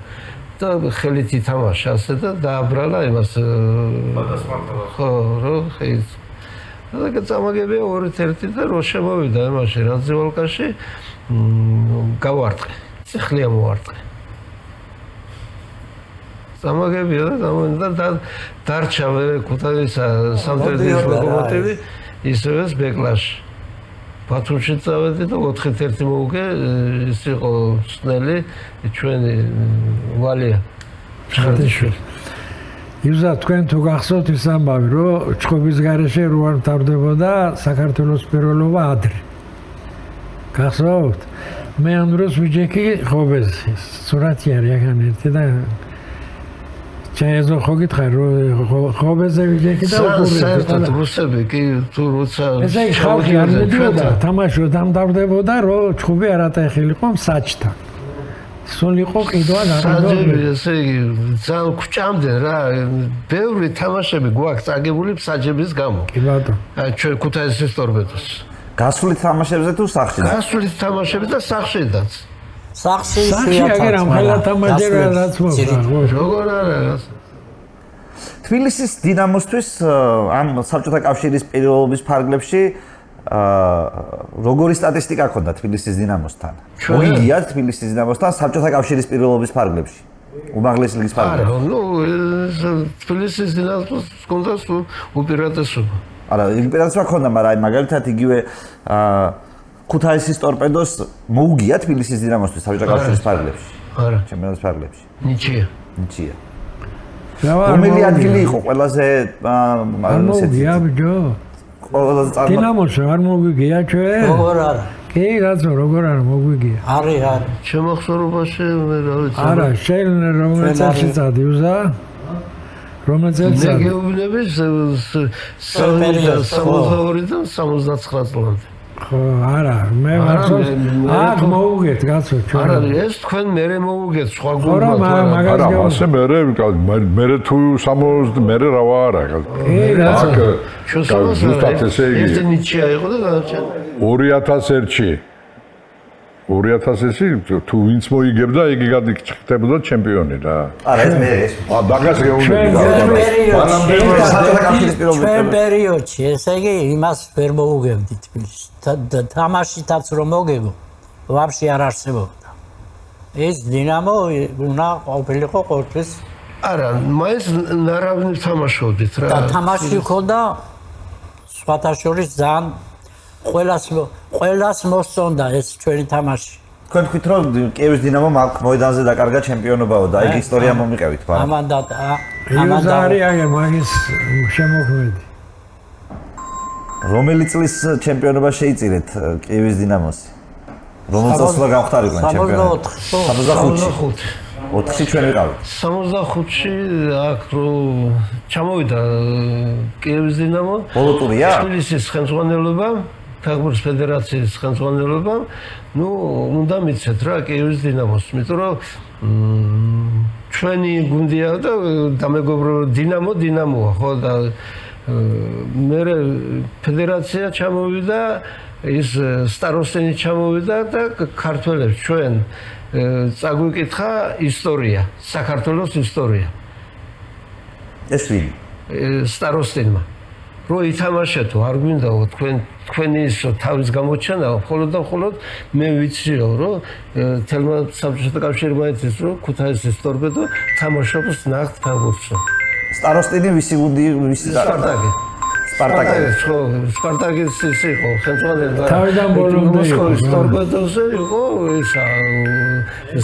და ხელით ითამაშა ასე და დააბრალა იმას ხო რო ხეის და გწამაგებია ორი ერთი და რო შემოვიდა იმაში რაძივალკაში გავარტყე. ციხლია მოვარტყე სამაგებია და და დარჩა ქუთაისა სამტრედიის ლოკომოტივი ისევ ბეკლაში ბათუმში წავედი და 4-1 მოუგე ის იყო ცნელი ჩვენი ვალია ხარდიშვილი იზა თქვენ თუ გახსოვთ ის ამბავი რომ ჩხობის გარეშე რო არ თავდებოდა საქართველოს პირველობა ადრე. გახსოვთ? მე ამ დროს ვიჯექი ხობეს. სურათი არის ახან ერთი და ჩაეზო ხო გითხარ ხობეზე ვიჯექი და უყურე რუსები კი თუ როცა ესე ხალხი არ მიდიოდა თამაშო დამდავდებოდა რომ ჩხუბი არატეხილიყო საჭთან სულ იყო კიდვა გარდადი ესე იგი ძალ ქუჭამდე რა ბევრი თამაშები გვაქვს წაგებული საჯების გამო. კი ბატონო. ჩვენ ქუთაისის ტორპედოს გასული თამაშებზე თუ სახში გასული თამაშები და სახშიდაც სახში სახში აგერ ამ ხელა თამაშები რაც მოხდა როგორ არა თბილისის დინამოსთვის ამ საბჭოთა კავშირის პირველობის ფარგლებში აა როგორი სტატისტიკა ქონდა თბილისის დინამოსთან? მოიგია თბილისის დინამოსთან საბჭოთა კავშირის პირველობის ფარგლებში. უმაღლესი ლიგის ფარგლებში. არა, ნუ თბილისის დინამოს ქონდა უპირატესობა. არა, უპირატესობა ქონდა, მაგრამ აი მაგალითად იგივე აა ქუთაისის ტორპედოს მოუგია თბილისის დინამოსთვის საბჭოთა კავშირის ფარგლებში. არა, ჩემპიონატის ფარგლებში. ნიჩია. ნიჩია. რომელი ადგილი იყო ყველაზე აა მოუგია ბიჭო? ყველაზე წარმო დინამოს არ მოგვიგია ჩვენ? როგორ არა? კი, რაცო, როგორ არა მოგვიგია? არის, არის. შემოხსოვრობაში მე რა ვიცი. არა, შენ რომელიც წელს წადიუზა? რომელიც წელს? მე გეუბნები 62-დან 79 წლამდე. ხო, არა, მე ვარსოს აქ მოუგეთ, გასო ჩვენ. არა, ეს თქვენ მერე მოუგეთ სხვა გუნდმა. არა, ასე მერე, მერე თუ 60 მერე რა ვარ, აქ. კი, რაცო. ჩვენ ზუსტად ესე იგი. ეს ნიჩია იყო და გადაჭა. 2001-ში 2000-ში თუ ვინც მოიგებდა, იგი გადიქცდებოდა ჩემპიონი რა. არა, ეს მე ეს. ა მაგას გეუბნები. ჩვენ პერიოდში, ესე იგი, იმას ვერ მოუგებდით თბილისში. თამაშითაც რომ მოგებო, ვაფშე არ არსებობდა. ეს დინამო უნდა ყოფილიყო ყოველთვის. არა, მაინც ნარავნი თამაშობდით რა. და თამაში ქონდა სხვათა შორის ძალიან ყველას ყველას მოსწონდა ეს ჩვენი თამაში. თქვენ თქვით რომ კიევის დინამო მოედანზე დაკარგა ჩემპიონობაო და ეგ ისტორია მომიყევით ბა. ამან და ამან და არის მაგის შემოქმედი. რომელი წლის ჩემპიონობა შეიწირეთ კიევის დინამოსი? რომელ წელს უნდა გავხტარიყვენ ჩემპიონი? 64. 4-ში ჩვენ ვიყავით. 65-ში აქ რო ჩამოვიდა კიევის დინამო. ბოლო ტურია? თბილისის ხელმძღვანელობა ფეხბურთის ფედერაციის ხელმძღვანელობა, ну, უნდა მიცეთ რა კიევის დინამოს, იმიტომ რომ ჩვენი გუნდია და დამეგობრო დინამო დინამოა, ხო და მე ფედერაცია ჩამოვიდა, ის სტაროსტენი ჩამოვიდა და ქართველებს ჩვენ წაგვიკითხა ისტორია, საქართველოს ისტორია. ეს ვინ? სტაროსტენმა. რო ითამაშეთო არ გვინდაო თქვენ თქვენი ის თავის გამოჩენაო მხოლოდ და მხოლოდ მე ვიციო რომ თელმა საბჭოთა კავშირმა იცის რომ ქუთაისის ტორპედო თამაშობს ნახტ ფეხბურთში სტაროსტინი ვისი გუნდი ვისი სპარტაკი. სპარტაკი. ხო სპარტაკის ის იყო ხელმძღვანელი თავიდან ბოლომდე მოსკოვის ტორპედოზე იყო ისა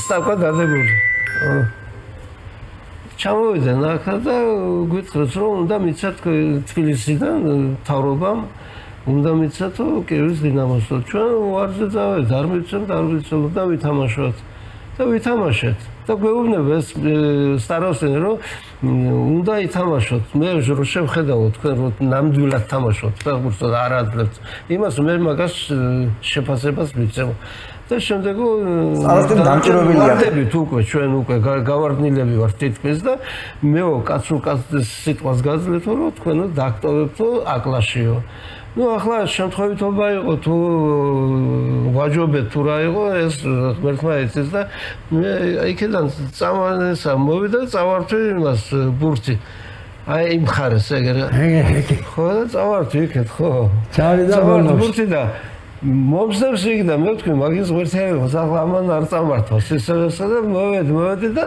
სტავკა დადებული ხო ჩამოვიდნენ ახლა და გითხრათ რომ უნდა მიცათ თბილისიდან თავრობამ უნდა მიცათ კიევის დინამოსო ჩვენ ვარზე წავედ არ მიცემთ არ მიცემთ და ვითამაშოთ. და ვითამაშეთ. და გვეუბნებ ეს სტაროსენ რომ უნდა ითამაშოთ. მე რო შევხედავ თქვენ რომ ნამდვილად თამაშობთ და არ აძლევთ. იმას მე მაგას შეფასებას მიცემ და შემდეგ სტაროსტინი დამჭირვებელია. ვარდებით უკვე ჩვენ უკვე გა- გავარდნილები ვართ თითქმის და მეო კაცო კაცს სიტყვას გაძლევთო რომ თქვენო დაქტოვებთო აკლაშიო. ну ახლა შემთხვევითობა იყო თუ ვაჯობეთ თუ რა იყო ეს ღმერთმა იცის და მე იქიდან წავანესა მოვიდა წავართვი იმას ბურთი. აი იმ ხარეს ეგრე. ეგ ეგ. ხო და წავართვი იქეთ ხო. წავიდა ბურთი და მომსდევს იქ და მე ვთქვი მაგის ღმერთელებას ახლა ამან არ წამართავს. ისევსა და მოვედი მოვედი და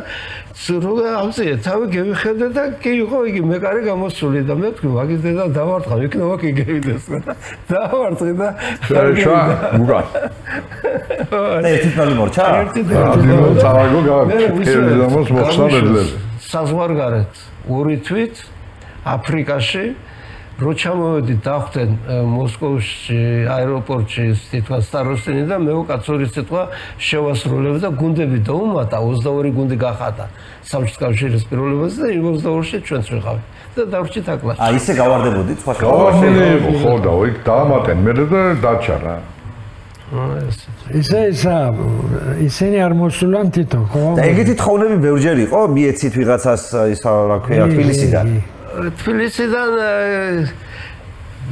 სრულ ამწია. თავი გევიხედე და კი იყო იგი მეკარე გამოსული და მე ვთქვი მაგის დედა დავარტყა იქნება კი გევიდეს და დავარტყი და შეშვა მუგა და ერთი თვალი მორჩა? ერთი ადინო წავაგო გაგერდამოს მოხსნადებლები საზღვარგარეთ. ორი თვით აფრიკაში რო ჩამოვედი დახვდნენ მოსკოვში აეროპორტში სიტყვა სტაროსტინი და მე უკაცური სიტყვა შევასრულებ და გუნდები დაუმატა 22 გუნდი გახადა. საბჭოთა კავშირის პირველობაზე და 22-ში ჩვენც ვიყავით და დავრჩით აკლაში აი ისე გავარდებოდი სხვა იყო ხო და იქ დაამატენ მე და დაჩა რა ისე ისა ისინი არ მოსულან თვითონ ხო? და ეგეთი თხოვნები ბევრჯერ იყო მიეცით ვიღაცას ისა რა ქვია თბილისიდან თბილისიდან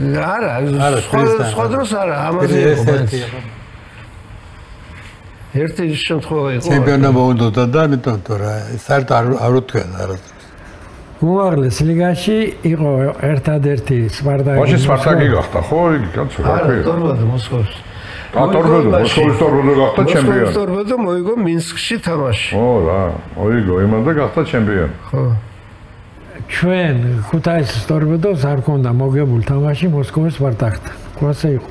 არა არა, სხვა დროს არა ამაზე იყო ერთი შემთხვევა იყო ჩემპიონა მოუნდოდა და ამიტომ თუ რა საერთოდ არ არ უთქვა არა უმაღლეს ლიგაში იყო ერთადერთი სპარტაკი. მაშინ სპარტაკი გახდა ხო იგი კაცო რა არა ქვია ტორბადო მოსკოვში ა ტორბედო მოსკოვის ტორბედო გახდა მოსკოვის ჩემპიონი. ტორბადო მოიგო მინსკში თამაში. ო რა ოიგო იმან და გახდა ჩემპიონი. ხო ჩვენ ქუთაისის ტორპედოს არ ქონდა მოგებული თამაში მოსკოვის სპარტაკთან ყოსე იყო.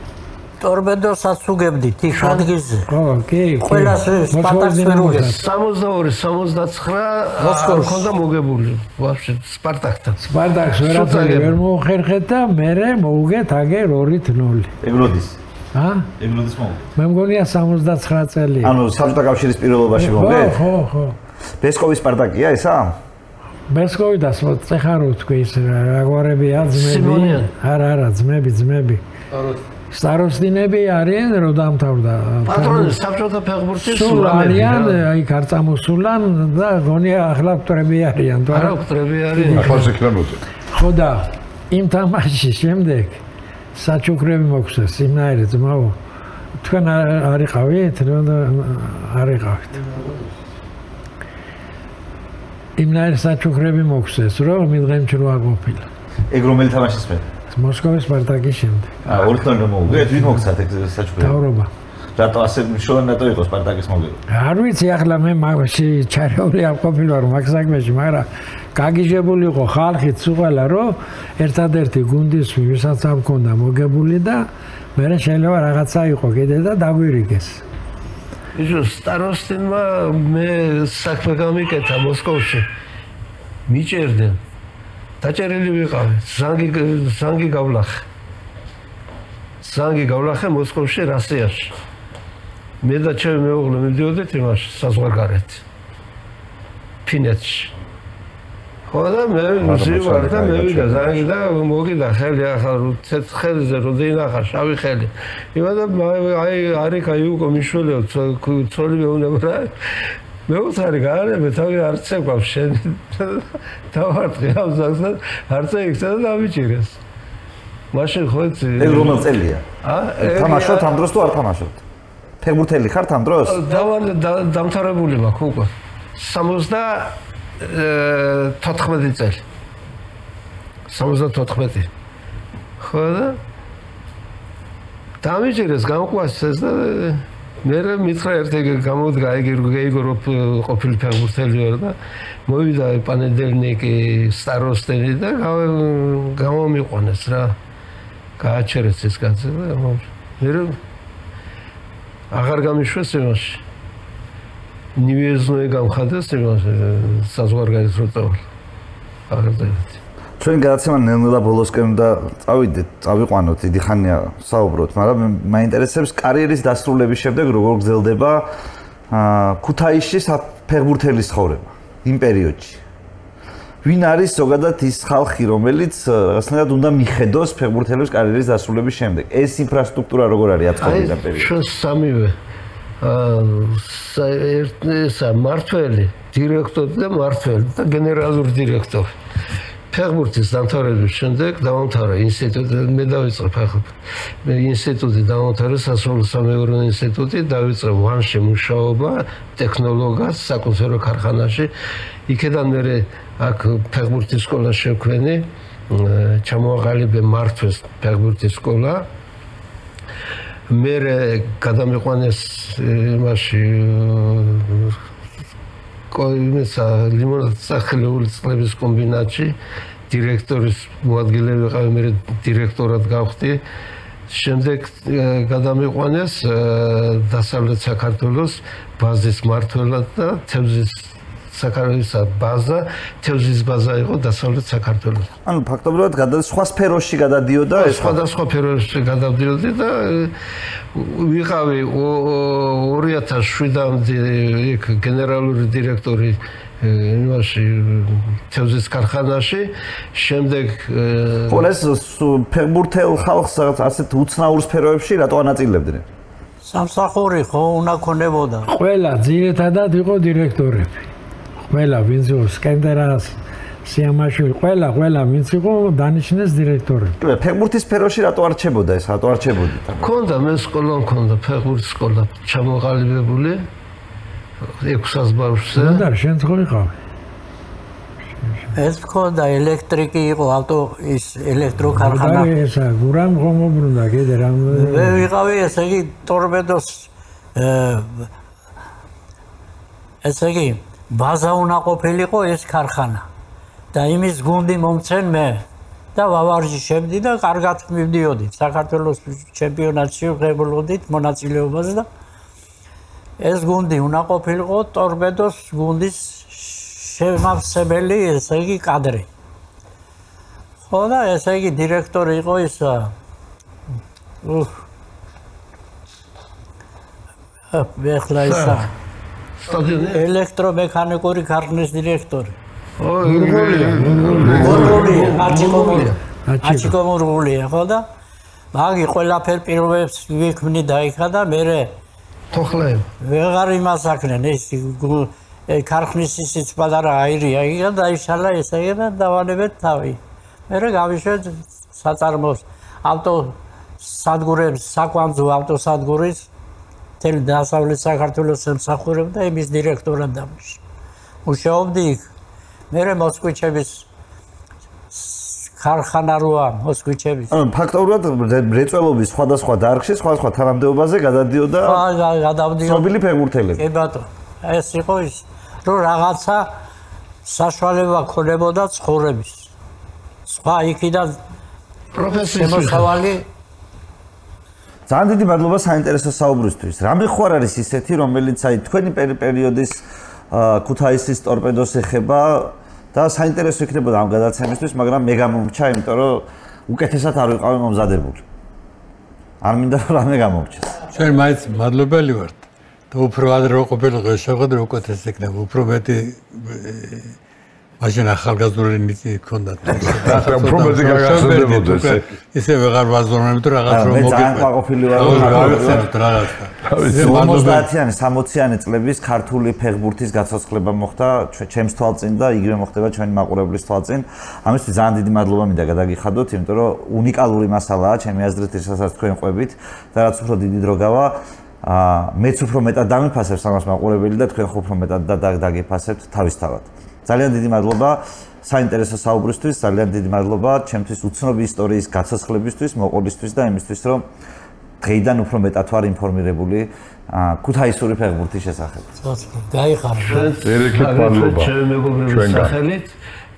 ტორპედოსაც უგებდით იქ ადგილზე? ხო კი კი. ყველას სპარტაკს ვერ უგებს. 62 69 მოსკოვში. არ ქონდა მოგებული ვაფშე სპარტაკთან სპარტაკს ვერაფერი ვერ მოუხერხეთ და მე მოუგეთ აგერ 2-0 ეგროდის ა? ეგროდის მო მე მგონია 69 წელი. ანუ საბჭოთა კავშირის პირველობაში ხო მოგეთ ხო ხო. ბესკოვის სპარტაკია ესა ბესკოვი და წეხარო თქვის რაგვარებია ძმები. არა არა ძმები ძმები. სტაროსტინები არიან რომ დამთავრდა პატრონი საბჭოთა ფეხბურთის სულ არიან აი არ წამოსულან და გონია ახლა მტრები არიან თუ არა? ვკტრები არიან. ახლა ზიქნებოდი ხო და იმ თამაშის შემდეგ საჩუქრები მოგვცეს იმნაირი ძმაო. თქვენ არ- იყავით? რა არ იყავით იმნაირი საჩუქრები მოგვცეს რომ მიდღემჩი რო აყოფილა ეგ რომელი თამაშის მე? მოსკოვის სპარტაკის შემდეგ. ა ორთან რომ მოგეთ ვინ მოგცათ ეგ საჩუქრები? თავრობა რატო ასე შოანატო იყო სპარტაკის მოგება. არ ვიცი ახლა მე მაგში ჩარეული არ ყოფილი ვარ მაგ საქმეში მაგრამ გაგიჟებული იყო ხალხი ცუყალა რომ ერთადერთი გუნდის ვისაც არ მქონდა მოგებული და მე შეიძლება რაღაცა იყო კიდე და დაგვირიგეს ისო სტაროსტინმა მე საქმე გამიკეთა მოსკოვში. მიჭერდნენ დაჭერილი ვიყავი. ზანგი ზანგი გავლახე. ზანგი გავლახე მოსკოვში რასიაში. მე და ჩემი მეუღლე მივდიოდით იმაში საზღვარგარეთ. ფინეთში ხო და მე ვზივარ და მე ვიდა ზანგი და მოგიდა ხელი ახლა ცეცხ ხელზე რო დინახა შავი ხელი. იმა და აი არიქა იუკო მიშველეო ცოლი მეუნება რა მე უცარი გაარებე თავი არც ეკვავს შენ. დავარტყი ამ ზაგს და არც ეიქცა და დამიჭირეს მაშინ ხო ეგ რომელ წელია? ა? თამაშობთ ამ დროს თუ არ თამაშობთ? ფეხბურთელი ხართ ამ დროს? დავარ დამთავრებული მაქვს უკვე 74 წელი. 74 ხო და? დამიჯერეს გამყვასეს და მე მითხრა ერთი გამოდგა ეგერო ყოფილი ფეხბურთელი ვარ და მოვიდა პანედელნიკი სტაროსტენი და გამომიყვანეს რა. გააჩერეს ეს კაცი და მე აღარ გამიშვეს იმაში ნივეზნოე გამხადეს იმას საზღვარგარეთ რო წავალ აღარ ჩვენ გადაცემა ნელ-ნელა ბოლოსკენ უნდა წავიდეთ, წავიყვანოთ, დიდი ხანია საუბრობთ, მაგრამ მაინტერესებს კარიერის დასრულების შემდეგ როგორ გრძელდება აა ქუთაისში საფეხბურთელის ცხოვრება იმ პერიოდში. ვინ არის ზოგადად ის ხალხი, რომელიც რაღაცნაირად უნდა მიხედოს ფეხბურთელის კარიერის დასრულების შემდეგ? ეს ინფრასტრუქტურა როგორ არის აწყვეტილი პერიოდში? ჩვენ სამივე აა ერთესა მართველი, დირექტორი და მართველი და გენერალური დირექტორი. ფეხბურთის დამთავრების შემდეგ დავამთავრა ინსტიტუტი, მე დავიწყე ფეხბურთი. მე ინსტიტუტი დავამთავრა სასწავლო სამეურნეო ინსტიტუტი, დავიწყე ვანში მუშაობა ტექნოლოგიას საკონსერვო ქარხანაში. იქედან მე აქ ფეხბურთის სკოლა შევქმნი, ჩამოაყალიბე მართვეს ფეხბურთის სკოლა. მე გადამიყვანეს იმაში კოიმესა ლიმონადის სახელმწიფო წყლების კომბინატში დირექტორის მოადგილე ვიყავი მე დირექტორად გავხდი. შემდეგ გადამიყვანეს დასავლეთ საქართველოს ბაზის მართველად და თევზის საქართველოსა ბაზა, თევზის ბაზა იყო დასავლეთ საქართველოს. ანუ ფაქტობრივად გადა სხვა სფეროში გადადიოდა ეს სხვადასხვა სფეროში გადავდიოდი და ვიყავი 2007-მდე იქ გენერალური დირექტორი იმაში თევზის ქარხანაში შემდეგ ხო ეს ფეხბურთელ ხალხს ასეთ უცნაურ სფეროებში რატო ანაწილებდნენ? სამსახური ხო უნდა ქონებოდა. ყველა ძირითადად იყო დირექტორები ყველა ვინც იყო სკენდერას სიამაშვილი ყველა ყველა ვინც იყო დანიშნეს დირექტორები. ფეხბურთის სფეროში რატო არჩებოდა ეს? რატო არჩებოდი? მქონდა მე სკოლა მქონდა ფეხბურთის სკოლა ჩამოყალიბებული 600 ბავშვზე. და შენ ხო იყავი? ეს მქონდა ელექტრიკი იყო ავტო ის ელექტროქარხანა. და ესა გურამ ხომობრუნდა კიდე რამ მე ვიყავი ესე იგი ტორპედოს ესე იგი ბაზა უნდა ყოფილიყო ეს ქარხანა. და იმის გუნდი მომცენ მე. და ვავარჯი შემდი და კარგად მივდიოდი საქართველოს ჩემპიონატში ღებულობდით მონაწილეობას და ეს გუნდი უნდა ყოფილიყო ტორპედოს გუნდის შემავსებელი ესე იგი კადრი. ხო და ესე იგი დირექტორი იყო ის უх ეხლა ისა სტადიონი ელექტრომექანიკური ქარხნის დირექტორი. ოი, გურგულია, გურგულია, აჩიკომურია. აჩიკომურია, ხო და? მაგი ყველაფერ პირველებს ვიქმნი დაიქა და მე თოხლები. ვეღარ იმას აკნენ ეს ქარხნის ისიც პატარა აირია იქა და ისალა ესე და დავალებეთ თავი. მე გავიშვეთ საწარმოს ავტო სადგურებს, საკვანძო ავტოსადგურის თელ დასავლეთ საქართველოს სამსახურებდა იმის დირექტორად დამში. მუშაობდი იქ. მე მოსკვიჩების ხარხანა როა მოსკვიჩების. ანუ ფაქტობრივად რეწველობის სხვადასხვა დარგში სხვადასხვა თანამდებობაზე გადადიოდა გადავდიოდა. მობილი ფეხბურთელები. კი ბატონო. ეს იყო ის, რომ რაღაცა საშუალება ქონებოდა ცხოვრების. სხვა იქიდან პროფესიის შემოსავალი ძალიან დიდი მადლობა საინტერესო საუბრისთვის. რამე ხო არ არის ისეთი, რომელიც აი თქვენი პერიოდის ქუთაისის ტორპედოს ეხება და საინტერესო იქნებოდა ამ გადაცემისთვის, მაგრამ მე გამომჩა, იმიტომ რომ უკეთესად არ ვიყავი მომზადებული. არ მინდა რამე გამომჩეს. ჩვენ მაინც მადლობელი ვართ. და უფრო ადრე ყოფილიყო შეხვედრა უკეთეს იქნება, უფრო მეტი მაშინ ახალგაზრდული ნიტი ჰქონდა. ახლა პრობლემები გაგახსენებოდა ესე. ისე ვეღარ ვაზროვნებ თუ რაღაც რომ მოგიწევს. მე ძალიან ყვაყოფილი ვარ. გავიხსენოთ რაღაცა. 50-იანი, 60-იანი წლების ქართული ფეხბურთის გაცოცხლება მოხდა ჩემს თვალწინ და იგივე მოხდება ჩვენი მაყურებლის თვალწინ. ამისთვის ძალიან დიდი მადლობა მინდა გადაგიხადოთ, იმიტომ რომ უნიკალური მასალაა ჩემი აზრით, რასაც თქვენ ყვებით და რაც უფრო დიდი დრო გავა აა მეც უფრო მეტად დამიფასებს ამას მაყურებელი და თქვენ უფრო მეტად და დაგიფასებთ თავისთავად. ძალიან დიდი მადლობა საინტერესო საუბრისთვის ძალიან დიდი მადლობა ჩემთვის უცნობი ისტორიის გაცოცხლებისთვის, მოყოლისთვის და იმისთვის, რომ დღეიდან უფრო მეტად ვარ ინფორმირებული ქუთაისური ფეხბურთის შესახებ. გაიხარა. ერეკეთ მადლობა. ჩვენ მეგობრების სახელით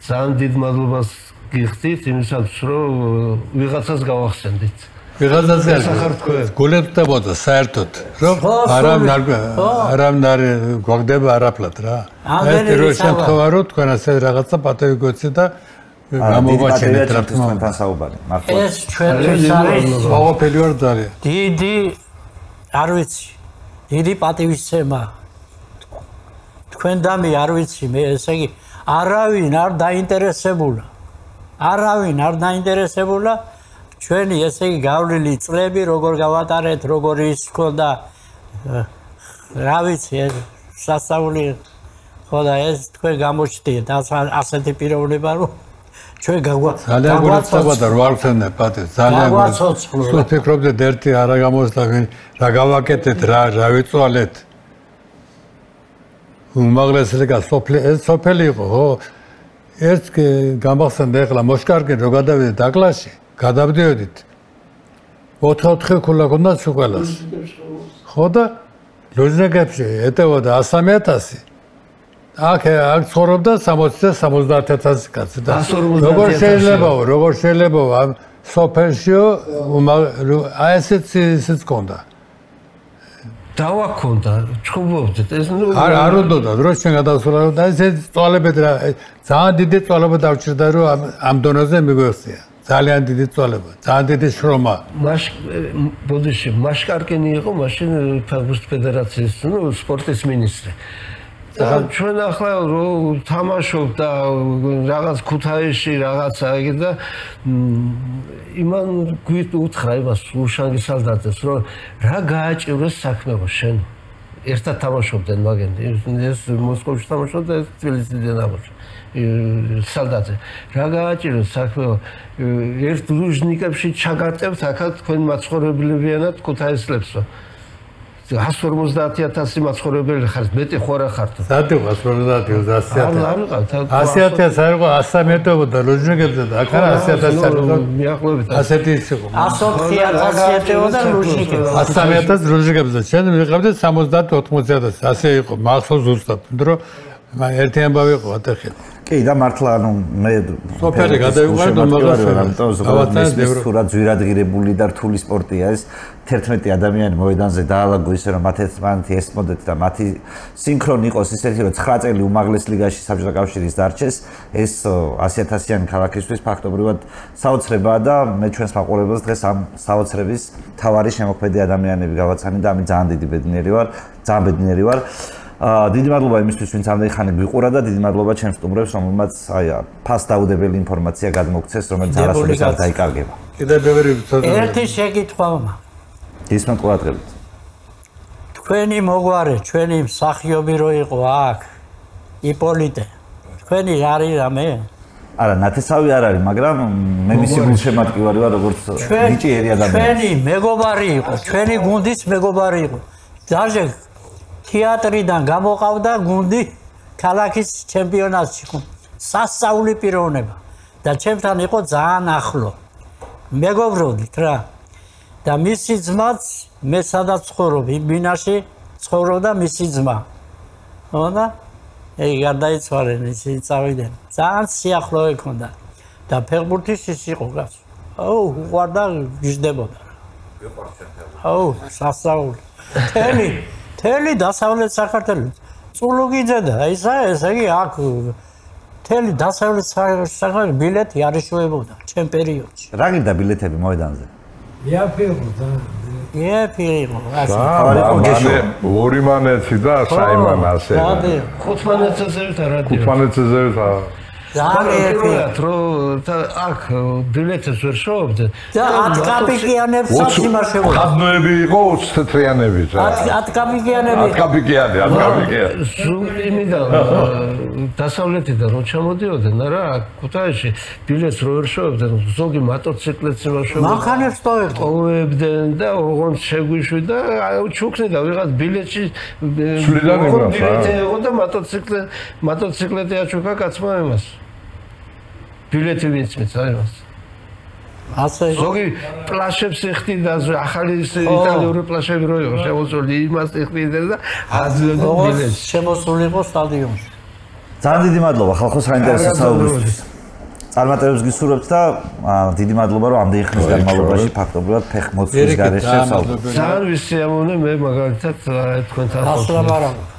ძალიან დიდ მადლობას გიხდით იმისათვის, რომ ვიღაცას გავახსენდით. ვიღაცაზე გულებდებოდა საერთოდ. რომ არავინ არავინ არ გვაგდება არაფლად რა. ეს რო შემთხვევა რომ თქვენ ასე რაღაცა პატევი გოცი და გამოვაჩენეთ რა თქმა საუბარი მართლა. ეს ჩვენთვის არის ყოველფერი ვარ ძალიან დიდი არ ვიცი დიდი პატივისცემა თქვენ და მე არ ვიცი მე ესე იგი არავინ არ დაინტერესებულა. არავინ არ დაინტერესებულა ჩვენი ესე იგი გავლილი წლები როგორ გავატარეთ, როგორ ის ქონდა რა ვიცი, სასწაული ხოდა ეს თქვენ გამოჩდიეთ ასეთი პიროვნება რომ ჩვენ გავვა ძალიან გულწრფელია და რა ვქენე პატე ძალიან გულწრფელია. ფიქრობდეთ ერთი არა გამოსდა რა გავაკეთეთ რა რა ვიწვალეთ. უმაღლესი ლიგა სოფლი ეს სოფელი იყო ხო? ერთ გამახსენდა ეხლა მოშკარგენ რო გადავიდე დაკლასში გადავდიოდით? 4-4 ქულა გონდა სულ ხო და ლუზნეგებში ეტევოდა 100000 აქ აქ ცხოვრობდა 60-70000 კაცი და როგორ შეიძლება როგორ შეიძლება ამ სოფელშიო აი ესეც ისიც გონდა დავა ქონდა ჩხუბობდეთ ეს ნუ არ არ უნდა დრო შენ გადასულა და ეს წვალებად რა ძალიან დიდი წვალება დავჭირდა რომ ამ დონეზე მიგვეხსია ძალიან დიდი წვალება, ძალიან დიდი შრომა. მას ბოდიში მასკარკენი იყო მაშინ ფეხბურთის ფედერაციის ნუ სპორტის მინისტრი. და ჩვენ ახლა რო თამაშობ და რაღაც ქუთაისში რაღაცა იგი და იმან გვით უთხრა იმას უშანგი სალდატეს რომ რა გააჭიროს საქმეო შენ ერთად თამაშობდნენ მაგენ ეს მოსკოვში თამაშობდა ეს თბილისიდან თამაშობდა სალდაძე. რა გააჭიროს საქმეო ერთ ლუჟნიკებში ჩაგატევთ ახალ თქვენ მაცხოვრებლებიანად ქუთაისლებსო 150000 მაცხოვრებელი ხართ მეტი ხო რა ხართ. საერთო 150000 100000 არ არ 100000 არ იყო 100-მეტრობოდა ლუჟნიკებზე და აქ არა 100000 არ იყო მიახლოებით. ასეთი იყო. 100000-ოდა ლუჟნიკებზე. 100000 ლუჟნიკებზე ჩვენ მიყავდა 70-80000 ასე იყო მახსოვს ზუსტად რომ მაგ ერთი ამბავი იყო ატეხი კი და მართლა ანუ მე სოფელი გადავიყვანე და მაგას ამიტომ ზოგადად სურა ძვირადღირებული და რთული სპორტია ეს 11 ადამიანი მოედანზე დაალაგო ისე რომ მათ ერთმანეთი ესმოდეთ და მათი სინქრონი იყოს ისეთი რომ 9 წელი უმაღლეს ლიგაში საბჭოთა კავშირის დარჩეს ეს 100000-იანი ქალაქისთვის ფაქტობრივად საოცრებაა და მე ჩვენს მაყურებელს დღეს ამ საოცრების თავარი შემოქმედი ადამიანები გავაცანი და ამი ძალიან დიდი ბედნიერი ვარ ძალიან ბედნიერი ვარ დიდი მადლობა იმისთვის, ვინც ამდენი ხანი გვიყურა და დიდი მადლობა ჩემს სტუმრებს, რომელმაც აი ფას დაუდებელი ინფორმაცია გადმოგცეს, რომელიც არასოდეს არ დაიკარგება. კიდე ბევრი ერთი შეკითხვა მამა. ისმენ ყურადღებით. თქვენი მოგვარე, ჩვენი მსახიობი რო იყო აქ, იპოლიტე. თქვენი არის რამე? არა, ნათესავი არ არის, მაგრამ მე მისი გულშემატკივარი ვარ, როგორც ნიჭიერი ადამიანი. ჩვენი მეგობარი იყო, ჩვენი გუნდის მეგობარი იყო. დაჟე თეატრიდან გამოყავდა გუნდი ქალაქის ჩემპიონატში. სასწაული პიროვნება და ჩემთან იყო ძალიან ახლო. მეგობრობდით რა. და მისი ძმაც მე სადაც ცხოვრობ, იბინაში ცხოვრობდა მისი ძმა. ხოდა? ეი გარდაიცვალენ ისინი წავიდნენ. ძალიან სიახლოვე ქონდა. და ფეხბურთის ის იყო გას. აუ, უყარდა გიждდებოდა. ვიყავს ჩემთან. აუ, სასწაული. თელი მთელი დასავლეთ საქართველოს წულუგიძე და ისა ესე იგი აქ მთელი დასავლეთ საქართველოს ბილეთი არ ეშვებოდა ჩემ პერიოდში. რა გინდა ბილეთები მოედანზე? იაფიღო. იაფიღო. ასე. ორი მანეთი და საიმან ასე. 15 წელიწად რადიო. 15 წელიწად. ძალიან რომ აქ ბილეთს ვერ შოვობთ და 10 კაპიკიანებსაც იმარშებოდა. ხაზნოები იყო 20 თეთრიანები რა. 10 კაპიკიანები. 10 კაპიკიანი, 10 კაპიკიანი. იმიდან დასავლეთიდან რო ჩამოდიოდნენ რა, ქუთაისში ბილეთს რო ვერ შოვებდნენ, ზოგი მოტოციკლეთს იმარშებოდა. მანქანებს ტოვებდნენ. და ოღონდ შეგვიშვი და ჩუქნი და ვიღაც ბილეთში სულიდან იმას რა. ბილეთი იყო და მოტოციკლე მოტოციკლეთი აჩუქა კაცმა იმას. ბილეთი აი მას ასე ზოგი პლაშებს ეხტიდა ახალი ის იტალიური პლაშები რო იყო შემოსული იმას ეხტიდა და ბილეთს. შემოსული იყო სტადიონში. ძალიან დიდი მადლობა ხალხო საინტერესო საუბრისთვის. წარმატებებს გისურვებთ და დიდი მადლობა რომ ამდენი ხნის განმავლობაში ფაქტობრივად ერიკეთ, გარეშე რა, საუბრობთ. მადლობა. ძალიან ვისიამოვნე მე მაგალითად თქვენთან ასლა მარამა